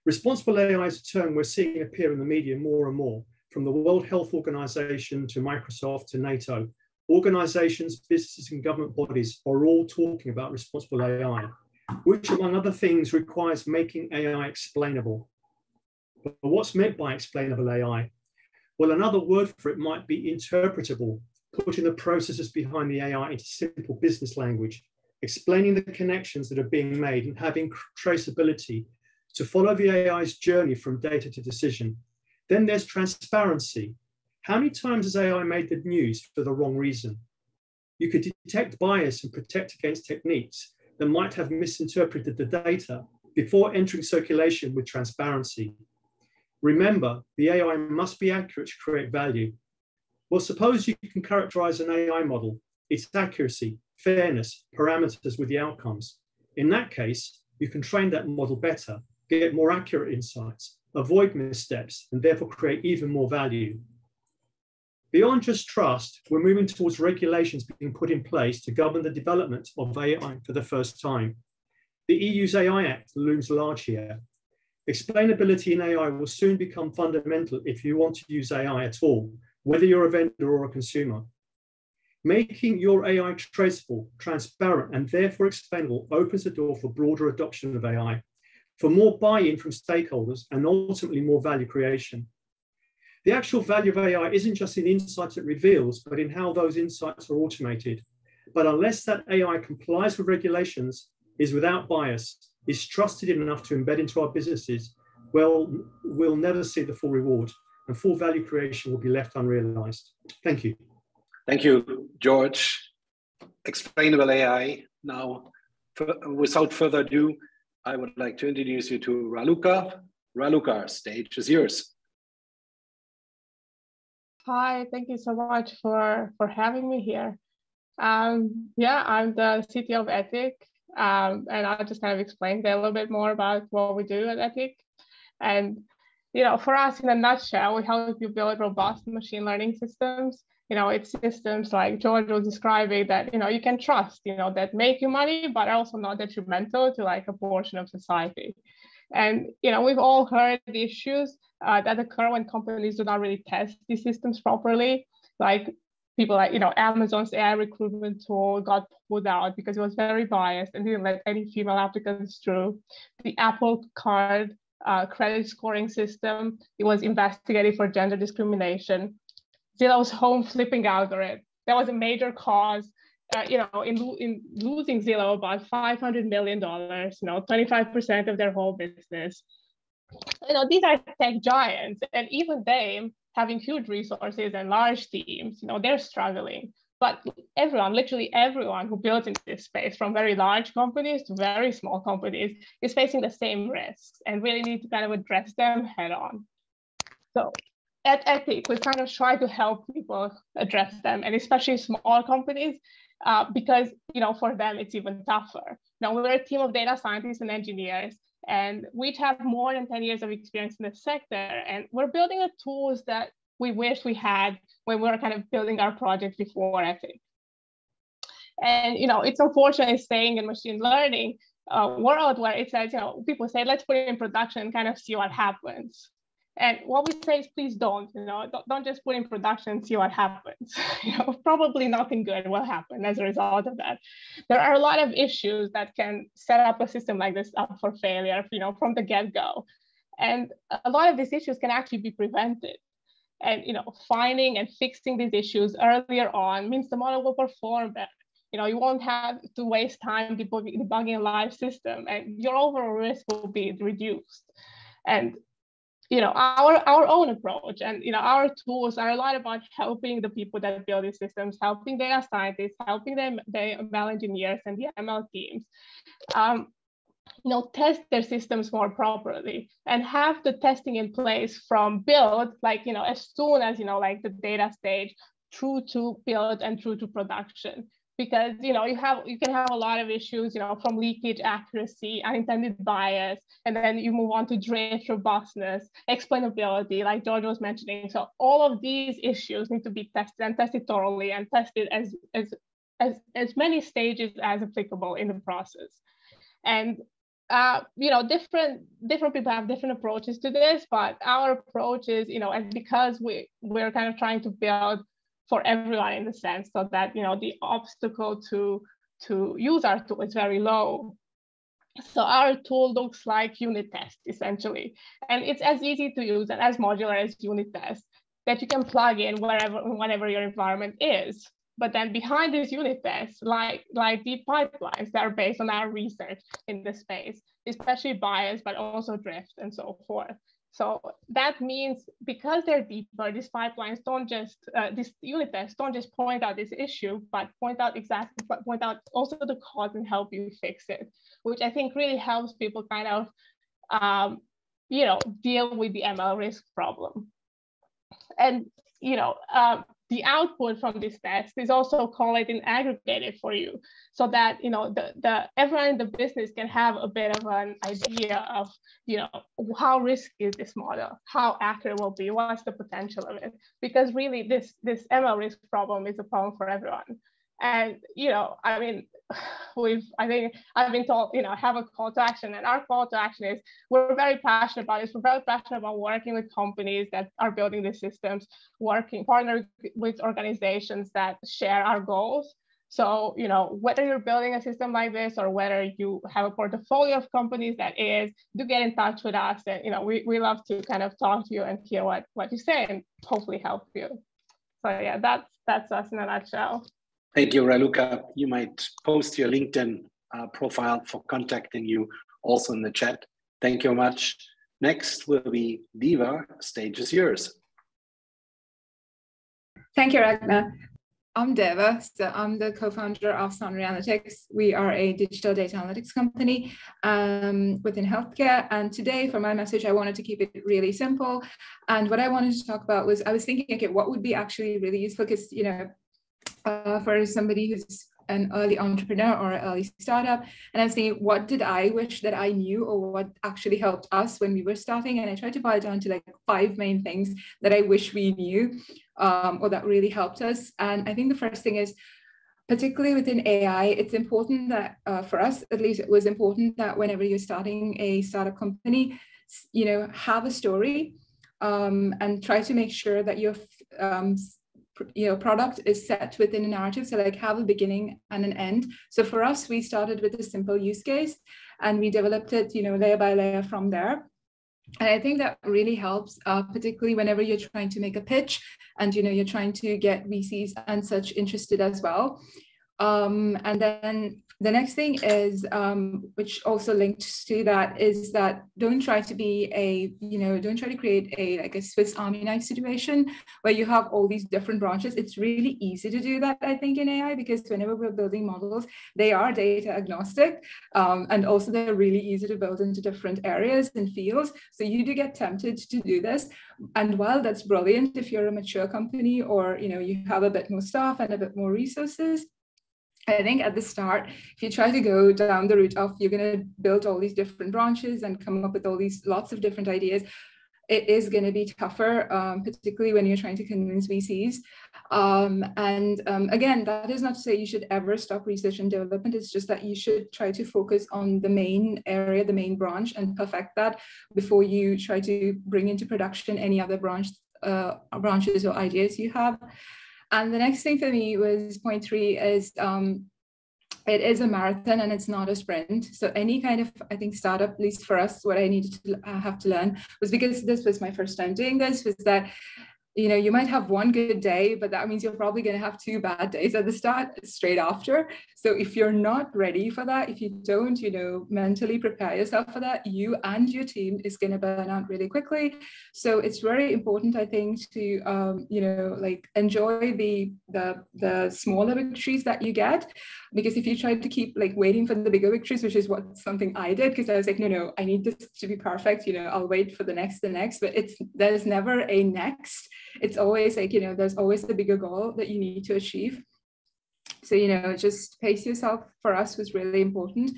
Responsible AI is a term we're seeing appear in the media more and more, from the World Health Organization to Microsoft to NATO. Organizations, businesses, and government bodies are all talking about responsible AI, which, among other things, requires making AI explainable. But what's meant by explainable AI? Well, another word for it might be interpretable, putting the processes behind the AI into simple business language, explaining the connections that are being made and having traceability to follow the AI's journey from data to decision. Then there's transparency. How many times has AI made the news for the wrong reason? You could detect bias and protect against techniques that might have misinterpreted the data before entering circulation with transparency. Remember, the AI must be accurate to create value. Well, suppose you can characterize an AI model, its accuracy, fairness, parameters with the outcomes. In that case, you can train that model better, get more accurate insights, avoid missteps, and therefore create even more value. Beyond just trust, we're moving towards regulations being put in place to govern the development of AI for the first time. The EU's AI Act looms large here. Explainability in AI will soon become fundamental if you want to use AI at all, whether you're a vendor or a consumer. Making your AI traceable, transparent, and therefore explainable opens the door for broader adoption of AI, for more buy-in from stakeholders, and ultimately more value creation. The actual value of AI isn't just in the insights it reveals, but in how those insights are automated. But unless that AI complies with regulations, is without bias, is trusted enough to embed into our businesses, well, we'll never see the full reward and full value creation will be left unrealized. Thank you. Thank you, George. Explainable AI. Now, without further ado, I would like to introduce you to Raluca. Raluca, stage is yours. Hi, thank you so much for, for having me here. Um, yeah, I'm the CTO of Etiq, um, and I'll just kind of explain a little bit more about what we do at Etiq. And you know, for us, in a nutshell, we help you build robust machine learning systems. You know, it's systems like George was describing that, you know, you can trust, you know, that make you money, but also not detrimental to like a portion of society. And, you know, we've all heard the issues uh, that occur when companies do not really test these systems properly. Like people like, you know, Amazon's AI recruitment tool got pulled out because it was very biased and didn't let any female applicants through. The Apple card uh, credit scoring system. It was investigated for gender discrimination. Zillow's home flipping algorithm. That was a major cause, uh, you know, in, in losing Zillow about $500 million, you know, 25% of their whole business. You know, these are tech giants, and even they, having huge resources and large teams, you know, they're struggling. But everyone, literally everyone who builds in this space, from very large companies to very small companies, is facing the same risks and really need to kind of address them head on. So at Etiq, we kind of try to help people address them, and especially small companies, uh, because you know for them it's even tougher. Now we're a team of data scientists and engineers, and we have more than 10 years of experience in the sector, and we're building the tools that we wish we had when we were kind of building our project before Etiq. And you know, it's unfortunate staying in machine learning uh, world where it says, you know, people say, let's put it in production and kind of see what happens. And what we say is, please don't, you know, don't, don't just put in production see what happens. (laughs) you know, probably nothing good will happen as a result of that. There are a lot of issues that can set up a system like this up for failure, you know, from the get-go. And a lot of these issues can actually be prevented and you know finding and fixing these issues earlier on means the model will perform better you know you won't have to waste time debugging, debugging a live system and your overall risk will be reduced and you know our our own approach and you know our tools are a lot about helping the people that build these systems helping data scientists helping them the ml engineers and the ml teams um, you know, test their systems more properly and have the testing in place from build, like, you know, as soon as, you know, like the data stage through to build and through to production. Because, you know, you have, you can have a lot of issues, you know, from leakage accuracy, unintended bias, and then you move on to drift, robustness, explainability, like George was mentioning. So all of these issues need to be tested and tested thoroughly and tested as, as, as, as many stages as applicable in the process. And uh, you know, different different people have different approaches to this, but our approach is, you know, and because we we're kind of trying to build for everyone in the sense so that you know the obstacle to to use our tool is very low. So our tool looks like unit test essentially, and it's as easy to use and as modular as unit test that you can plug in wherever whenever your environment is. But then behind these unit tests, like, like deep pipelines that are based on our research in the space, especially bias, but also drift and so forth. So that means because they're deeper, these pipelines don't just, uh, these unit tests don't just point out this issue, but point out exactly, but point out also the cause and help you fix it, which I think really helps people kind of, um, you know, deal with the ML risk problem. And, you know, um, the output from this test is also collated and aggregated for you so that you know the, the everyone in the business can have a bit of an idea of you know how risky is this model how accurate will be what's the potential of it? Because really this this ml risk problem is a problem for everyone and you know i mean (sighs) we've i think i've been told you know have a call to action and our call to action is we're very passionate about this. We're very passionate about working with companies that are building these systems working partner with organizations that share our goals. So you know whether you're building a system like this or whether you have a portfolio of companies that is do get in touch with us. And you know we, we love to kind of talk to you and hear what what you say and hopefully help you. So yeah that's that's us in a nutshell Thank you, Raluca. You might post your LinkedIn uh, profile for contacting you also in the chat. Thank you much. Next will be Diva. Stage is yours. Thank you, Ragnar. I'm Deva, so I'm the co-founder of Sonrai Analytics. We are a digital data analytics company um, within healthcare. And today for my message, I wanted to keep it really simple. And what I wanted to talk about was, I was thinking, okay, what would be actually really useful? Because, you know, uh, for somebody who's an early entrepreneur or an early startup. And I was thinking, what did I wish that I knew or what actually helped us when we were starting? And I tried to boil it down to like five main things that I wish we knew um, or that really helped us. And I think the first thing is, particularly within AI, it's important that uh, for us, at least it was important that whenever you're starting a startup company, you know, have a story um, and try to make sure that you're um, you know product is set within a narrative so like have a beginning and an end. So for us we started with a simple use case and we developed it you know layer by layer from there. And i think that really helps uh, particularly whenever you're trying to make a pitch and you know you're trying to get vcs and such interested as well. Um, and then the next thing is, um, which also linked to that, is that don't try to be a, you know, don't try to create a like a Swiss Army knife situation where you have all these different branches. It's really easy to do that, I think, in AI because whenever we're building models, they are data agnostic, um, and also they're really easy to build into different areas and fields. So you do get tempted to do this, and while that's brilliant if you're a mature company or you know you have a bit more staff and a bit more resources I think at the start, if you try to go down the route of you're going to build all these different branches and come up with all these lots of different ideas, it is going to be tougher, um, particularly when you're trying to convince VCs. Um, and um, again, that is not to say you should ever stop research and development. It's just that you should try to focus on the main area, the main branch, and perfect that before you try to bring into production any other branch, uh, branches or ideas you have. And the next thing for me was point three is um, it is a marathon and it's not a sprint. So any kind of, I think, startup, at least for us, what I needed to uh, have to learn was because this was my first time doing this, was that you know you might have one good day but that means you're probably going to have two bad days at the start straight after. So if you're not ready for that if you don't you know mentally prepare yourself for that you and your team is going to burn out really quickly. So it's very important i think to um, you know like enjoy the the the smaller victories that you get because if you try to keep like waiting for the bigger victories which is what something i did because i was like no no i need this to be perfect you know i'll wait for the next the next. But it's there's never a next. It's always like you know there's always the bigger goal that you need to achieve. So you know just pace yourself for us was really important.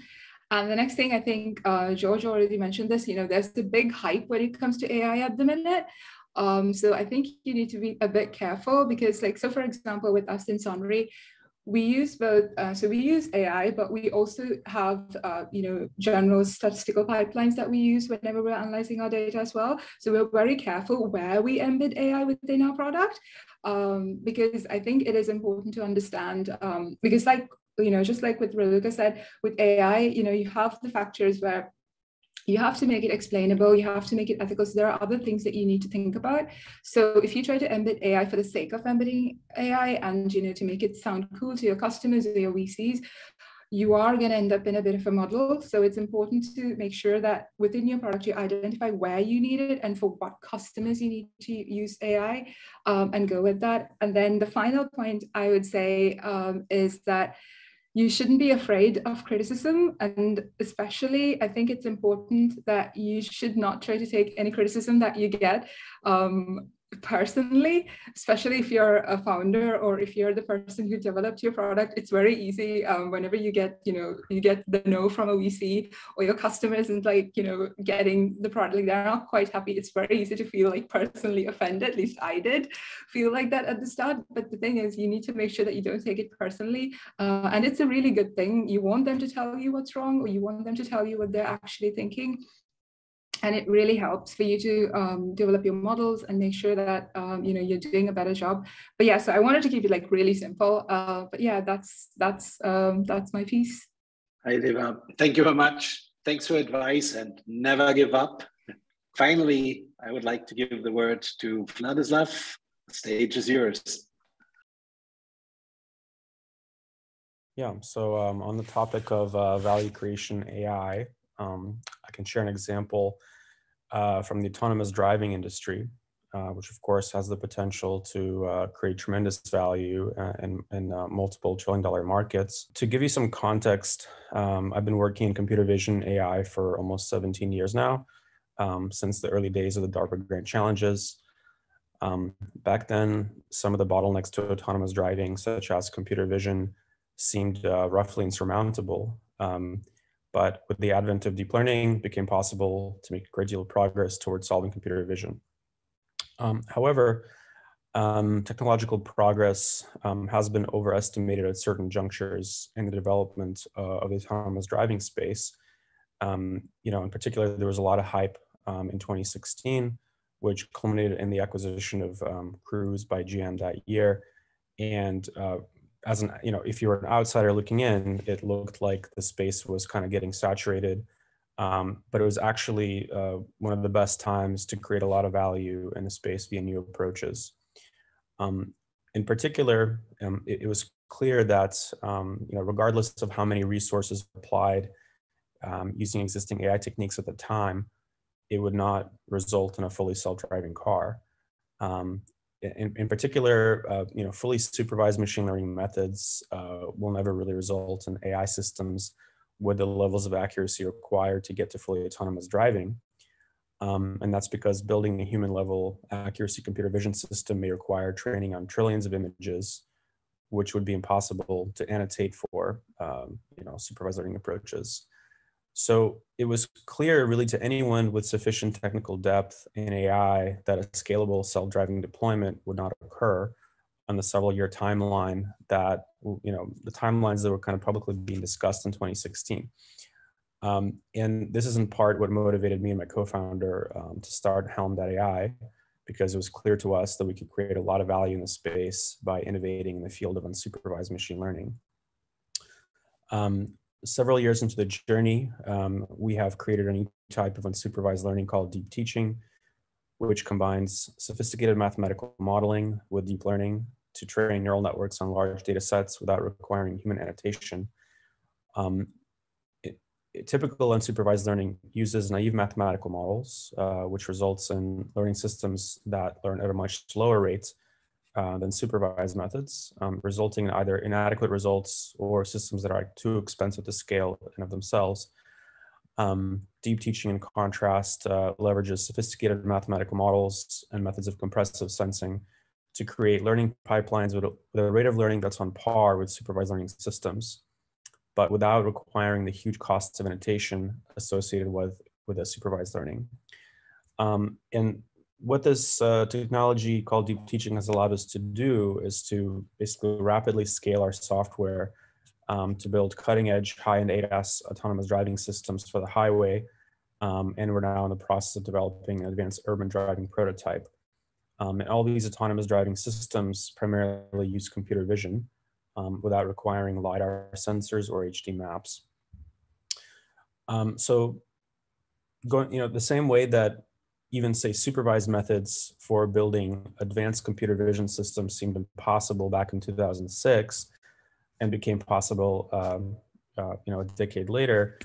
And the next thing i think uh, george already mentioned this you know there's the big hype when it comes to ai at the minute. Um, so I think you need to be a bit careful because like, so for example, with us in Sonrai, we use both, uh, so we use AI, but we also have, uh, you know, general statistical pipelines that we use whenever we're analyzing our data as well. So we're very careful where we embed AI within our product, um, because I think it is important to understand, um, because like, you know, just like what Raluca said, with AI, you know, you have the factors where you have to make it explainable. You have to make it ethical. So there are other things that you need to think about. So if you try to embed ai for the sake of embedding ai and you know to make it sound cool to your customers or your vcs you are going to end up in a bit of a model so it's important to make sure that within your product you identify where you need it and for what customers you need to use ai um, and go with that. And then the final point i would say um, is that you shouldn't be afraid of criticism. And especially, I think it's important that you should not try to take any criticism that you get um, personally, especially if you're a founder or if you're the person who developed your product, it's very easy um, whenever you get, you know, you get the no from a VC or your customers and like, you know, getting the product, like they're not quite happy. It's very easy to feel like personally offended. At least I did feel like that at the start. But the thing is, you need to make sure that you don't take it personally. Uh, and it's a really good thing. You want them to tell you what's wrong or you want them to tell you what they're actually thinking and it really helps for you to um, develop your models and make sure that um, you know you're doing a better job. But yeah so i wanted to keep it like really simple uh, but yeah that's that's um, that's my piece. Hi Deva. thank you very much. Thanks for advice and never give up. Finally i would like to give the word to vladislav. The stage is yours. Yeah so um, on the topic of uh, value creation ai um, I can share an example uh, from the autonomous driving industry, uh, which of course has the potential to uh, create tremendous value uh, in, in uh, multiple trillion dollar markets. To give you some context, um, I've been working in computer vision AI for almost 17 years now, um, since the early days of the DARPA Grand Challenges. Um, back then, some of the bottlenecks to autonomous driving, such as computer vision, seemed uh, roughly insurmountable. Um, but with the advent of deep learning, it became possible to make a great deal of progress towards solving computer vision. Um, however, um, technological progress um, has been overestimated at certain junctures in the development uh, of the autonomous driving space. Um, you know, in particular, there was a lot of hype um, in 2016, which culminated in the acquisition of um, Cruise by GM that year. And uh, as an you know if you were an outsider looking in it looked like the space was kind of getting saturated. Um, but it was actually uh, one of the best times to create a lot of value in the space via new approaches. Um, in particular um, it, it, was clear that um, you know regardless of how many resources applied um, using existing ai techniques at the time it would not result in a fully self-driving car. Um, in, in particular, uh, you know, fully supervised machine learning methods uh, will never really result in AI systems with the levels of accuracy required to get to fully autonomous driving. Um, and that's because building a human level accuracy computer vision system may require training on trillions of images, which would be impossible to annotate for, um, you know, supervised learning approaches. So it was clear really to anyone with sufficient technical depth in AI that a scalable self-driving deployment would not occur on the several year timeline that, you know, the timelines that were kind of publicly being discussed in 2016. Um, and this is in part what motivated me and my co-founder um, to start Helm.ai because it was clear to us that we could create a lot of value in the space by innovating in the field of unsupervised machine learning. Um, several years into the journey, um, we have created a new type of unsupervised learning called deep teaching, which combines sophisticated mathematical modeling with deep learning to train neural networks on large data sets without requiring human annotation. Um, typical unsupervised learning uses naive mathematical models, uh, which results in learning systems that learn at a much slower rate uh, than supervised methods, um, resulting in either inadequate results or systems that are too expensive to scale in of themselves. Um, deep teaching, in contrast, uh, leverages sophisticated mathematical models and methods of compressive sensing to create learning pipelines with a, with a, rate of learning that's on par with supervised learning systems, but without requiring the huge costs of annotation associated with, with a supervised learning. Um, and what this uh, technology called deep teaching has allowed us to do is to basically rapidly scale our software um, to build cutting edge high-end ADAS autonomous driving systems for the highway. Um, and we're now in the process of developing an advanced urban driving prototype. Um, and all these autonomous driving systems primarily use computer vision um, without requiring LiDAR sensors or HD maps. Um, so going, you know, the same way that even say supervised methods for building advanced computer vision systems seemed impossible back in 2006, and became possible, um, uh, you know, a decade later,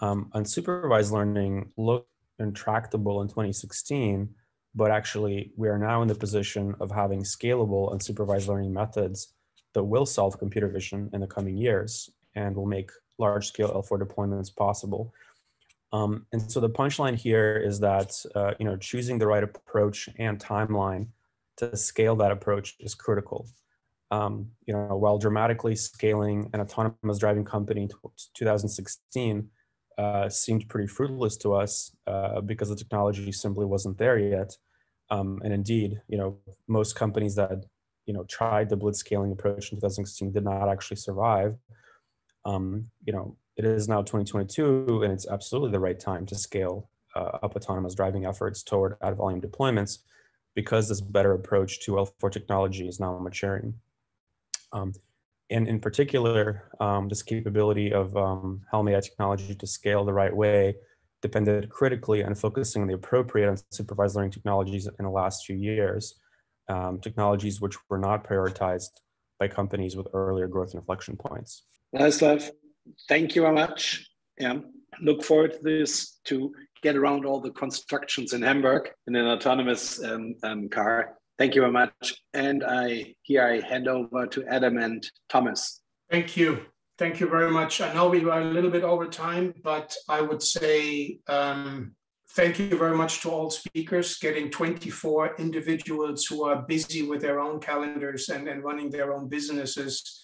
um, unsupervised learning looked intractable in 2016, but actually we are now in the position of having scalable unsupervised learning methods that will solve computer vision in the coming years and will make large scale L4 deployments possible. Um, and so the punchline here is that, uh, you know, choosing the right approach and timeline to scale that approach is critical um, you know, while dramatically scaling an autonomous driving company in 2016 uh, seemed pretty fruitless to us uh, because the technology simply wasn't there yet. Um, and indeed, you know, most companies that you know tried the blitz scaling approach in 2016 did not actually survive. Um, you know, it is now 2022, and it's absolutely the right time to scale uh, up autonomous driving efforts toward ad volume deployments because this better approach to L4 technology is now maturing. Um, and in particular, um, this capability of um, Helm AI technology to scale the right way depended critically on focusing on the appropriate and supervised learning technologies in the last few years, um, technologies which were not prioritized by companies with earlier growth inflection points. Vladislav, thank you very much. Yeah, look forward to this to get around all the constructions in Hamburg in an autonomous um, um, car. Thank you very much. And I here I hand over to Adam and Thomas. Thank you. Thank you very much. I know we were a little bit over time, but I would say um, thank you very much to all speakers, getting 24 individuals who are busy with their own calendars and, and running their own businesses.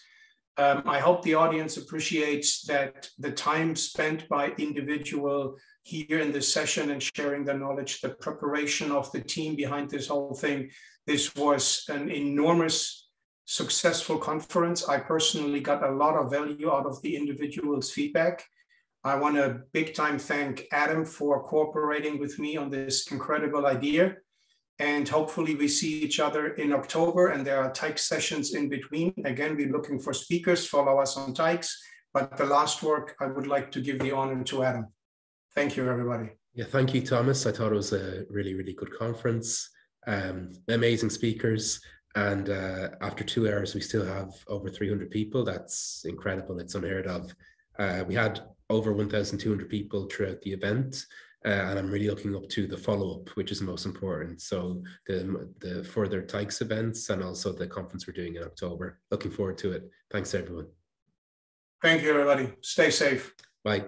Um, I hope the audience appreciates that the time spent by individual here in this session and sharing the knowledge, the preparation of the team behind this whole thing this was an enormous successful conference. I personally got a lot of value out of the individual's feedback. I want to big time thank Adam for cooperating with me on this incredible idea. And hopefully we see each other in October and there are TIKE sessions in between. Again, we're looking for speakers, follow us on TIKES. But the last work, I would like to give the honor to Adam. Thank you, everybody. Yeah, thank you, Thomas. I thought it was a really, really good conference um, amazing speakers. And uh, after two hours, we still have over 300 people. That's incredible. It's unheard of. Uh, we had over 1,200 people throughout the event. Uh, and I'm really looking up to the follow up, which is most important. So the the further TIKES events and also the conference we're doing in October. Looking forward to it. Thanks everyone. Thank you, everybody. Stay safe. Bye.